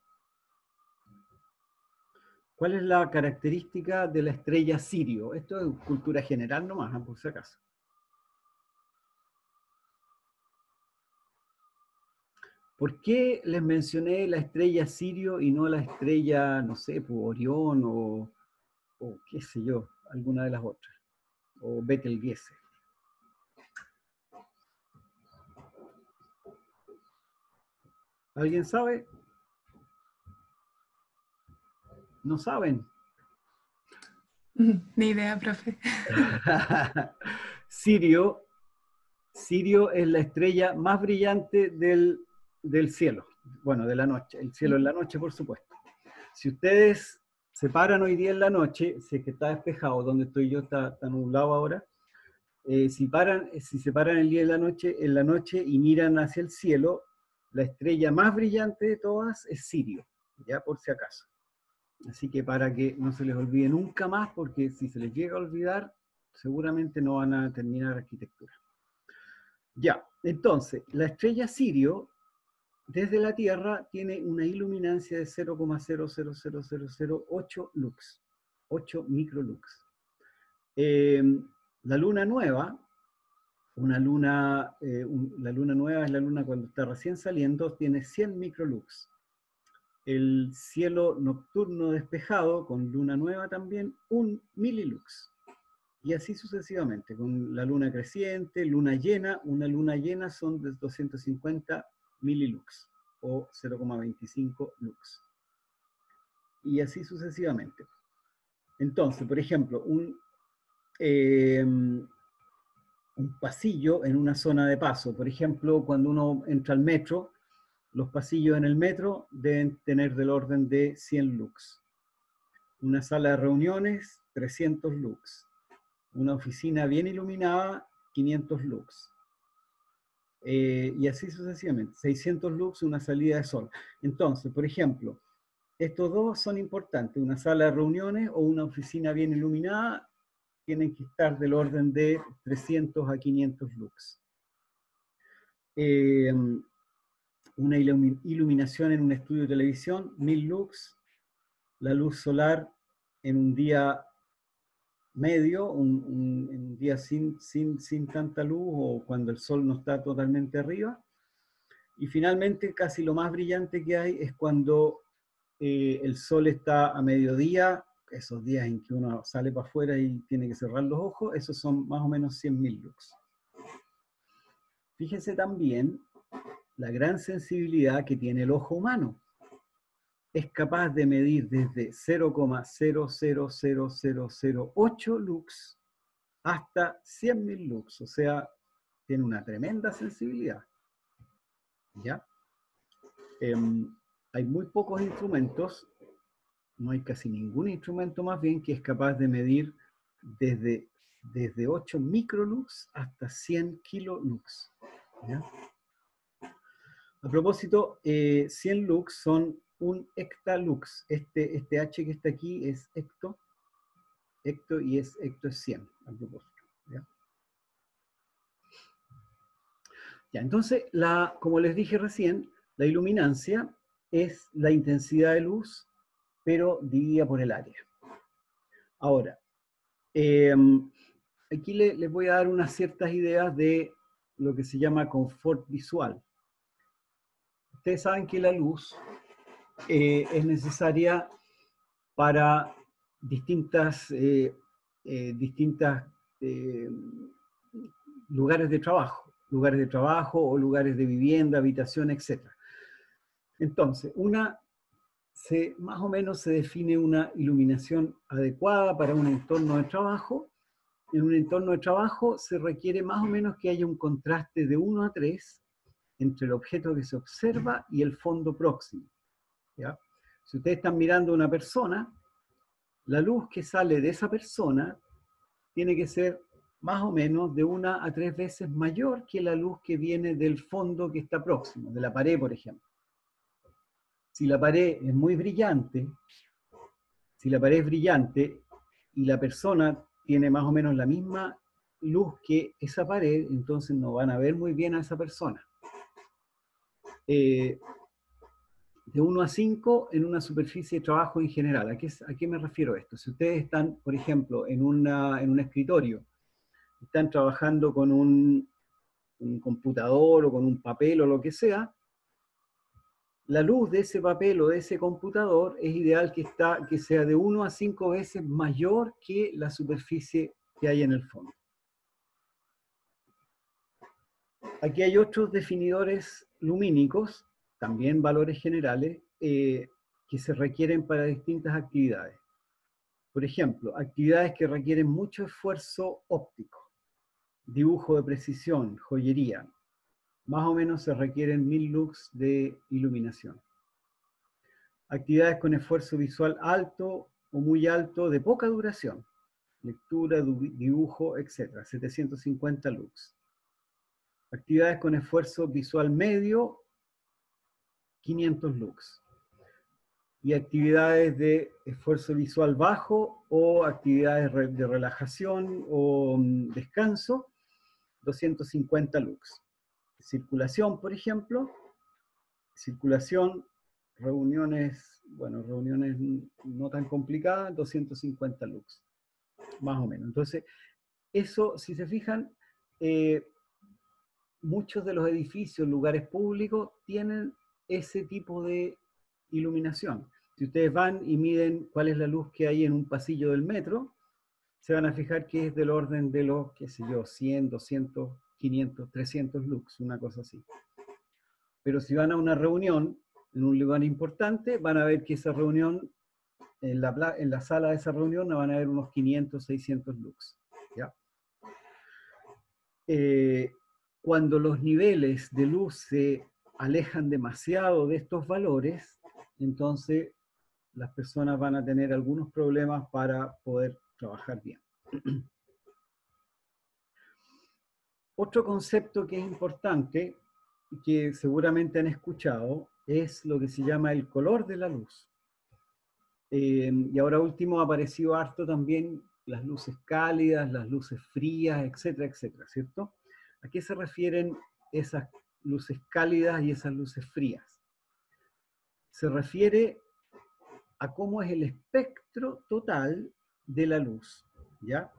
¿Cuál es la característica de la estrella Sirio? Esto es cultura general nomás, ¿ah? por si acaso. ¿Por qué les mencioné la estrella Sirio y no la estrella, no sé, pues, Orión o, o qué sé yo, alguna de las otras? O Betelgeuse. ¿Alguien sabe? ¿No saben? Ni idea, profe. Sirio, Sirio es la estrella más brillante del, del cielo, bueno, de la noche, el cielo en la noche, por supuesto. Si ustedes se paran hoy día en la noche, si es que está despejado, donde estoy yo está, está nublado ahora, eh, si, paran, si se paran el día en la, noche, en la noche y miran hacia el cielo, la estrella más brillante de todas es Sirio, ya por si acaso. Así que para que no se les olvide nunca más, porque si se les llega a olvidar, seguramente no van a terminar arquitectura. Ya, entonces, la estrella Sirio, desde la Tierra, tiene una iluminancia de 0,00008 lux, 8 microlux. Eh, la luna nueva, una luna, eh, la luna nueva es la luna cuando está recién saliendo, tiene 100 microlux el cielo nocturno despejado con luna nueva también, un mililux. Y así sucesivamente, con la luna creciente, luna llena, una luna llena son de 250 mililux o 0,25 lux. Y así sucesivamente. Entonces, por ejemplo, un, eh, un pasillo en una zona de paso, por ejemplo, cuando uno entra al metro, los pasillos en el metro deben tener del orden de 100 lux. Una sala de reuniones, 300 lux. Una oficina bien iluminada, 500 lux. Eh, y así sucesivamente. 600 lux, una salida de sol. Entonces, por ejemplo, estos dos son importantes. Una sala de reuniones o una oficina bien iluminada tienen que estar del orden de 300 a 500 lux. Eh, una ilumi- iluminación en un estudio de televisión, 1000 lux, la luz solar en un día medio, un, día sin, sin, sin tanta luz o cuando el sol no está totalmente arriba. Y finalmente, casi lo más brillante que hay es cuando eh, el sol está a mediodía, esos días en que uno sale para afuera y tiene que cerrar los ojos, esos son más o menos 100.000 lux. Fíjense también la gran sensibilidad que tiene el ojo humano. Es capaz de medir desde 0,000008 lux hasta 100.000 lux, o sea, tiene una tremenda sensibilidad. ¿Ya? Em, hay muy pocos instrumentos, no hay casi ningún instrumento más bien que es capaz de medir desde, desde 8 microlux hasta 100 kilolux. ¿ya? A propósito, eh, 100 lux son un hectalux. Este, este H que está aquí es hecto, hecto y es hecto es 100, a propósito. ¿ya? Entonces, la, como les dije recién, la iluminancia es la intensidad de luz, pero dividida por el área. Ahora, eh, aquí le- les voy a dar unas ciertas ideas de lo que se llama confort visual. Ustedes saben que la luz eh, es necesaria para distintas, eh, eh, distintas lugares de trabajo, lugares de trabajo o lugares de vivienda, habitación, etc. Entonces, una se, más o menos se define una iluminación adecuada para un entorno de trabajo. En un entorno de trabajo se requiere más o menos que haya un contraste de 1 a 3 entre el objeto que se observa y el fondo próximo. Si ustedes están mirando a una persona, la luz que sale de esa persona tiene que ser más o menos de una a tres veces mayor que la luz que viene del fondo que está próximo, de la pared, por ejemplo. Si la pared es muy brillante, si la pared es brillante y la persona tiene más o menos la misma luz que esa pared, entonces no van a ver muy bien a esa persona. Eh, de 1 a 5 en una superficie de trabajo en general. ¿A qué, ¿A me refiero esto? Si ustedes están, por ejemplo, en, una, en un escritorio, están trabajando con un, un computador o con un papel o lo que sea, la luz de ese papel o de ese computador es ideal que, está, que sea de 1 a 5 veces mayor que la superficie que hay en el fondo. Aquí hay otros definidores lumínicos, también valores generales, eh, que se requieren para distintas actividades. Por ejemplo, actividades que requieren mucho esfuerzo óptico, dibujo de precisión, joyería, más o menos se requieren 1000 lux de iluminación. Actividades con esfuerzo visual alto o muy alto de poca duración, lectura, dibujo, etc., 750 lux. Actividades con esfuerzo visual medio, 500 lux. Y actividades de esfuerzo visual bajo o actividades de relajación o mm, descanso, 250 lux. Circulación, por ejemplo, circulación, reuniones, bueno, reuniones no tan complicadas, 250 lux, más o menos. Entonces, eso, si se fijan, eh, muchos de los edificios, lugares públicos, tienen ese tipo de iluminación. Si ustedes van y miden cuál es la luz que hay en un pasillo del metro, se van a fijar que es del orden de los, qué sé yo, 100, 200, 500, 300 lux, una cosa así. Pero si van a una reunión en un lugar importante, van a ver que esa reunión, en la, en la sala de esa reunión, van a ver unos 500, 600 lux. ¿ya? Eh, cuando los niveles de luz se alejan demasiado de estos valores, entonces las personas van a tener algunos problemas para poder trabajar bien. Otro concepto que es importante, y que seguramente han escuchado, es lo que se llama el color de la luz. Eh, y ahora último ha aparecido harto también las luces cálidas, las luces frías, etcétera, etcétera, ¿cierto? ¿A qué se refieren esas luces cálidas y esas luces frías? Se refiere a cómo es el espectro total de la luz, ¿ya?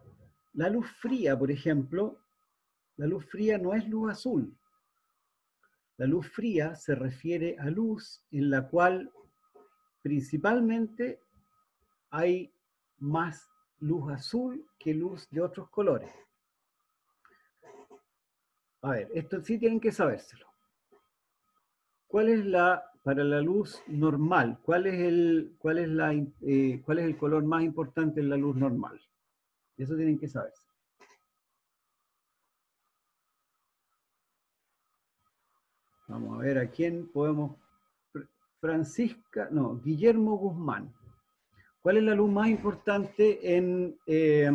La luz fría, por ejemplo, la luz fría no es luz azul. La luz fría se refiere a luz en la cual principalmente hay más luz azul que luz de otros colores. A ver, esto sí tienen que sabérselo. ¿Cuál es la, para la luz normal, cuál es el, cuál es la, eh, cuál es el color más importante en la luz normal? Eso tienen que saberse. Vamos a ver a quién podemos. Fr- Francisca, no, Guillermo Guzmán. ¿Cuál es la luz más importante en. eh,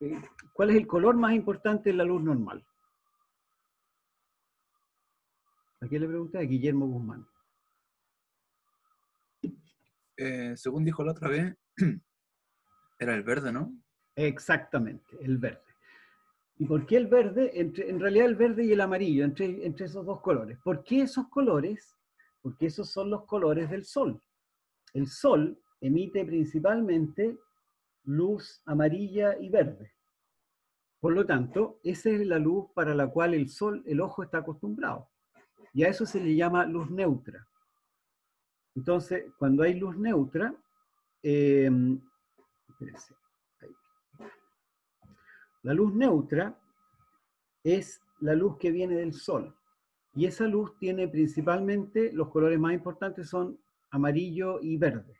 eh, ¿Cuál es el color más importante en la luz normal? ¿A quién le pregunté? A Guillermo Guzmán. Eh, según dijo la otra vez, era el verde, ¿no? Exactamente, el verde. ¿Y por qué el verde? Entre, en realidad el verde y el amarillo, entre, entre esos dos colores. ¿Por qué esos colores porque esos son los colores del sol. El sol emite principalmente luz amarilla y verde. Por lo tanto, esa es la luz para la cual el sol, el ojo está acostumbrado. Y a eso se le llama luz neutra. Entonces, cuando hay luz neutra, ahí. la luz neutra es la luz que viene del sol. Y esa luz tiene principalmente, los colores más importantes son amarillo y verde.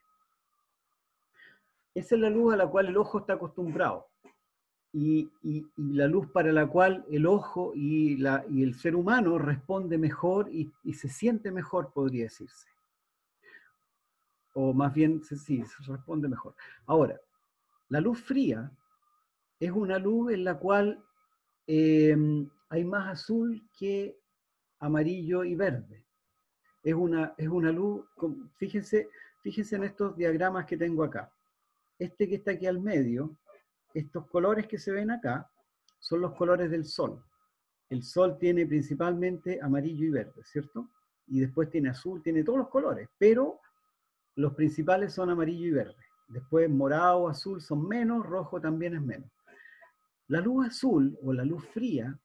Esa es la luz a la cual el ojo está acostumbrado. Y, la luz para la cual el ojo y, la- y el ser humano responde mejor y, se siente mejor, podría decirse. O más bien, sí, se responde mejor. Ahora, la luz fría es una luz en la cual eh, hay más azul que amarillo y verde. Es una, es una luz, fíjense, fíjense en estos diagramas que tengo acá. Este que está aquí al medio, estos colores que se ven acá, son los colores del sol. El sol tiene principalmente amarillo y verde, ¿cierto? Y después tiene azul, tiene todos los colores, pero los principales son amarillo y verde. Después morado, azul son menos, rojo también es menos. La luz azul o la luz fría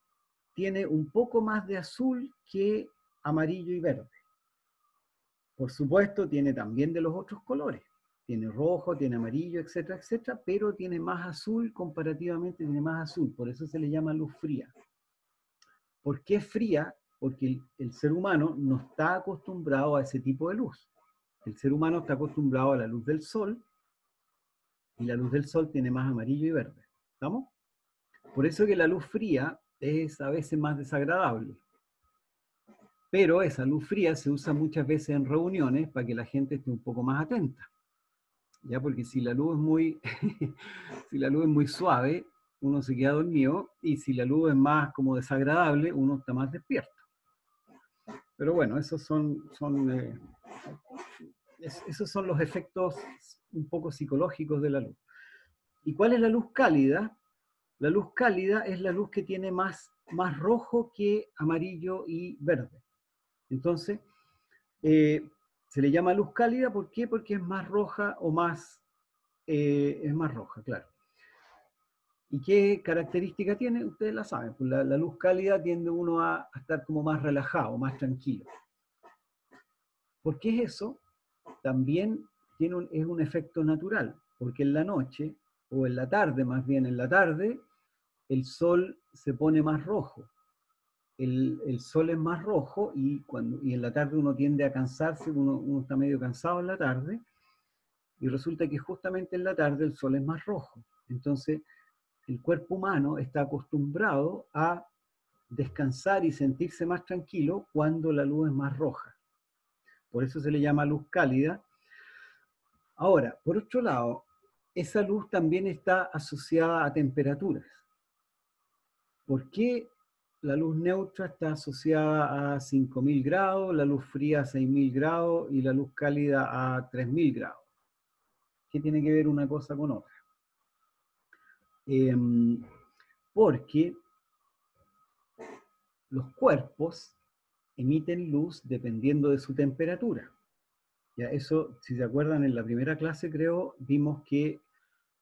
tiene un poco más de azul que amarillo y verde. Por supuesto, tiene también de los otros colores. Tiene rojo, tiene amarillo, etcétera, etcétera, pero tiene más azul comparativamente, tiene más azul. Por eso se le llama luz fría. ¿Por qué fría? Porque el, ser humano no está acostumbrado a ese tipo de luz. El ser humano está acostumbrado a la luz del sol y la luz del sol tiene más amarillo y verde. ¿Estamos? Por eso que la luz fría es a veces más desagradable. Pero esa luz fría se usa muchas veces en reuniones para que la gente esté un poco más atenta. ¿Ya? Porque si la luz es muy, si la luz es muy suave, uno se queda dormido, y si la luz es más como desagradable, uno está más despierto. Pero bueno, esos son, son, eh, es- esos son los efectos un poco psicológicos de la luz. ¿Y cuál es la luz cálida? La luz cálida es la luz que tiene más, más rojo que amarillo y verde. Entonces, eh, se le llama luz cálida, ¿por qué? Porque es más roja o más, eh, es más roja, claro. ¿Y qué característica tiene? Ustedes la saben, pues la, luz cálida tiende uno a, estar como más relajado, más tranquilo. ¿Por qué es eso? También tiene es un efecto natural, porque en la noche, o en la tarde, más bien en la tarde, el sol se pone más rojo. El, sol es más rojo y, cuando, y en la tarde uno tiende a cansarse, uno, uno está medio cansado en la tarde, y resulta que justamente en la tarde el sol es más rojo. Entonces, el cuerpo humano está acostumbrado a descansar y sentirse más tranquilo cuando la luz es más roja. Por eso se le llama luz cálida. Ahora, por otro lado, esa luz también está asociada a temperaturas. ¿Por qué la luz neutra está asociada a 5.000 grados, la luz fría a 6.000 grados y la luz cálida a 3.000 grados? ¿Qué tiene que ver una cosa con otra? Em, porque los cuerpos emiten luz dependiendo de su temperatura. Ya eso, si se acuerdan, en la primera clase creo, vimos que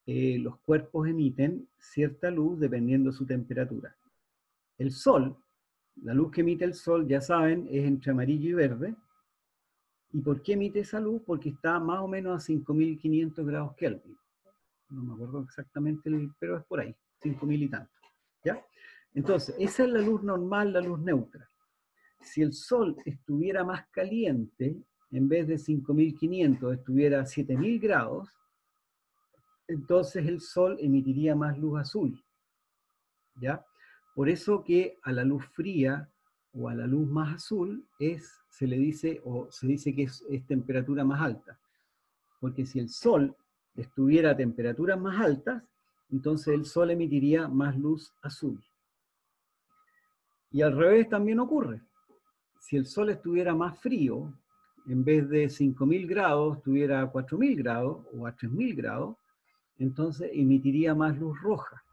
eh, los cuerpos emiten cierta luz dependiendo de su temperatura. El sol, la luz que emite el sol, ya saben, es entre amarillo y verde. ¿Y por qué emite esa luz? Porque está más o menos a 5500 grados Kelvin. No me acuerdo exactamente, pero es por ahí, 5000 y tanto. ¿Ya? Entonces, esa es la luz normal, la luz neutra. Si el sol estuviera más caliente, en vez de 5500 estuviera a 7000 grados, entonces el sol emitiría más luz azul. ¿Ya? Por eso que a la luz fría o a la luz más azul es, se le dice, o se dice que es, es temperatura más alta. Porque si el sol estuviera a temperaturas más altas, entonces el sol emitiría más luz azul. Y al revés también ocurre. Si el sol estuviera más frío, en vez de 5.000 grados, estuviera a 4.000 grados o a 3.000 grados, entonces emitiría más luz roja.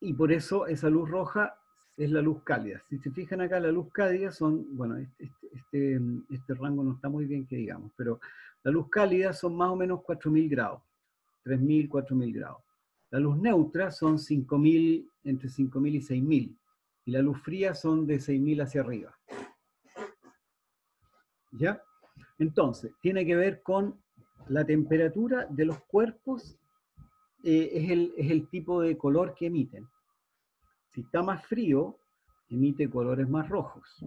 Y por eso esa luz roja es la luz cálida. Si se fijan acá, la luz cálida son, bueno, este- este- este, este rango no está muy bien que digamos, pero la luz cálida son más o menos 4.000 grados, 3.000, 4.000 grados. La luz neutra son 5.000, entre 5.000 y 6.000. Y la luz fría son de 6.000 hacia arriba. ¿Ya? Entonces, tiene que ver con la temperatura de los cuerpos, eh, es, el, es el tipo de color que emiten. Si está más frío, emite colores más rojos.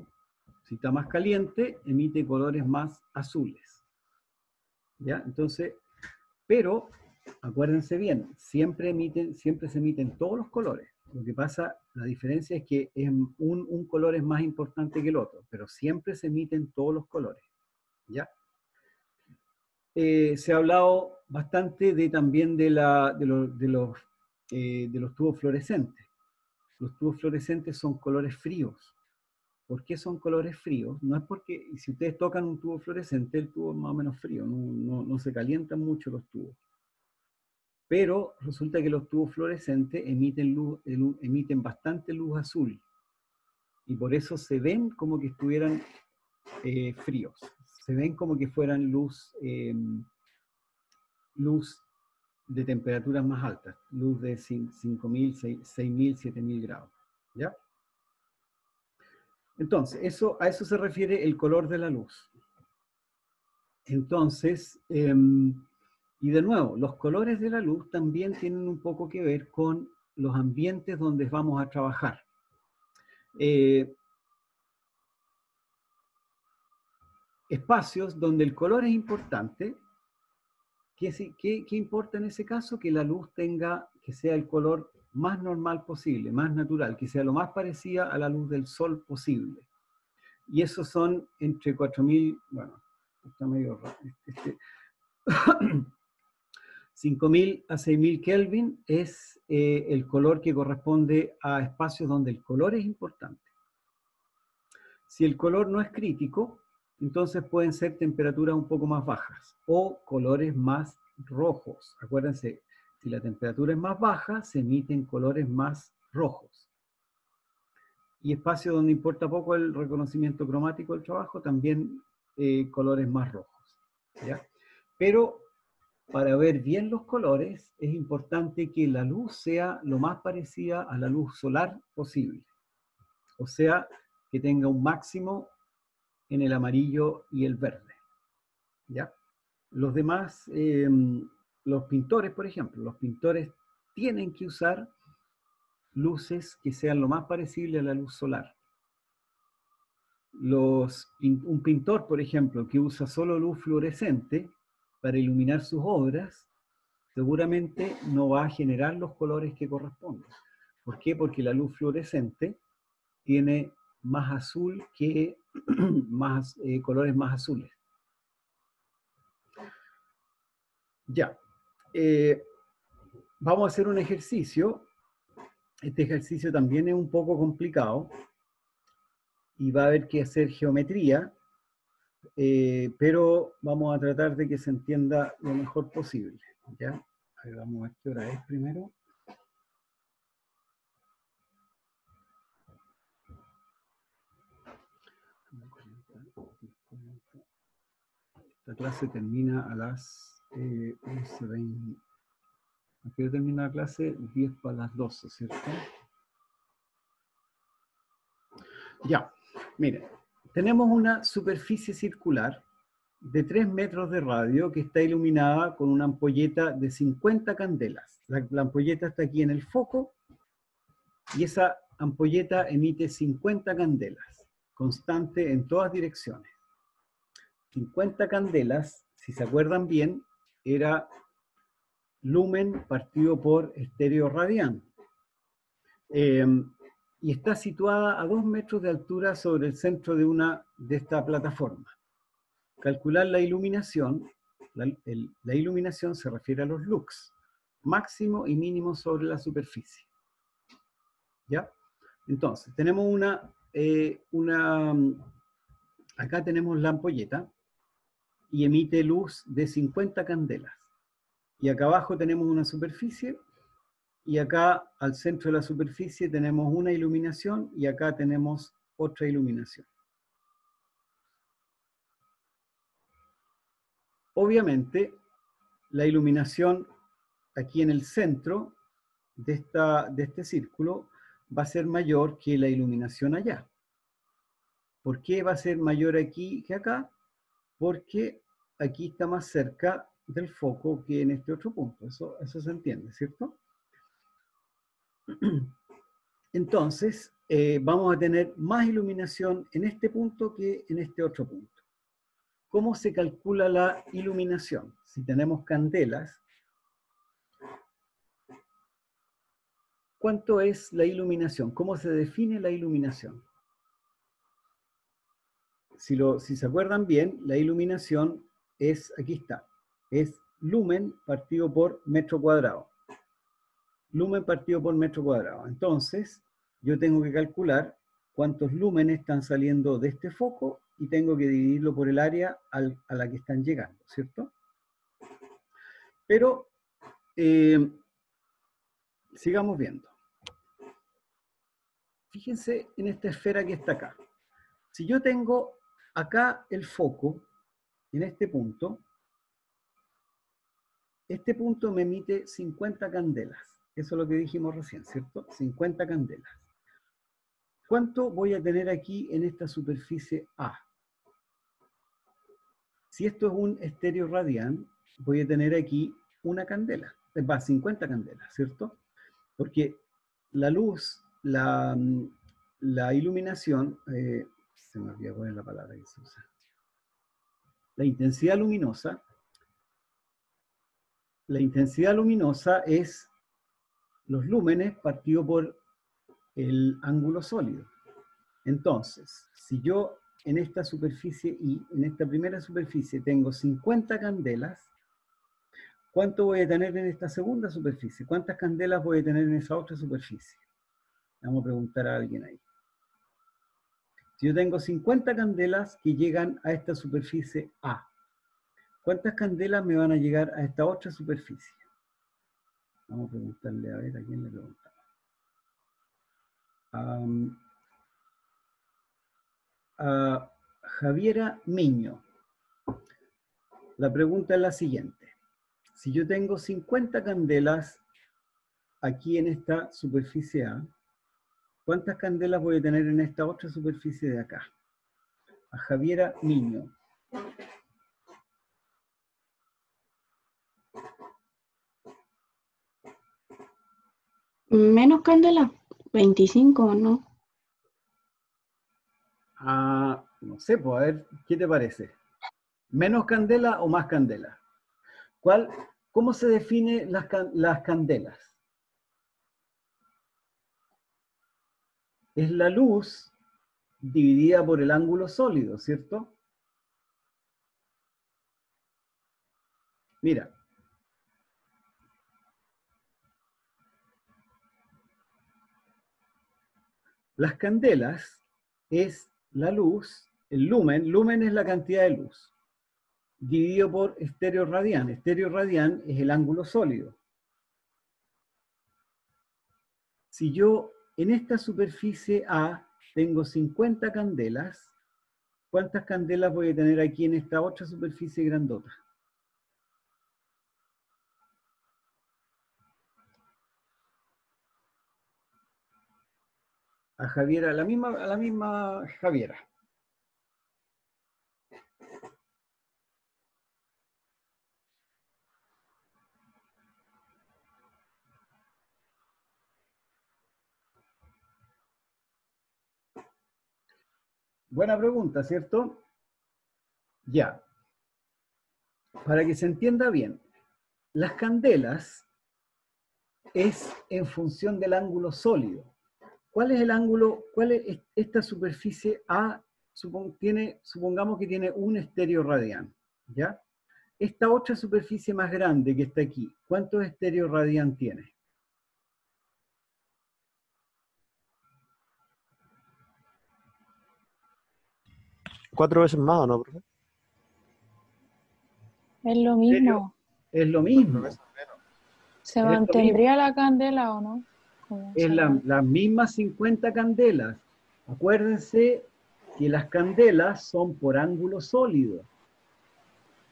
Si está más caliente, emite colores más azules. ¿Ya? Entonces, pero acuérdense bien, siempre, emiten, siempre se emiten todos los colores. Lo que pasa, la diferencia es que un, un color es más importante que el otro, pero siempre se emiten todos los colores. ¿Ya? Eh, se ha hablado bastante de, también de, la, de, los, eh, de los tubos fluorescentes. Los tubos fluorescentes son colores fríos. ¿Por qué son colores fríos? No es porque, si ustedes tocan un tubo fluorescente, el tubo es más o menos frío, no, no, no se calientan mucho los tubos. Pero resulta que los tubos fluorescentes emiten, luz, emiten bastante luz azul. Y por eso se ven como que estuvieran eh, fríos. Se ven como que fueran luz, eh, luz de temperaturas más altas, luz de 5.000, 6.000, 7.000 grados. ¿Ya? Entonces, eso, a eso se refiere el color de la luz. Entonces, eh, y de nuevo, los colores de la luz también tienen un poco que ver con los ambientes donde vamos a trabajar. Eh, espacios donde el color es importante. ¿Qué, qué, ¿Qué, importa en ese caso? Que la luz tenga, que sea el color más normal posible, más natural, que sea lo más parecida a la luz del sol posible. Y esos son entre 4000, bueno, está medio raro. Este, 5000 a 6000 Kelvin es eh, el color que corresponde a espacios donde el color es importante. Si el color no es crítico, entonces pueden ser temperaturas un poco más bajas o colores más rojos. Acuérdense, si la temperatura es más baja, se emiten colores más rojos. Y espacios donde importa poco el reconocimiento cromático del trabajo, también eh, colores más rojos. Pero para ver bien los colores es importante que la luz sea lo más parecida a la luz solar posible. O sea, que tenga un máximo en el amarillo y el verde. ¿Ya? Los demás, em, los pintores, por ejemplo, los pintores tienen que usar luces que sean lo más parecible a la luz solar. Un pintor, por ejemplo, que usa solo luz fluorescente para iluminar sus obras, seguramente no va a generar los colores que corresponden. ¿Por qué? Porque la luz fluorescente tiene más azul que más eh, colores más azules. Ya. Eh, vamos a hacer un ejercicio. Este ejercicio también es un poco complicado y va a haber que hacer geometría, eh, pero vamos a tratar de que se entienda lo mejor posible. ¿ya? A ver, vamos a ver qué hora es primero. La clase termina a las eh, 11.20. ¿A qué termina la clase? 10 para las 12, ¿cierto? Ya, miren, tenemos una superficie circular de 3 metros de radio que está iluminada con una ampolleta de 50 candelas. La, la, ampolleta está aquí en el foco y esa ampolleta emite 50 candelas, constante en todas direcciones. 50 candelas, si se acuerdan bien, era lumen partido por estéreo radián. Eh, y está situada a 2 metros de altura sobre el centro de, una, de esta plataforma. Calcular la iluminación, la, iluminación se refiere a los lux, máximo y mínimo sobre la superficie. ¿Ya? Entonces, tenemos una, eh, una, acá tenemos la ampolleta, y emite luz de 50 candelas. Y acá abajo tenemos una superficie y acá al centro de la superficie tenemos una iluminación y acá tenemos otra iluminación. obviamente la iluminación aquí en el centro de, esta, de este círculo va a ser mayor que la iluminación allá. ¿Por qué va a ser mayor aquí que acá? Porque aquí está más cerca del foco que en este otro punto. Eso, eso se entiende, ¿cierto? Entonces, eh, vamos a tener más iluminación en este punto que en este otro punto. ¿Cómo se calcula la iluminación? Si tenemos candelas, ¿cuánto es la iluminación? ¿Cómo se define la iluminación? Si, lo, si se acuerdan bien, la iluminación es, aquí está, es lumen partido por metro cuadrado. Lumen partido por metro cuadrado. Entonces, yo tengo que calcular cuántos lúmenes están saliendo de este foco y tengo que dividirlo por el área a la que están llegando, ¿cierto? Pero, eh, sigamos viendo. Fíjense en esta esfera que está acá. Si yo tengo acá el foco, en este punto, este punto me emite 50 candelas. Eso es lo que dijimos recién, ¿cierto? 50 candelas. ¿Cuánto voy a tener aquí en esta superficie A? Si esto es un estéreo radián, voy a tener aquí una candela. Va, 50 candelas, ¿cierto? Porque la luz, la, la iluminación, eh, se me olvidó poner la palabra que se usa. La intensidad luminosa, la intensidad luminosa es los lúmenes partido por el ángulo sólido. Entonces, si yo en esta superficie y en esta primera superficie tengo 50 candelas, ¿cuánto voy a tener en esta segunda superficie? ¿Cuántas candelas voy a tener en esa otra superficie? Vamos a preguntar a alguien ahí. Si yo tengo 50 candelas que llegan a esta superficie A, ¿cuántas candelas me van a llegar a esta otra superficie? Vamos a preguntarle a ver a quién le preguntamos. a Javiera Miño. La pregunta es la siguiente. Si yo tengo 50 candelas aquí en esta superficie A, ¿cuántas candelas voy a tener en esta otra superficie de acá? A Javiera Miño. Menos candela, 25, ¿no? Ah, no sé, pues a ver, ¿qué te parece? ¿Menos candela o más candela? ¿Cuál, ¿Cómo se define las, las candelas? Es la luz dividida por el ángulo sólido, ¿cierto? Mira, Las candelas es la luz, el lumen, lumen es la cantidad de luz, dividido por estéreo radián. Estéreo radián es el ángulo sólido. Si yo en esta superficie A tengo 50 candelas, ¿cuántas candelas voy a tener aquí en esta otra superficie grandota? a Javiera, a la misma, a la misma Javiera. Buena pregunta, ¿cierto? Ya. Para que se entienda bien, las candelas es en función del ángulo sólido. ¿Cuál es el ángulo? ¿Cuál es esta superficie A? supongamos que tiene un estéreo radián, ¿ya? Esta otra superficie más grande que está aquí, ¿cuántos estéreo radián tiene? Cuatro veces más, ¿o no, profe? Es lo mismo. Es lo mismo. ¿Se mantendría la candela o no? Es la- las mismas 50 candelas. Acuérdense que las candelas son por ángulo sólido.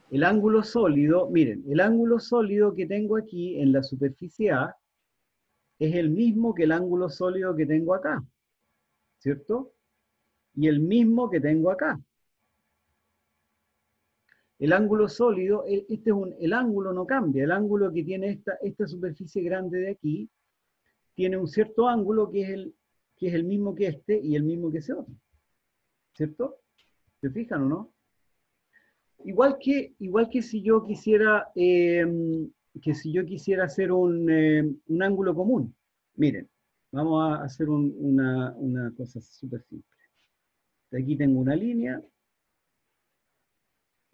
El ángulo sólido, miren, el ángulo sólido que tengo aquí en la superficie A es el mismo que el ángulo sólido que tengo acá, ¿cierto? Y el mismo que tengo acá. El ángulo sólido, este es un, el ángulo no cambia, el ángulo que tiene esta, esta superficie grande de aquí, tiene un cierto ángulo que es, el, que es el mismo que este y el mismo que ese otro. ¿Cierto? ¿Se fijan o no? Igual que, igual que si yo quisiera, eh, que si yo quisiera hacer un, eh, un ángulo común. Miren, vamos a hacer un- una, una cosa súper simple. Aquí tengo una línea,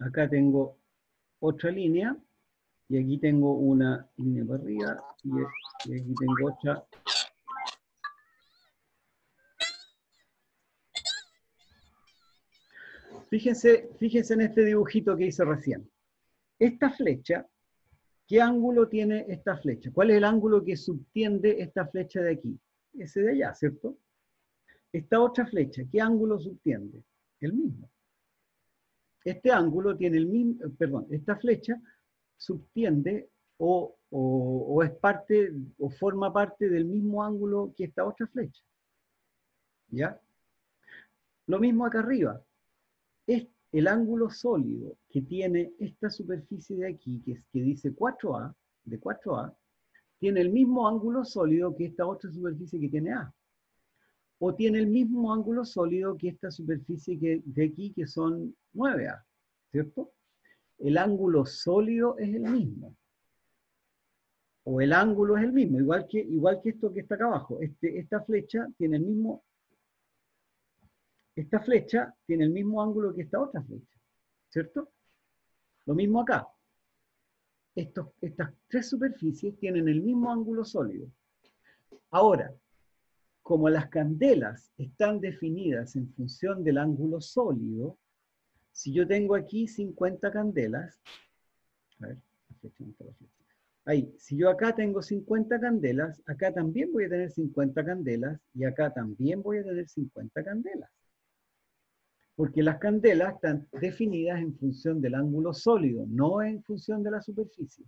acá tengo otra línea, y aquí tengo una línea para arriba, y, aquí tengo otra. Fíjense, fíjense en este dibujito que hice recién. Esta flecha, ¿qué ángulo tiene esta flecha? ¿Cuál es el ángulo que subtiende esta flecha de aquí? Ese de allá, ¿cierto? Esta otra flecha, ¿qué ángulo subtiende? El mismo. Este ángulo tiene el mismo, perdón, esta flecha subtiende o es parte o forma parte del mismo ángulo que esta otra flecha. ¿Ya? Lo mismo acá arriba. Es el ángulo sólido que tiene esta superficie de aquí, que, es, que dice 4A, de 4A, tiene el mismo ángulo sólido que esta otra superficie que tiene A. O tiene el mismo ángulo sólido que esta superficie de aquí, que son 9A, ¿cierto? El ángulo sólido es el mismo. O el ángulo es el mismo, igual que, igual que esto que está acá abajo. Este, esta flecha tiene el mismo esta flecha tiene el mismo ángulo que esta otra flecha, ¿cierto? Lo mismo acá. Estos- estas tres superficies tienen el mismo ángulo sólido. Ahora, como las candelas están definidas en función del ángulo sólido, si yo tengo aquí 50 candelas, a. Ahí, si yo acá tengo 50 candelas, acá también voy a tener 50 candelas y acá también voy a tener 50 candelas porque las candelas están definidas en función del ángulo sólido, no en función de la superficie.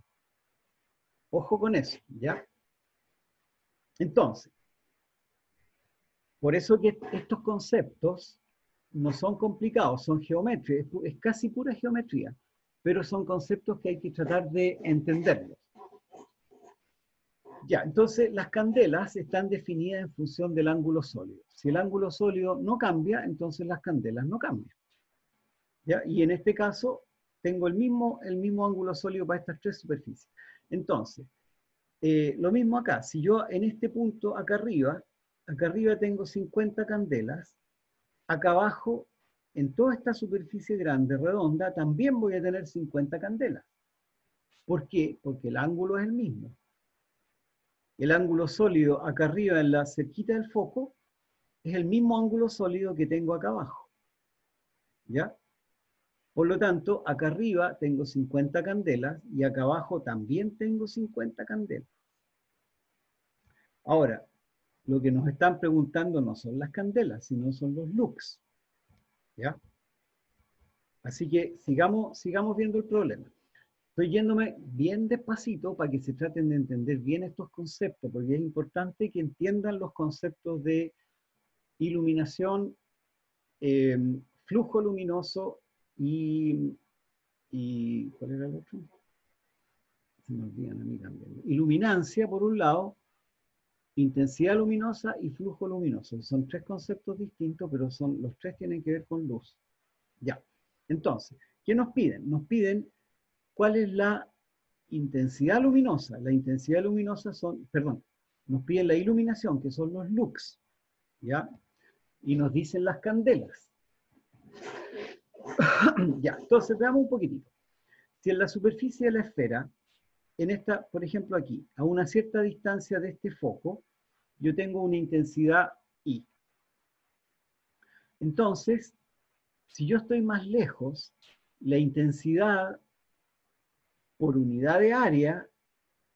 Ojo con eso, ¿ya? Entonces, por eso que estos conceptos no son complicados, son geometría, es, casi pura geometría, pero son conceptos que hay que tratar de entenderlos. Ya, entonces las candelas están definidas en función del ángulo sólido. Si el ángulo sólido no cambia, entonces las candelas no cambian. ¿Ya? Y en este caso tengo el mismo, el mismo ángulo sólido para estas tres superficies. Entonces, eh, lo mismo acá. Si yo en este punto, acá arriba, acá arriba tengo 50 candelas, acá abajo, en toda esta superficie grande, redonda, también voy a tener 50 candelas. ¿Por qué? Porque el ángulo es el mismo el ángulo sólido acá arriba en la cerquita del foco es el mismo ángulo sólido que tengo acá abajo. ¿Ya? Por lo tanto, acá arriba tengo 50 candelas y acá abajo también tengo 50 candelas. Ahora, lo que nos están preguntando no son las candelas, sino son los lux. ¿Ya? Así que sigamos, sigamos viendo el problema. Estoy yéndome bien despacito para que se traten de entender bien estos conceptos, porque es importante que entiendan los conceptos de iluminación, eh, flujo luminoso y, y- ¿Cuál era el otro? Se me olvidan a mí también. Iluminancia, por un lado, intensidad luminosa y flujo luminoso. Son tres conceptos distintos, pero son, los tres tienen que ver con luz. Ya. Entonces, ¿qué nos piden? Nos piden cuál es la intensidad luminosa. La intensidad luminosa son, perdón, nos piden la iluminación, que son los lux, ¿ya? Y nos dicen las candelas. ya, entonces veamos un poquitito. Si en la superficie de la esfera, en esta, por ejemplo aquí, a una cierta distancia de este foco, yo tengo una intensidad I. Entonces, si yo estoy más lejos, la intensidad por unidad de área,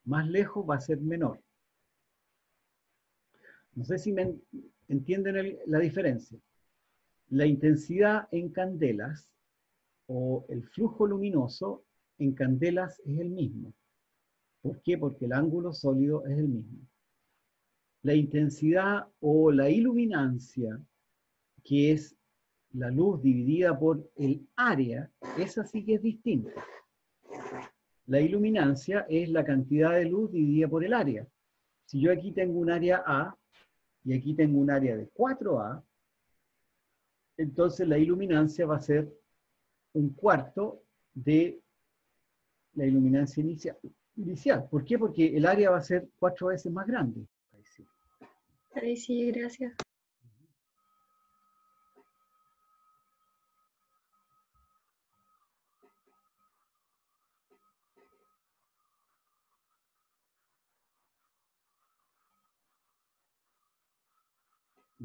más lejos va a ser menor. No sé si me en- entienden la diferencia. La intensidad en candelas o el flujo luminoso en candelas es el mismo. ¿Por qué? Porque el ángulo sólido es el mismo. La intensidad o la iluminancia, que es la luz dividida por el área, esa sí que es distinta. La iluminancia es la cantidad de luz dividida por el área. Si yo aquí tengo un área A y aquí tengo un área de 4A, entonces la iluminancia va a ser un cuarto de la iluminancia inicial. ¿Por qué? Porque el área va a ser cuatro veces más grande. Ahí sí. Gracias.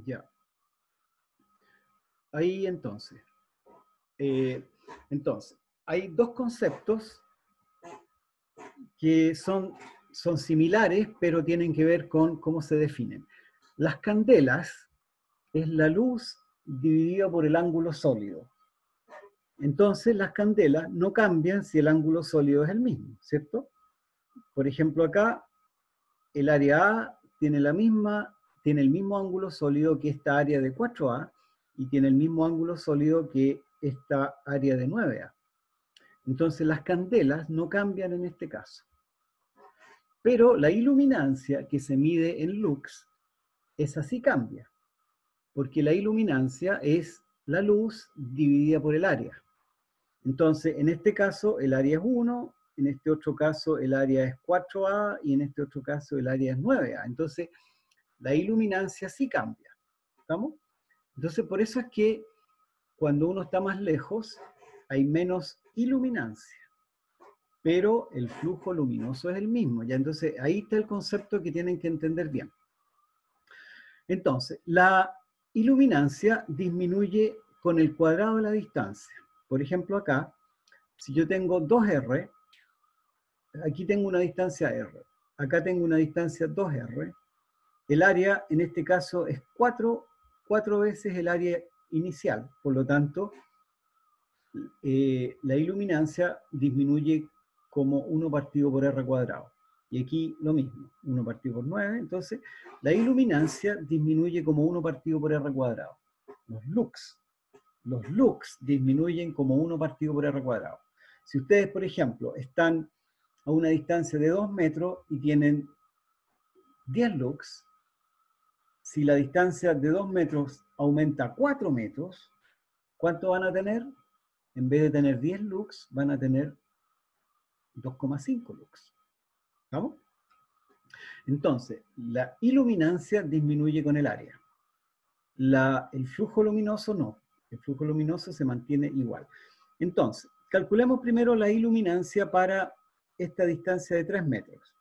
Ya. Ahí entonces. eh, entonces, hay dos conceptos que son, son similares, pero tienen que ver con cómo se definen. Las candelas es la luz dividida por el ángulo sólido. Entonces, las candelas no cambian si el ángulo sólido es el mismo, ¿cierto? Por ejemplo, acá el área A tiene, el mismo ángulo sólido que esta área de 4A y tiene el mismo ángulo sólido que esta área de 9A. Entonces las candelas no cambian en este caso. Pero la iluminancia que se mide en lux, esa sí cambia. Porque la iluminancia es la luz dividida por el área. Entonces, en este caso el área es 1, en este otro caso el área es 4A y en este otro caso el área es 9A. Entonces, la iluminancia sí cambia. ¿Estamos? Entonces, por eso es que cuando uno está más lejos, hay menos iluminancia. Pero el flujo luminoso es el mismo. Ya entonces, ahí está el concepto que tienen que entender bien. Entonces, la iluminancia disminuye con el cuadrado de la distancia. Por ejemplo, acá, si yo tengo 2R, aquí tengo una distancia R, acá tengo una distancia 2R, el área en este caso es 4, cuatro veces el área inicial, por lo tanto, eh, la iluminancia disminuye como 1 partido por R cuadrado. Y aquí lo mismo, 1 partido por 9, entonces la iluminancia disminuye como 1 partido por R cuadrado. Los lux, los lux disminuyen como 1 partido por R cuadrado. Si ustedes, por ejemplo, están a una distancia de 2 metros y tienen 10 lux, si la distancia de 2 metros aumenta a 4 metros, ¿cuánto van a tener? En vez de tener 10 lux, van a tener 2,5 lux. ¿Vamos? Entonces, la iluminancia disminuye con el área. El flujo luminoso no. El flujo luminoso se mantiene igual. Entonces, calculemos primero la iluminancia para esta distancia de 3 metros.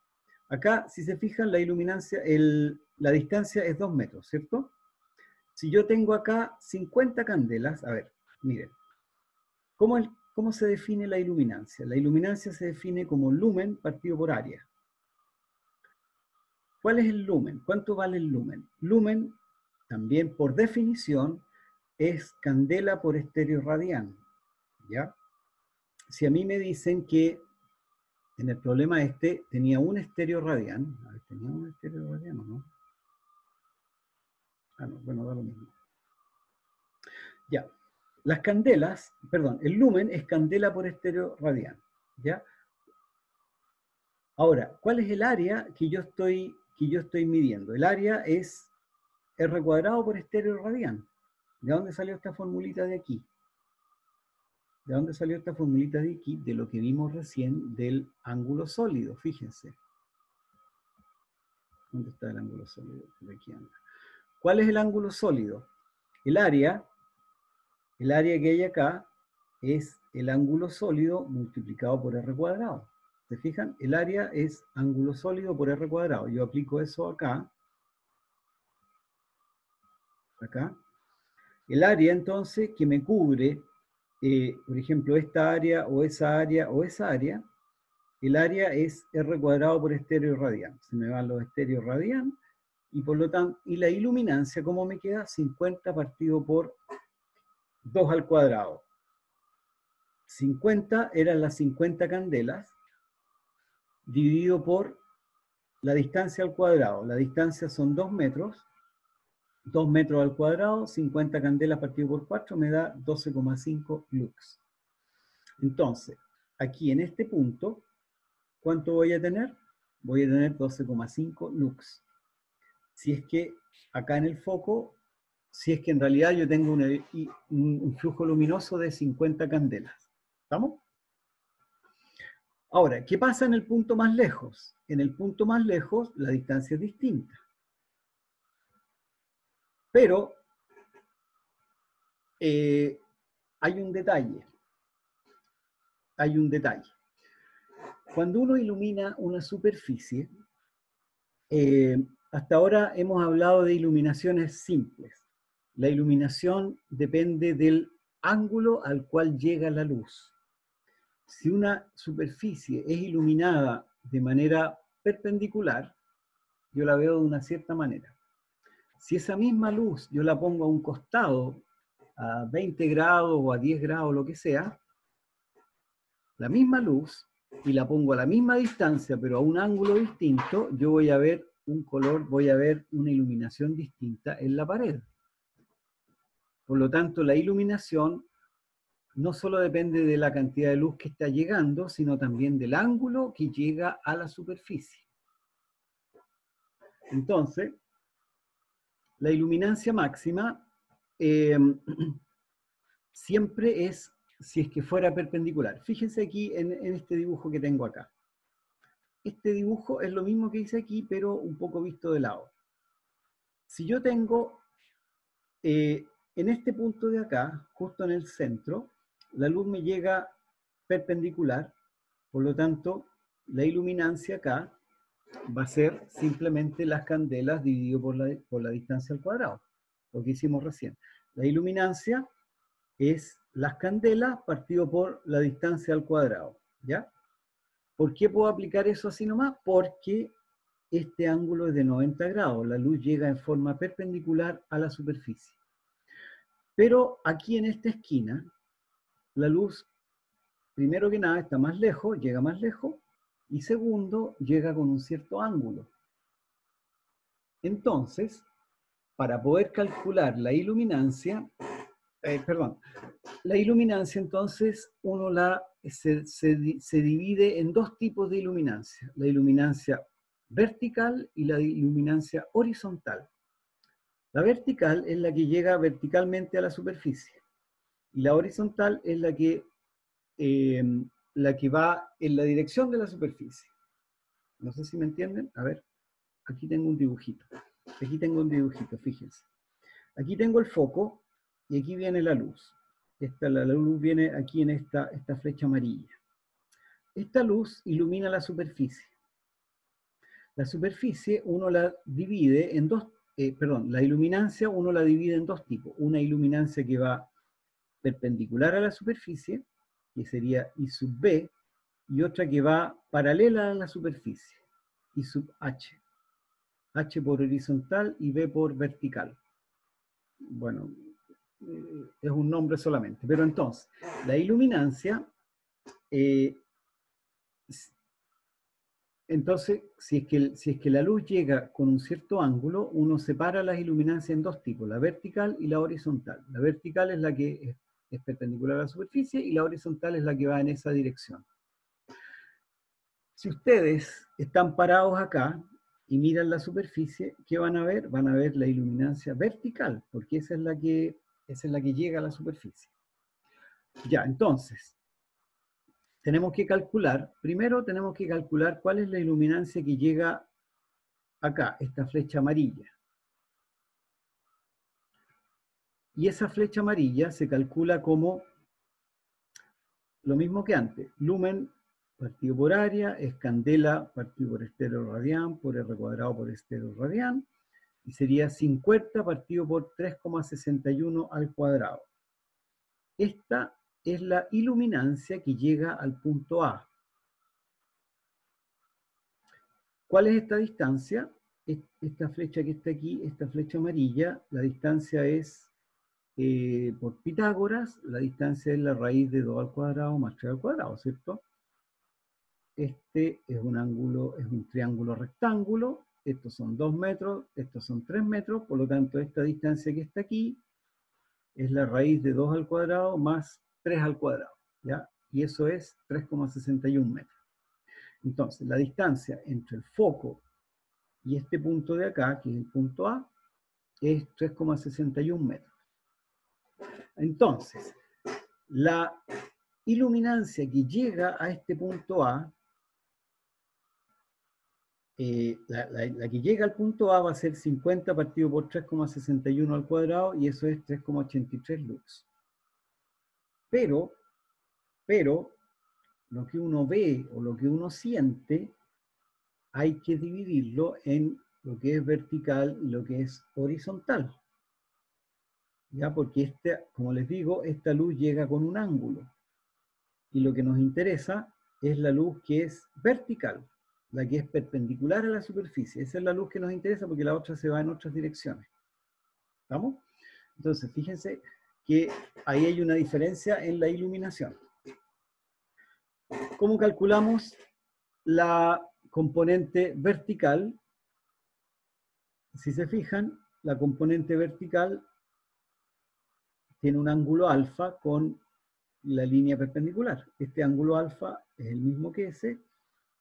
Acá, si se fijan, la iluminancia, la distancia es 2 metros, ¿cierto? Si yo tengo acá 50 candelas, a ver, miren, ¿cómo, el, ¿cómo se define la iluminancia? La iluminancia se define como lumen partido por área. ¿Cuál es el lumen? ¿Cuánto vale el lumen? Lumen, también por definición, es candela por estéreo radián. ¿Ya? Si a mí me dicen que en el problema este tenía un estéreo radián, tenía un estéreo radián o no? Ah, no, bueno, da lo mismo. Ya. Las candelas, perdón, el lumen es candela por estéreo radián. ¿Ya? Ahora, ¿cuál es el área que yo estoy, que yo estoy midiendo? El área es R cuadrado por estéreo radián. ¿De dónde salió esta formulita de aquí? ¿De dónde salió esta formulita de aquí? De lo que vimos recién del ángulo sólido, fíjense. ¿Dónde está el ángulo sólido? Por aquí anda. ¿Cuál es el ángulo sólido? El área, el área que hay acá, es el ángulo sólido multiplicado por R cuadrado. ¿Se fijan? El área es ángulo sólido por R cuadrado. Yo aplico eso acá. Acá. El área, entonces, que me cubre, eh, por ejemplo, esta área o esa área o esa área, el área es R cuadrado por estéreo radián. Se me van los estéreos radián y por lo tanto, y la iluminancia, ¿cómo me queda? 50 partido por 2 al cuadrado. 50 eran las 50 candelas, dividido por la distancia al cuadrado. La distancia son 2 metros, 2 metros al cuadrado, 50 candelas partido por 4 me da 12,5 lux. Entonces, aquí en este punto, ¿cuánto voy a tener? Voy a tener 12,5 lux. Si es que acá en el foco, si es que en realidad yo tengo un flujo luminoso de 50 candelas. ¿Estamos? Ahora, ¿qué pasa en el punto más lejos? En el punto más lejos la distancia es distinta. Pero eh, hay un detalle. Hay un detalle. Cuando uno ilumina una superficie, eh, hasta ahora hemos hablado de iluminaciones simples. La iluminación depende del ángulo al cual llega la luz. Si una superficie es iluminada de manera perpendicular, yo la veo de una cierta manera. Si esa misma luz yo la pongo a un costado, a 20 grados o a 10 grados, lo que sea, la misma luz, y la pongo a la misma distancia, pero a un ángulo distinto, yo voy a ver un color, voy a ver una iluminación distinta en la pared. Por lo tanto, la iluminación no solo depende de la cantidad de luz que está llegando, sino también del ángulo que llega a la superficie. Entonces, la iluminancia máxima eh, siempre es si es que fuera perpendicular. Fíjense aquí en, en este dibujo que tengo acá. Este dibujo es lo mismo que hice aquí, pero un poco visto de lado. Si yo tengo eh, en este punto de acá, justo en el centro, la luz me llega perpendicular, por lo tanto, la iluminancia acá va a ser simplemente las candelas dividido por la, por la distancia al cuadrado, lo que hicimos recién. La iluminancia es las candelas partido por la distancia al cuadrado, ¿ya? ¿Por qué puedo aplicar eso así nomás? Porque este ángulo es de 90 grados, la luz llega en forma perpendicular a la superficie. Pero aquí en esta esquina, la luz, primero que nada, está más lejos, llega más lejos, y segundo, llega con un cierto ángulo. Entonces, para poder calcular la iluminancia, eh, perdón, la iluminancia entonces uno la, se, se, se divide en dos tipos de iluminancia, la iluminancia vertical y la iluminancia horizontal. La vertical es la que llega verticalmente a la superficie y la horizontal es la que, eh, la que va en la dirección de la superficie. No sé si me entienden. A ver, aquí tengo un dibujito. Aquí tengo un dibujito, fíjense. Aquí tengo el foco y aquí viene la luz. Esta, la, la luz viene aquí en esta, esta flecha amarilla. Esta luz ilumina la superficie. La superficie uno la divide en dos, eh, perdón, la iluminancia uno la divide en dos tipos. Una iluminancia que va perpendicular a la superficie, que sería I sub B, y otra que va paralela a la superficie, I sub H. H por horizontal y B por vertical. Bueno, eh, es un nombre solamente. Pero entonces, la iluminancia, eh, entonces, si es, que, si es que la luz llega con un cierto ángulo, uno separa las iluminancias en dos tipos, la vertical y la horizontal. La vertical es la que es, perpendicular a la superficie y la horizontal es la que va en esa dirección. Si ustedes están parados acá y miran la superficie, ¿qué van a ver? Van a ver la iluminancia vertical, porque esa es la que, es la que llega a la superficie. Ya, entonces, tenemos que calcular, primero tenemos que calcular cuál es la iluminancia que llega acá, esta flecha amarilla. Y esa flecha amarilla se calcula como lo mismo que antes, lumen partido por área, es candela partido por estero radián, por R cuadrado por estero radián, y sería 50 partido por 3,61 al cuadrado. Esta es la iluminancia que llega al punto A. ¿Cuál es esta distancia? Esta flecha que está aquí, esta flecha amarilla, la distancia es eh, por Pitágoras, la distancia es la raíz de 2 al cuadrado más 3 al cuadrado, ¿cierto? Este es un ángulo, es un triángulo rectángulo, estos son 2 metros, estos son 3 metros, por lo tanto esta distancia que está aquí es la raíz de 2 al cuadrado más 3 al cuadrado, ¿ya? Y eso es 3,61 metros. Entonces, la distancia entre el foco y este punto de acá, que es el punto A, es 3,61 metros. Entonces, la iluminancia que llega a este punto A, eh, la, que llega al punto A va a ser 50 partido por 3,61 al cuadrado y eso es 3,83 lux. Pero, pero, lo que uno ve o lo que uno siente, hay que dividirlo en lo que es vertical y lo que es horizontal. ¿Ya? Porque, este, como les digo, esta luz llega con un ángulo. Y lo que nos interesa es la luz que es vertical, la que es perpendicular a la superficie. Esa es la luz que nos interesa porque la otra se va en otras direcciones. ¿Estamos? Entonces, fíjense que ahí hay una diferencia en la iluminación. ¿Cómo calculamos la componente vertical? Si se fijan, la componente vertical tiene un ángulo alfa con la línea perpendicular. Este ángulo alfa es el mismo que ese,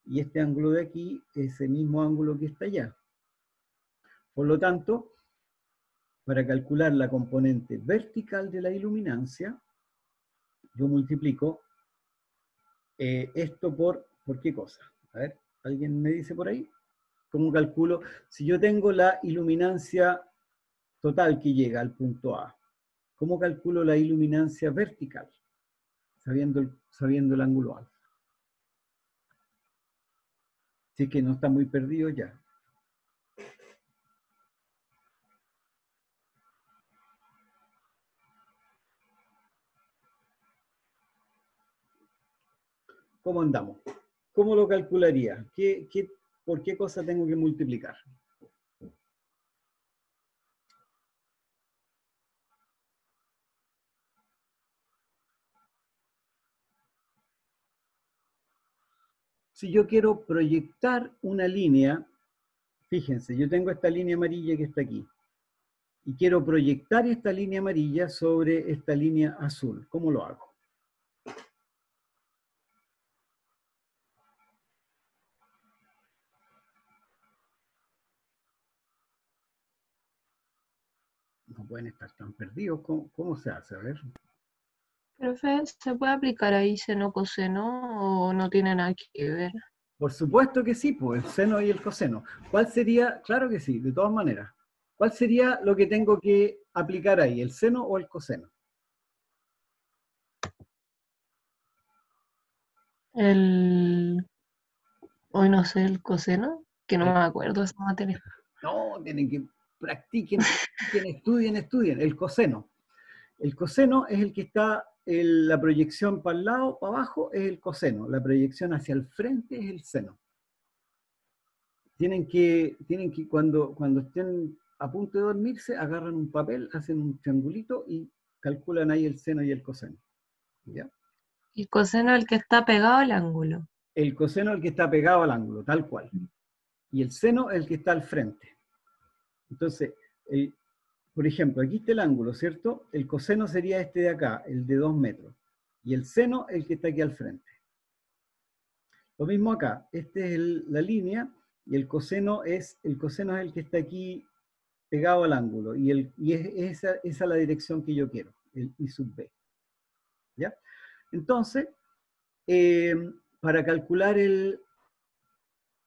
y este ángulo de aquí es el mismo ángulo que está allá. Por lo tanto, para calcular la componente vertical de la iluminancia, yo multiplico eh, esto por, ¿por qué cosa? A ver, ¿alguien me dice por ahí? ¿Cómo calculo? Si yo tengo la iluminancia total que llega al punto A, ¿cómo calculo la iluminancia vertical? Sabiendo el, sabiendo el ángulo alfa. Así que no está muy perdido ya. ¿Cómo andamos? ¿Cómo lo calcularía? ¿Qué, qué, ¿Por qué cosa tengo que multiplicar? Si yo quiero proyectar una línea, fíjense, yo tengo esta línea amarilla que está aquí, y quiero proyectar esta línea amarilla sobre esta línea azul. ¿Cómo lo hago? no pueden estar tan perdidos. ¿Cómo, cómo se hace? A ver. Profe, ¿se puede aplicar ahí seno coseno o no tiene nada que ver? Por supuesto que sí, pues el seno y el coseno. ¿Cuál sería? Claro que sí, de todas maneras. ¿Cuál sería lo que tengo que aplicar ahí, el seno o el coseno? El... Hoy no sé, el coseno, que no me acuerdo de esa materia. No, tienen que practiquen, practiquen, estudien, estudien. El coseno. El coseno es el que está, el- la proyección para el lado, para abajo, es el coseno. La proyección hacia el frente es el seno. Tienen que, tienen que cuando, cuando estén a punto de dormirse, agarran un papel, hacen un triangulito y calculan ahí el seno y el coseno. ¿Ya? Y coseno el que está pegado al ángulo. El coseno es el que está pegado al ángulo, tal cual. Y el seno es el que está al frente. Entonces, el- por ejemplo, aquí está el ángulo, ¿cierto? El coseno sería este de acá, el de 2 metros. Y el seno, el que está aquí al frente. Lo mismo acá, esta es la línea y el coseno es el coseno es el que está aquí pegado al ángulo y, el, y es, esa, esa es la dirección que yo quiero, el I sub B. ¿Ya? Entonces, eh, para calcular el,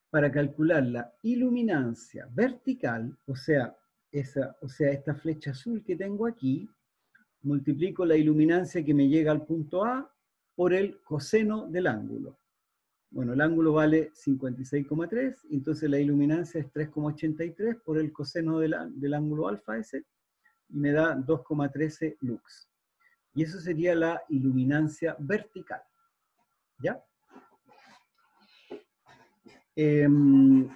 para calcular la iluminancia vertical, o sea, esa, o sea, esta flecha azul que tengo aquí, multiplico la iluminancia que me llega al punto A por el coseno del ángulo. Bueno, el ángulo vale 56,3, entonces la iluminancia es 3,83 por el coseno del, á- del ángulo alfa ese, y me da 2,13 lux. Y eso sería la iluminancia vertical. ¿Ya? Em,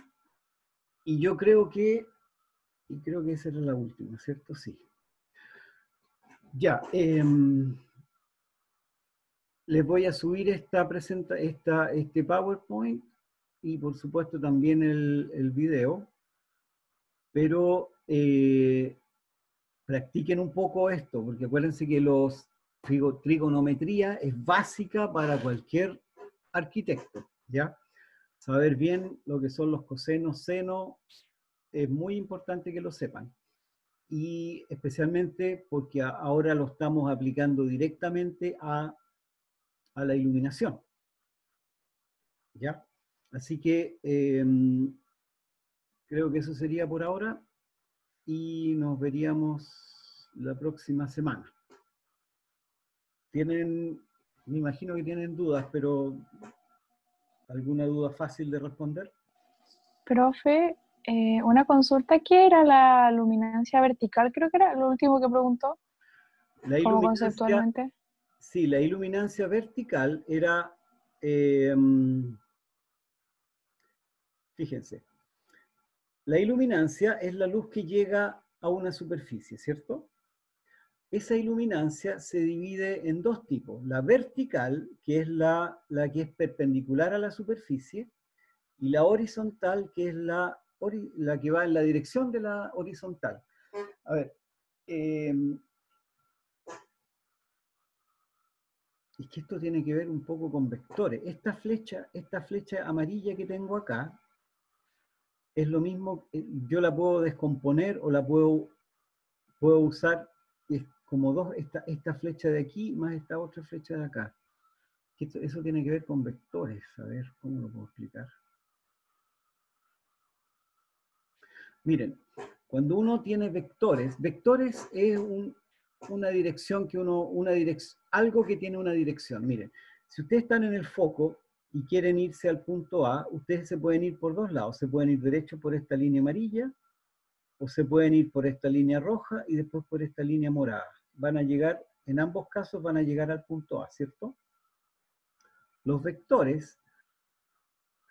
y yo creo que, y creo que esa era la última, ¿cierto? Sí. Ya, em, les voy a subir esta presenta, esta, este PowerPoint y por supuesto también el, el video, pero eh, practiquen un poco esto, porque acuérdense que los trigo- trigonometría es básica para cualquier arquitecto, ¿ya? Saber bien lo que son los cosenos, senos, es muy importante que lo sepan. Y especialmente porque ahora lo estamos aplicando directamente a, a la iluminación. ¿Ya? Así que em, creo que eso sería por ahora y nos veríamos la próxima semana. Tienen, me imagino que tienen dudas, pero ¿alguna duda fácil de responder? Profe, eh, una consulta, ¿qué era la luminancia vertical? Creo que era lo último que preguntó, La conceptualmente. sí, la iluminancia vertical era, eh, fíjense, la iluminancia es la luz que llega a una superficie, ¿cierto? Esa iluminancia se divide en dos tipos, la vertical, que es la, la que es perpendicular a la superficie, y la horizontal, que es la, la que va en la dirección de la horizontal. A ver, em, es que esto tiene que ver un poco con vectores. Esta flecha, esta flecha amarilla que tengo acá, es lo mismo, eh, yo la puedo descomponer o la puedo, puedo usar como dos, esta, esta flecha de aquí más esta otra flecha de acá. Eso tiene que ver con vectores, a ver, ¿cómo lo puedo explicar? Miren, cuando uno tiene vectores, vectores es un- una dirección que uno, una direc- algo que tiene una dirección. Miren, si ustedes están en el foco y quieren irse al punto A, ustedes se pueden ir por dos lados. Se pueden ir derecho por esta línea amarilla, o se pueden ir por esta línea roja y después por esta línea morada. Van a llegar, en ambos casos van a llegar al punto A, ¿cierto? Los vectores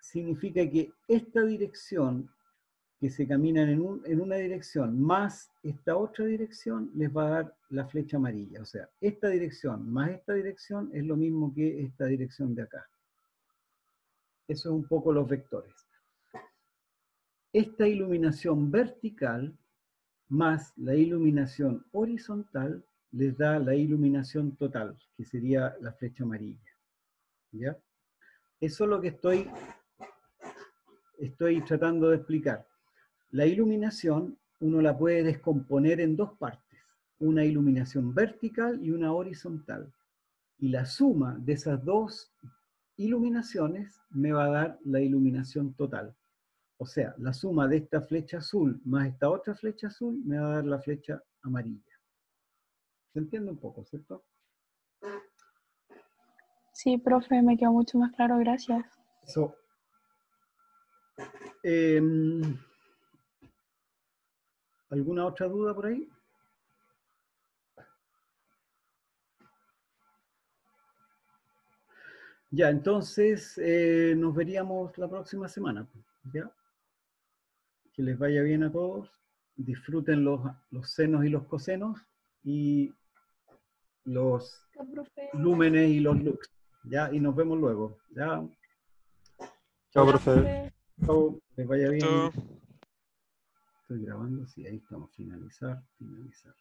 significa que esta dirección que se caminan en, un- en una dirección más esta otra dirección les va a dar la flecha amarilla. O sea, esta dirección más esta dirección es lo mismo que esta dirección de acá. Eso es un poco los vectores. Esta iluminación vertical más la iluminación horizontal les da la iluminación total, que sería la flecha amarilla. ¿Ya? Eso es lo que estoy, estoy tratando de explicar. La iluminación uno la puede descomponer en dos partes, una iluminación vertical y una horizontal. Y la suma de esas dos iluminaciones me va a dar la iluminación total. O sea, la suma de esta flecha azul más esta otra flecha azul me va a dar la flecha amarilla. ¿Se entiende un poco, cierto? Sí, profe, me quedó mucho más claro, gracias. Eso. Em, ¿Alguna otra duda por ahí? Ya, entonces eh, nos veríamos la próxima semana. ¿ya? Que les vaya bien a todos. Disfruten los, los senos y los cosenos y los lúmenes y los lux. ¿ya? Y nos vemos luego. ¿ya? Chao, profe. Chao, les vaya bien. Chao. Estoy grabando, sí, ahí estamos. Finalizar, finalizar.